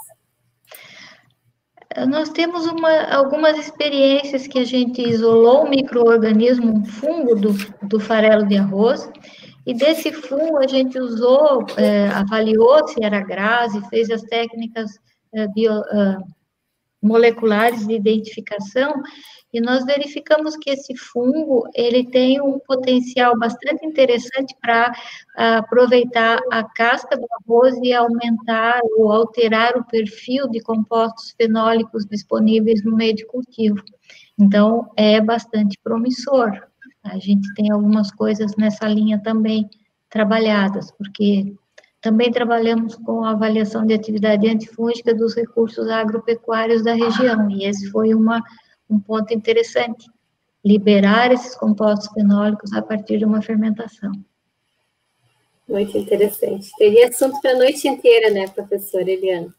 Nós temos uma, algumas experiências que a gente isolou um microorganismo, um fungo do, do farelo de arroz, e desse fungo a gente usou, é, avaliou se era grase, fez as técnicas é, bio, é, moleculares de identificação, e nós verificamos que esse fungo, ele tem um potencial bastante interessante para aproveitar a casca do arroz e aumentar ou alterar o perfil de compostos fenólicos disponíveis no meio de cultivo. Então, é bastante promissor. A gente tem algumas coisas nessa linha também trabalhadas, porque também trabalhamos com a avaliação de atividade antifúngica dos recursos agropecuários da região, e esse foi uma um ponto interessante, liberar esses compostos fenólicos a partir de uma fermentação. Muito interessante. Teria assunto para a noite inteira, né, professora Eliana?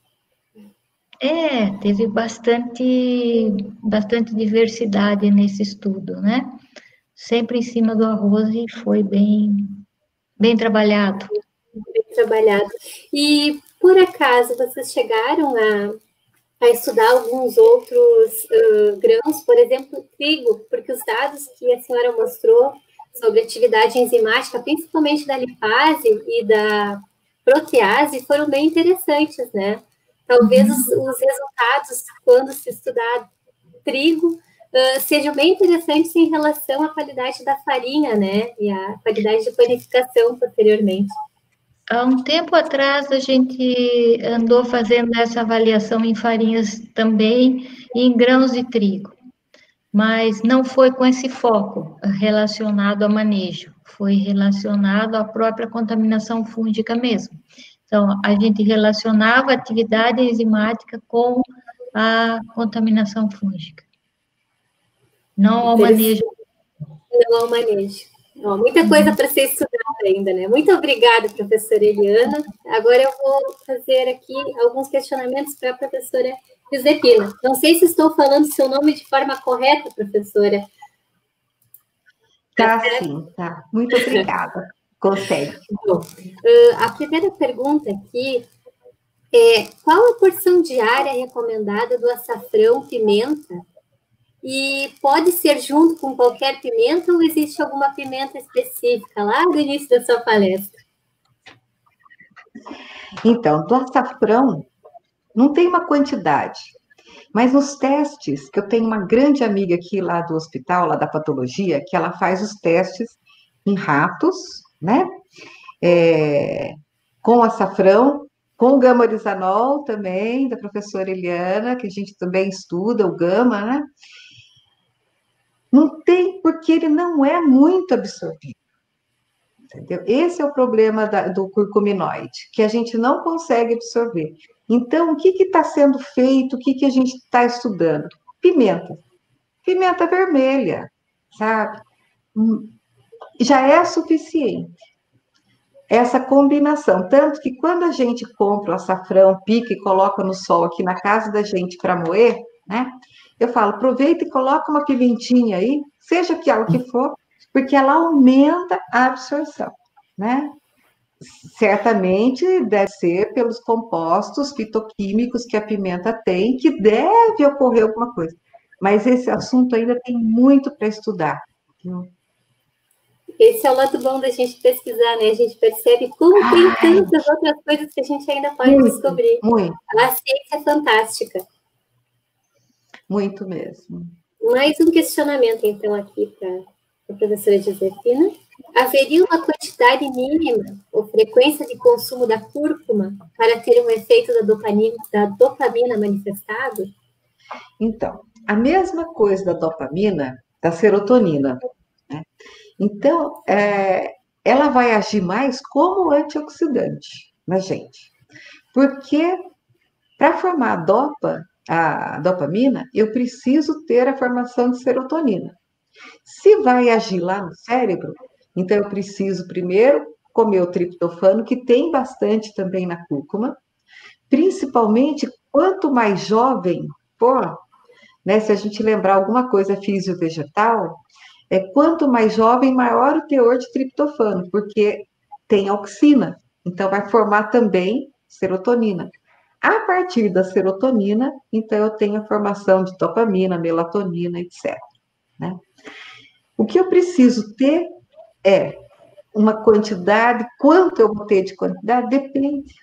É, teve bastante, bastante diversidade nesse estudo, né? Sempre em cima do arroz e foi bem, bem trabalhado. Bem trabalhado. E, por acaso, vocês chegaram a a estudar alguns outros uh, grãos, por exemplo, trigo, porque os dados que a senhora mostrou sobre atividade enzimática, principalmente da lipase e da protease, foram bem interessantes, né? Talvez os, os resultados, quando se estudar trigo, uh, sejam bem interessantes em relação à qualidade da farinha, né? E a qualidade de panificação posteriormente. Há um tempo atrás, a gente andou fazendo essa avaliação em farinhas também e em grãos de trigo, mas não foi com esse foco relacionado ao manejo, foi relacionado à própria contaminação fúngica mesmo. Então, a gente relacionava a atividade enzimática com a contaminação fúngica, não ao manejo. Não ao manejo muita coisa para ser estudada ainda, né? Muito obrigada, professora Eliana. Agora eu vou fazer aqui alguns questionamentos para a professora Josepina. Não sei se estou falando seu nome de forma correta, professora. Tá, sim, tá. Muito obrigada. Consegue. Bom, a primeira pergunta aqui é qual a porção diária recomendada do açafrão pimenta e pode ser junto com qualquer pimenta ou existe alguma pimenta específica lá no início da sua palestra? Então, do açafrão, não tem uma quantidade, mas nos testes, que eu tenho uma grande amiga aqui lá do hospital, lá da patologia, que ela faz os testes em ratos, né? É, com açafrão, com o gama-orizanol também, da professora Eliana, que a gente também estuda o gama, né? Não tem, porque ele não é muito absorvido. Entendeu? Esse é o problema da, do curcuminoide, que a gente não consegue absorver. Então, o que está sendo feito? O que, que a gente está estudando? Pimenta. Pimenta vermelha, sabe? Hum, já é suficiente. Essa combinação. Tanto que quando a gente compra o açafrão, pica e coloca no sol aqui na casa da gente para moer, né? Eu falo, aproveita e coloca uma pimentinha aí, seja que algo que for, porque ela aumenta a absorção, né? Certamente deve ser pelos compostos fitoquímicos que a pimenta tem, que deve ocorrer alguma coisa. Mas esse assunto ainda tem muito para estudar. Viu? Esse é o lado bom da gente pesquisar, né? A gente percebe como Ai. tem tantas outras coisas que a gente ainda pode muito, descobrir. Muito. A ciência é fantástica. Muito mesmo. Mais um questionamento, então, aqui para a professora Josefina. Haveria uma quantidade mínima ou frequência de consumo da cúrcuma para ter um efeito da dopamina, da dopamina manifestado? Então, a mesma coisa da dopamina, da serotonina. Né? Então, é, ela vai agir mais como antioxidante na gente. Porque para formar a dopa, a dopamina, eu preciso ter a formação de serotonina. Se vai agir lá no cérebro, então eu preciso primeiro comer o triptofano, que tem bastante também na cúrcuma, principalmente quanto mais jovem for, né, se a gente lembrar alguma coisa fisio-vegetal, é quanto mais jovem, maior o teor de triptofano, porque tem auxina, então vai formar também serotonina. A partir da serotonina, então eu tenho a formação de dopamina, melatonina, etc. Né? O que eu preciso ter é uma quantidade, quanto eu vou ter de quantidade, depende.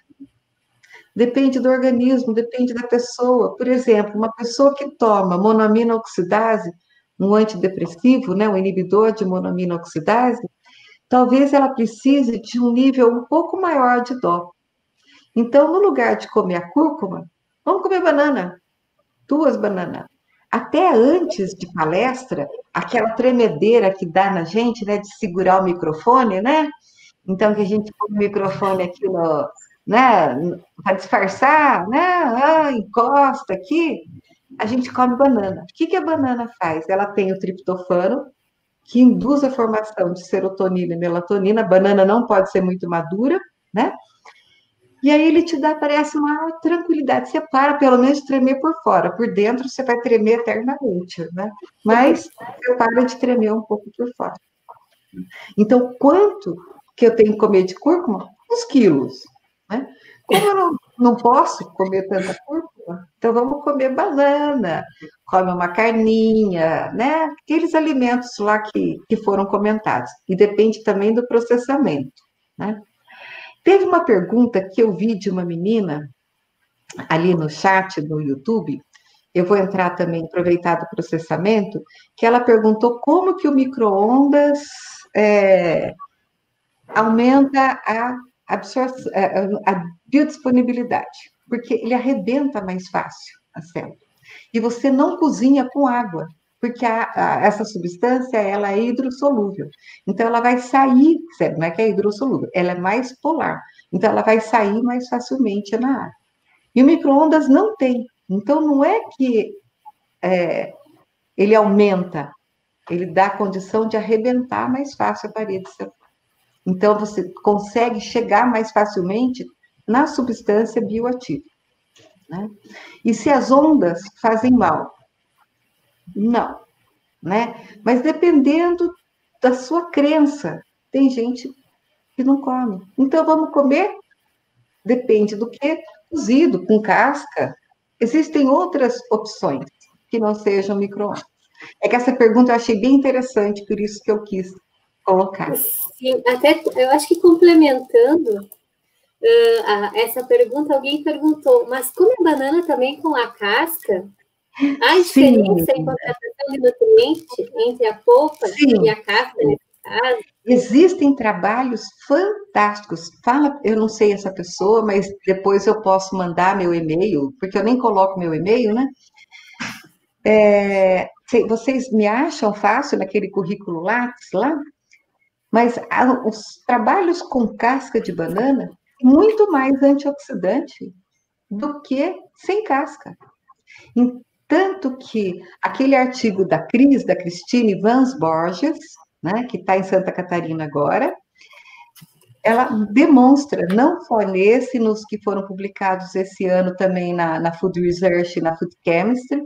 Depende do organismo, depende da pessoa. Por exemplo, uma pessoa que toma monoamina oxidase, um antidepressivo, né, um inibidor de monoamina oxidase, talvez ela precise de um nível um pouco maior de dó. Então, no lugar de comer a cúrcuma, vamos comer banana. Duas bananas. Até antes de palestra, aquela tremedeira que dá na gente, né, de segurar o microfone, né? Então, que a gente põe o microfone aqui no, né, para disfarçar, né? Ah, encosta aqui. A gente come banana. O que, que a banana faz? Ela tem o triptofano, que induz a formação de serotonina e melatonina. A banana não pode ser muito madura, né? E aí ele te dá, parece, uma tranquilidade. Você para, pelo menos, de tremer por fora. Por dentro, você vai tremer eternamente, né? Mas você para de tremer um pouco por fora. Então, quanto que eu tenho que comer de cúrcuma? Uns quilos, né? Como eu não, não posso comer tanta cúrcuma, então vamos comer banana, come uma carninha, né? Aqueles alimentos lá que, que foram comentados. E depende também do processamento, né? Teve uma pergunta que eu vi de uma menina ali no chat do YouTube, eu vou entrar também, aproveitar do processamento, que ela perguntou como que o micro-ondas é, aumenta a, é, a biodisponibilidade, porque ele arrebenta mais fácil a célula. E você não cozinha com água, porque a, a, essa substância ela é hidrossolúvel. Então ela vai sair, não é que é hidrossolúvel, ela é mais polar. Então ela vai sair mais facilmente na água. E o micro-ondas não tem. Então não é que é, ele aumenta, ele dá a condição de arrebentar mais fácil a parede celular. Então você consegue chegar mais facilmente na substância bioativa. Né? E se as ondas fazem mal? Não, né? Mas dependendo da sua crença, tem gente que não come. Então vamos comer? Depende do que? Cozido, com casca. Existem outras opções que não sejam micro-ondas. É que essa pergunta eu achei bem interessante, por isso que eu quis colocar. Sim, até eu acho que complementando uh, essa pergunta, alguém perguntou, mas come banana também com a casca? Há diferença Sim. em concentração de nutrientes entre a polpa Sim. e a casca nesse caso? Existem trabalhos fantásticos. Fala, eu não sei essa pessoa, mas depois eu posso mandar meu e-mail, porque eu nem coloco meu e-mail, né? É, vocês me acham fácil naquele currículo Lattes lá? Mas os trabalhos com casca de banana muito mais antioxidante do que sem casca. Tanto que aquele artigo da Cris, da Cristine Vans Borges, né, que está em Santa Catarina agora, ela demonstra, não só nesse, nos que foram publicados esse ano também na, na Food Research e na Food Chemistry,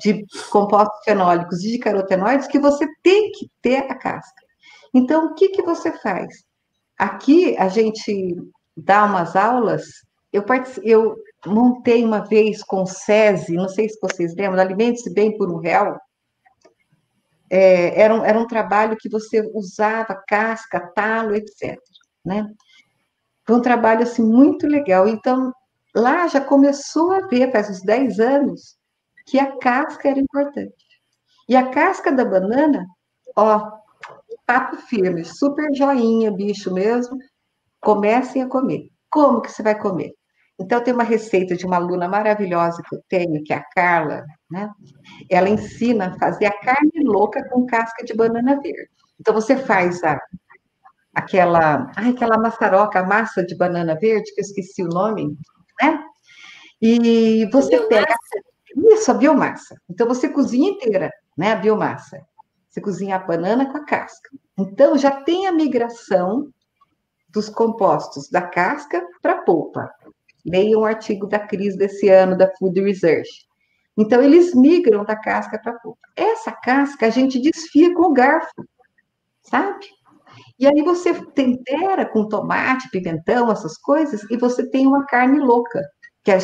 de compostos fenólicos e de carotenoides, que você tem que ter a casca. Então, o que, que você faz? Aqui a gente dá umas aulas, eu, eu montei uma vez com o SESI, não sei se vocês lembram, Alimente-se Bem por um Real. É, era, um, era um trabalho que você usava casca, talo, etc. Né? Foi um trabalho assim, muito legal. Então, lá já começou a ver, faz uns 10 anos, que a casca era importante. E a casca da banana, ó, papo firme, super joinha, bicho mesmo, comecem a comer. Como que você vai comer? Então, tem uma receita de uma aluna maravilhosa que eu tenho, que é a Carla, né? Ela ensina a fazer a carne louca com casca de banana verde. Então, você faz a, aquela, ai, aquela maçaroca, massa de banana verde, que eu esqueci o nome, né? E você biomassa. pega isso, a biomassa. Então você cozinha inteira, né? A biomassa. Você cozinha a banana com a casca. Então já tem a migração dos compostos da casca para a polpa. Leia um artigo da Cris desse ano da Food Research. Então eles migram da casca para a polpa. Essa casca a gente desfia com o garfo, sabe? E aí você tempera com tomate, pimentão, essas coisas, e você tem uma carne louca, que é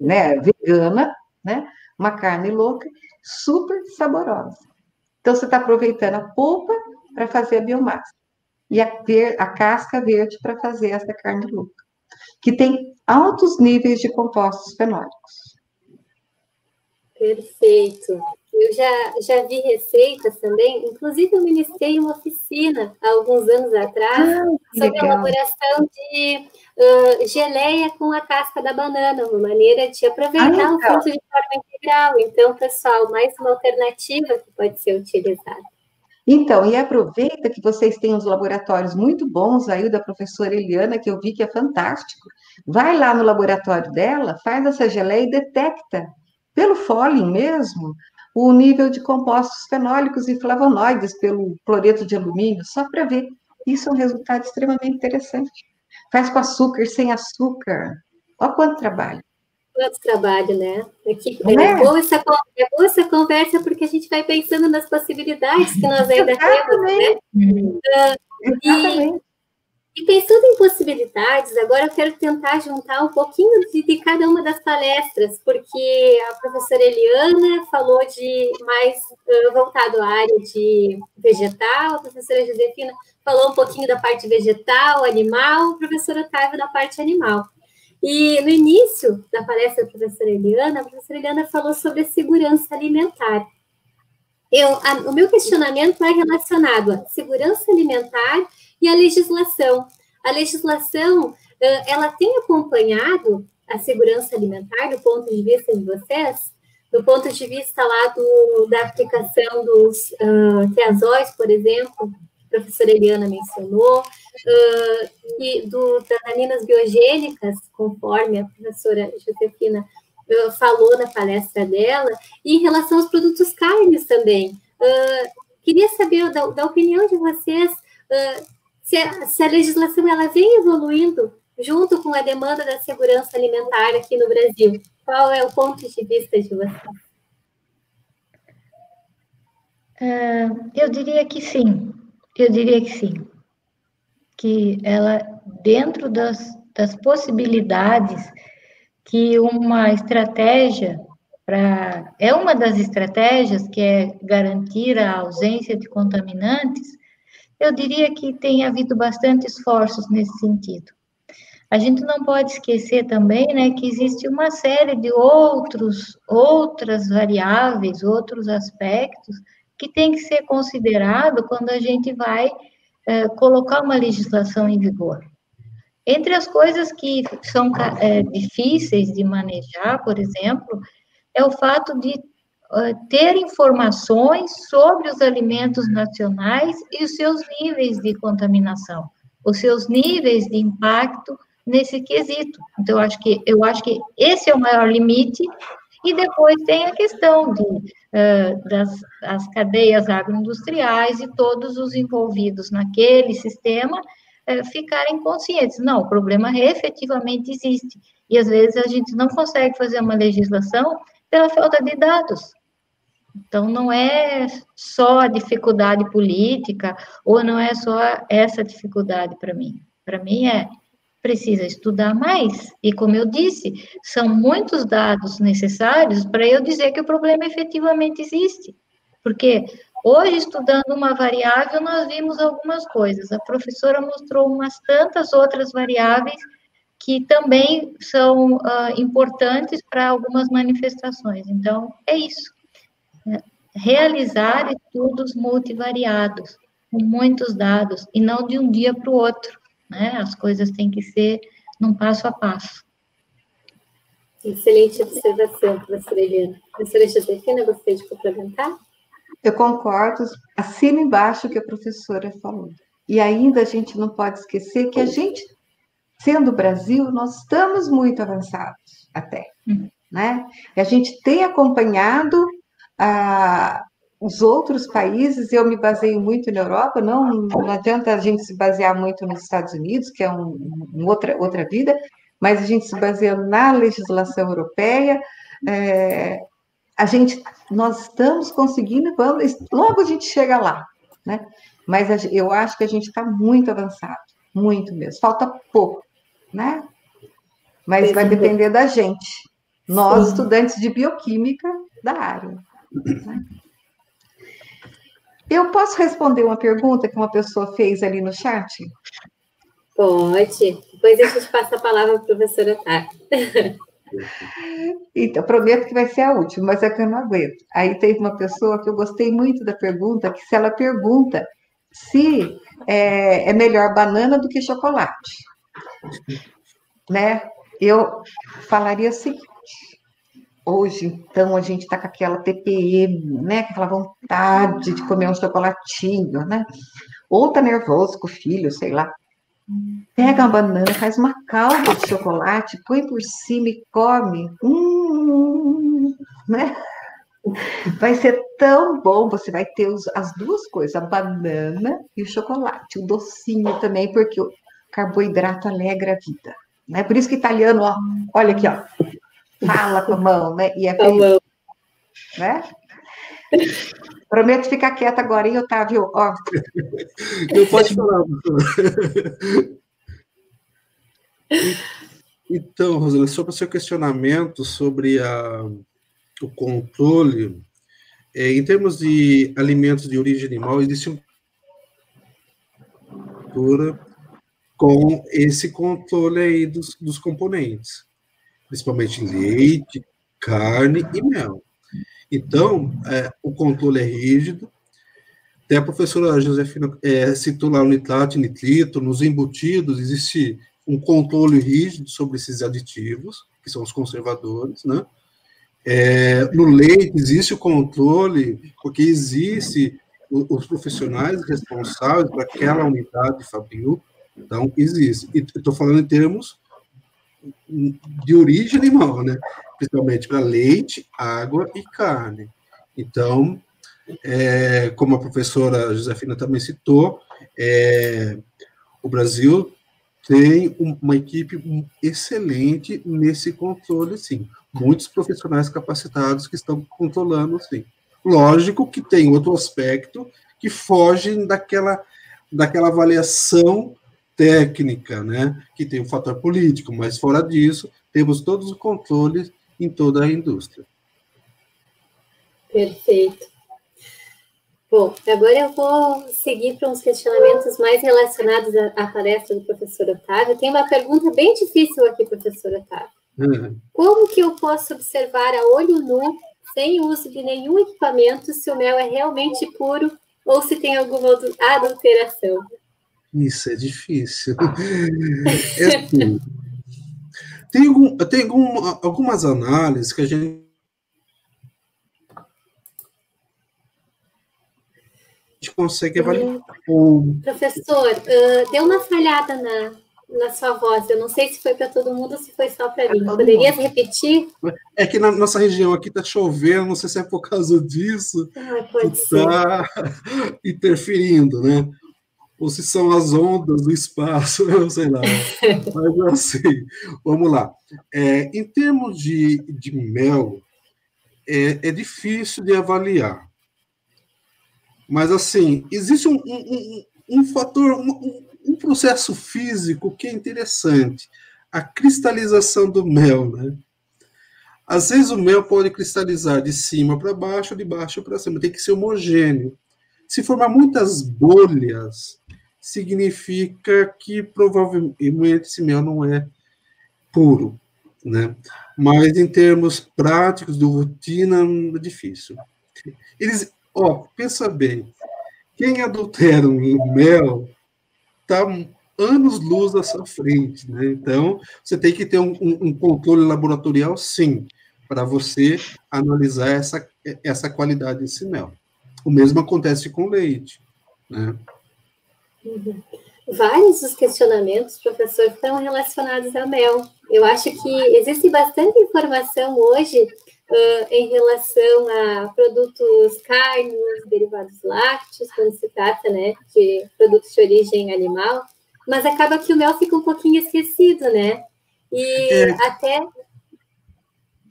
né, vegana, né? Uma carne louca, super saborosa. Então você está aproveitando a polpa para fazer a biomassa e a, a casca verde para fazer essa carne louca, que tem altos níveis de compostos fenólicos. Perfeito. Eu já, já vi receitas também, inclusive eu ministrei uma oficina há alguns anos atrás ah, sobre legal. a elaboração de uh, geleia com a casca da banana, uma maneira de aproveitar ah, o fruto de forma integral. Então, pessoal, mais uma alternativa que pode ser utilizada. Então, e aproveita que vocês têm uns laboratórios muito bons aí, da professora Eliana, que eu vi que é fantástico. Vai lá no laboratório dela, faz essa geleia e detecta, pelo fólim mesmo, o nível de compostos fenólicos e flavonoides pelo cloreto de alumínio, só para ver. Isso é um resultado extremamente interessante. Faz com açúcar, sem açúcar. Olha quanto trabalho. Quanto trabalho, né? Aqui, é, é? Boa essa, é boa essa conversa porque a gente vai pensando nas possibilidades que nós ainda temos, né? Exatamente. E pensando em possibilidades, agora eu quero tentar juntar um pouquinho de, de, cada uma das palestras, porque a professora Eliana falou de mais uh, voltado à área de vegetal, a professora Josefina falou um pouquinho da parte vegetal, animal, a professora Otávio da parte animal. E no início da palestra da professora Eliana, a professora Eliana falou sobre a segurança alimentar. Eu, a, o meu questionamento é relacionado à segurança alimentar e a legislação. A legislação, ela tem acompanhado a segurança alimentar do ponto de vista de vocês? Do ponto de vista lá do, da aplicação dos uh, teazóis, por exemplo, professora Eliana mencionou, uh, e do, das aninas biogênicas, conforme a professora Josefina uh, falou na palestra dela, e em relação aos produtos carnes também. Uh, queria saber da, da, opinião de vocês se a, se a legislação ela vem evoluindo junto com a demanda da segurança alimentar aqui no Brasil. Qual é o ponto de vista de vocês? Uh, eu diria que sim, eu diria que sim, que ela, dentro das, das possibilidades que uma estratégia para, é uma das estratégias que é garantir a ausência de contaminantes, eu diria que tem havido bastante esforços nesse sentido. A gente não pode esquecer também, né, que existe uma série de outros, outras variáveis, outros aspectos que tem que ser considerado quando a gente vai é, colocar uma legislação em vigor. Entre as coisas que são é, difíceis de manejar, por exemplo, é o fato de ter informações sobre os alimentos nacionais e os seus níveis de contaminação, os seus níveis de impacto nesse quesito. Então, eu acho que, eu acho que esse é o maior limite, e depois tem a questão de, uh, das as cadeias agroindustriais e todos os envolvidos naquele sistema uh, ficarem conscientes. Não, o problema efetivamente existe. E às vezes a gente não consegue fazer uma legislação pela falta de dados. Então, não é só a dificuldade política, ou não é só essa dificuldade para mim. Para mim é precisa estudar mais. E como eu disse, são muitos dados necessários para eu dizer que o problema efetivamente existe. Porque hoje, estudando uma variável, nós vimos algumas coisas. A professora mostrou umas tantas outras variáveis que também são uh, importantes para algumas manifestações. Então, é isso realizar estudos multivariados, com muitos dados, e não de um dia para o outro, né? As coisas têm que ser num passo a passo. Excelente observação, professora Eliana. Professora Josefina, gostaria de complementar? Eu concordo, assino embaixo o que a professora falou. E ainda a gente não pode esquecer que a gente, sendo Brasil, nós estamos muito avançados até, uhum. né? E a gente tem acompanhado a, os outros países, eu me baseio muito na Europa, não, não adianta a gente se basear muito nos Estados Unidos, que é um, um outra, outra vida, mas a gente se baseia na legislação europeia, é, a gente, nós estamos conseguindo, vamos, logo a gente chega lá, né? Mas eu acho que a gente está muito avançado, muito mesmo. Falta pouco, né? Mas vai depender da gente, nós, Sim. estudantes de bioquímica da área. Né? Eu posso responder uma pergunta que uma pessoa fez ali no chat? Pode. Depois a gente passa a palavra para a professora Tati. Então, prometo que vai ser a última, mas é que eu não aguento. Aí teve uma pessoa que eu gostei muito da pergunta, que se ela pergunta se é, é melhor banana do que chocolate, né? Eu falaria o seguinte, hoje, então, a gente está com aquela TPM, né? Com aquela vontade de comer um chocolatinho, né? Ou tá nervoso com o filho, sei lá. Pega uma banana, faz uma calda de chocolate, põe por cima e come. Hum, né? Vai ser tão bom, você vai ter os, as duas coisas, a banana e o chocolate, o docinho também, porque o carboidrato alegra a vida. Né? Por isso que italiano, ó, olha aqui, ó, fala com a mão, né? E é feliz, né? Prometo ficar quieta agora, hein, Otávio? Ó. Não pode falar. Então, Rosana, sobre o seu questionamento sobre a, o controle, é, em termos de alimentos de origem animal, existe um com esse controle aí dos, dos componentes, principalmente leite, carne e mel. Então, é, o controle é rígido. Até a professora Josefina é, citou lá o nitrato e nitrito, nos embutidos existe um controle rígido sobre esses aditivos, que são os conservadores, né? É, no leite existe o controle, porque existe os profissionais responsáveis para aquela unidade fabril, então existe. E estou falando em termos de origem animal, né? principalmente para leite, água e carne. Então, é, como a professora Josefina também citou, é, o Brasil tem uma equipe excelente nesse controle, sim. Muitos profissionais capacitados que estão controlando, sim. Lógico que tem outro aspecto que foge daquela, daquela avaliação técnica, né? Que tem o fator político, mas fora disso, temos todos os controles em toda a indústria. Perfeito. Bom, agora eu vou seguir para uns questionamentos mais relacionados à, à palestra do professor Otávio. Tem uma pergunta bem difícil aqui, professor Otávio. Uhum. Como que eu posso observar a olho nu, sem uso de nenhum equipamento, se o mel é realmente puro ou se tem alguma adulteração? Isso é difícil. É assim, tem, algum, tem algum, algumas análises que a gente consegue avaliar. Hum, professor, uh, deu uma falhada na, na sua voz. Eu não sei se foi para todo mundo ou se foi só para mim. Poderia repetir? É que na nossa região aqui está chovendo, não sei se é por causa disso. Ah, pode está interferindo, né? Ou se são as ondas do espaço, eu sei lá. Mas assim, vamos lá. É, em termos de, de mel, é, é difícil de avaliar. Mas assim, existe um, um, um fator, um, um processo físico que é interessante, a cristalização do mel, né? Às vezes o mel pode cristalizar de cima para baixo, de baixo para cima, tem que ser homogêneo. Se formar muitas bolhas, significa que provavelmente esse mel não é puro, né? Mas em termos práticos, de rotina, é difícil. Eles, ó, pensa bem, quem adultera o mel está anos-luz à sua frente, né? Então, você tem que ter um, um controle laboratorial, sim, para você analisar essa, essa qualidade desse mel. O mesmo acontece com leite, né? Uhum. Vários dos questionamentos, professor, estão relacionados ao mel. Eu acho que existe bastante informação hoje uh, em relação a produtos carnes, derivados lácteos, quando se trata né, de produtos de origem animal, mas acaba que o mel fica um pouquinho esquecido, né? E é. até,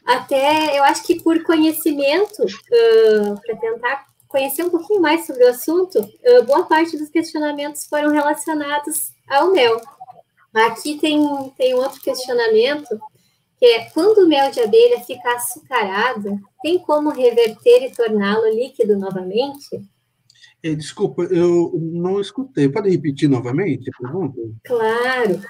até eu acho que por conhecimento, uh, para tentar conhecer um pouquinho mais sobre o assunto, uh, boa parte dos questionamentos foram relacionados ao mel. Aqui tem, tem outro questionamento que é quando o mel de abelha fica açucarado, tem como reverter e torná-lo líquido novamente? É, desculpa, eu não escutei. Pode repetir novamente a pergunta? Claro.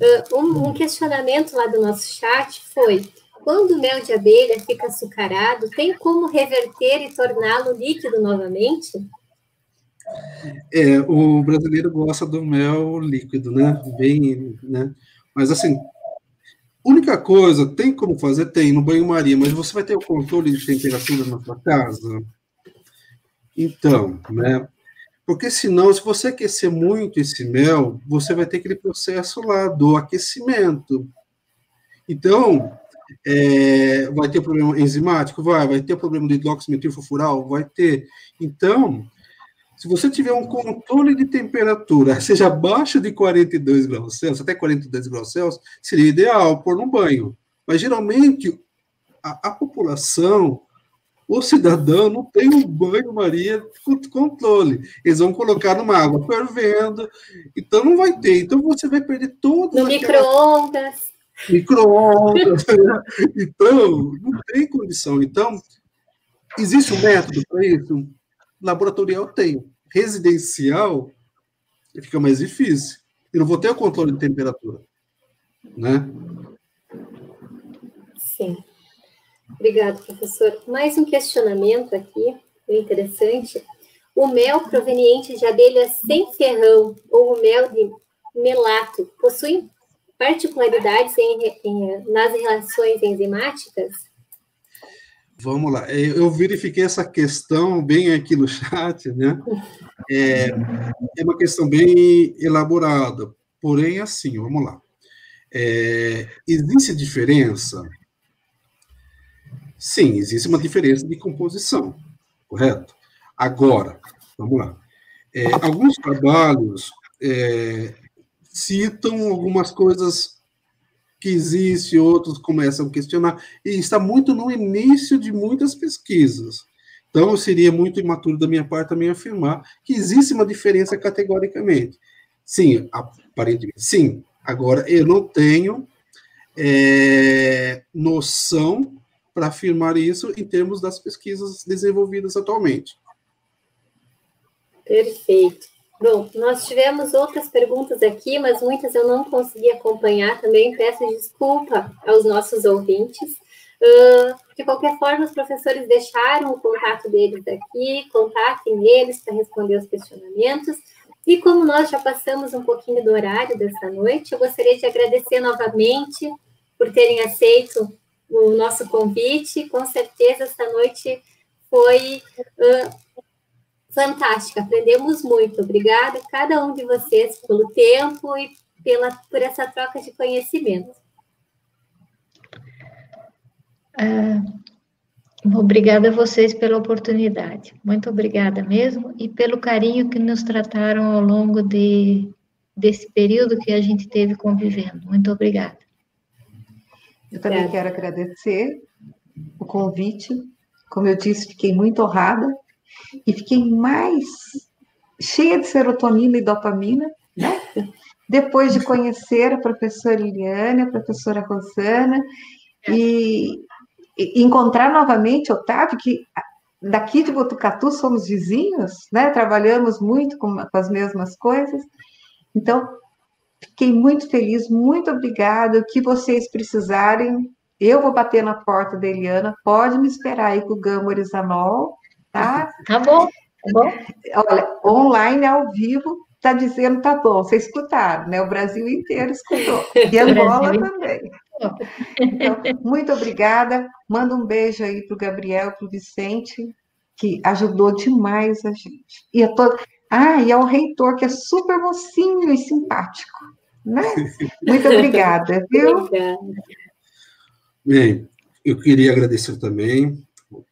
Uh, um, um, questionamento lá do nosso chat foi: quando o mel de abelha fica açucarado, tem como reverter e torná-lo líquido novamente? É, o brasileiro gosta do mel líquido, né? Bem, né? Mas assim, Única coisa, tem como fazer? Tem, no banho-maria, mas você vai ter o controle de temperatura na sua casa? Então, né? Porque senão, se você aquecer muito esse mel, você vai ter aquele processo lá do aquecimento. Então, é, vai ter problema enzimático? Vai. Vai ter problema de hidroximetilfurfural? Vai ter. Então, se você tiver um controle de temperatura, seja abaixo de 42 graus Celsius, até 42 graus Celsius, seria ideal pôr no banho. Mas geralmente a, a população, o cidadão, não tem um banho-maria com controle. Eles vão colocar numa água fervendo, então não vai ter. Então você vai perder todo. No micro-ondas. Micro-ondas. então, não tem condição. Então, existe um método para isso? laboratorial tenho. Residencial fica mais difícil. Eu não vou ter o controle de temperatura. Né? Sim. Obrigado, professor. Mais um questionamento aqui, interessante. O mel proveniente de abelhas sem ferrão ou o mel de melato possui particularidades em, em, nas reações enzimáticas? Vamos lá. Eu verifiquei essa questão bem aqui no chat, né? É, é uma questão bem elaborada. Porém, assim, vamos lá. É, existe diferença? Sim, existe uma diferença de composição, correto? Agora, vamos lá. É, alguns trabalhos é, citam algumas coisas que existe, outros começam a questionar, e está muito no início de muitas pesquisas. Então, seria muito imaturo da minha parte também afirmar que existe uma diferença categoricamente. Sim, aparentemente, sim. Agora, eu não tenho é, noção para afirmar isso em termos das pesquisas desenvolvidas atualmente. Perfeito. Bom, nós tivemos outras perguntas aqui, mas muitas eu não consegui acompanhar também. Peço desculpa aos nossos ouvintes. Uh, de qualquer forma, os professores deixaram o contato deles aqui, contatem eles para responder os questionamentos. E como nós já passamos um pouquinho do horário dessa noite, eu gostaria de agradecer novamente por terem aceito o nosso convite. Com certeza, essa noite foi uh, fantástica, aprendemos muito. Obrigada a cada um de vocês pelo tempo e pela, por essa troca de conhecimento. Ah, obrigada a vocês pela oportunidade. Muito obrigada mesmo e pelo carinho que nos trataram ao longo de, desse período que a gente teve convivendo. Muito obrigada. Eu também quero agradecer o convite. Como eu disse, fiquei muito honrada e fiquei mais cheia de serotonina e dopamina, né? Depois de conhecer a professora Liliane, a professora Rosana, e, e encontrar novamente Otávio, que daqui de Botucatu somos vizinhos, né? Trabalhamos muito com, com as mesmas coisas. Então, fiquei muito feliz, muito obrigada. O que vocês precisarem, eu vou bater na porta da Eliana, pode me esperar aí com o Gama Orizanol, Tá? Tá bom, tá bom. Olha, online, ao vivo, está dizendo tá bom. Vocês escutaram, né? O Brasil inteiro escutou. E Angola também. Então, muito obrigada. Manda um beijo aí para o Gabriel, para o Vicente, que ajudou demais a gente. E a to Ah, e ao reitor, que é super mocinho e simpático. Né? Muito obrigada, viu? Obrigada. Bem, eu queria agradecer também.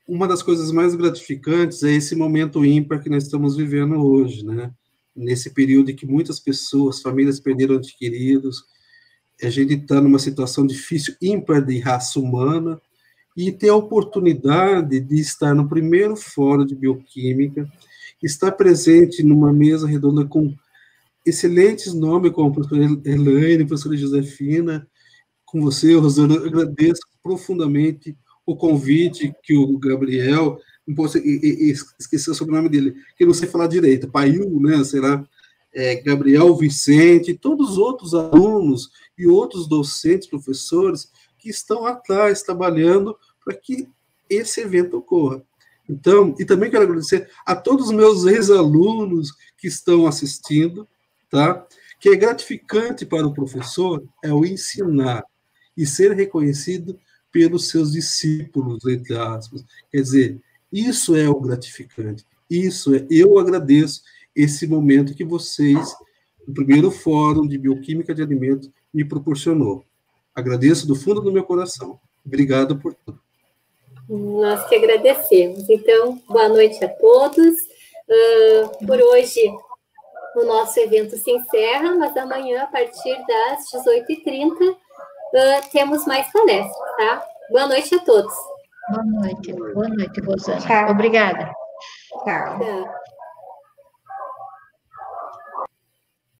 Uma das coisas mais gratificantes é esse momento ímpar que nós estamos vivendo hoje, né? Nesse período em que muitas pessoas, famílias perderam entes queridos, a gente está numa situação difícil, ímpar de raça humana, e ter a oportunidade de estar no primeiro fórum de bioquímica, estar presente numa mesa redonda com excelentes nomes, como a professora Elaine, a professora Josefina, com você, Rosana, eu agradeço profundamente o convite que o Gabriel, posso esquecer o sobrenome dele, que não sei falar direito, Paiu, né, sei lá, é, Gabriel Vicente, todos os outros alunos e outros docentes, professores, que estão atrás trabalhando para que esse evento ocorra. Então, e também quero agradecer a todos os meus ex-alunos que estão assistindo, tá? Que é gratificante para o professor é o ensinar e ser reconhecido pelos seus discípulos, entre aspas. Quer dizer, isso é o gratificante. Isso é, eu agradeço esse momento que vocês, no primeiro fórum de bioquímica de alimentos, me proporcionou. Agradeço do fundo do meu coração. Obrigado por tudo. Nós que agradecemos. Então, boa noite a todos. Uh, por hoje, o nosso evento se encerra, mas amanhã, a partir das 18h30, uh, temos mais palestras, tá? Boa noite a todos. Boa noite. Boa noite, Rosana. Tchau. Obrigada. Tchau. Tchau.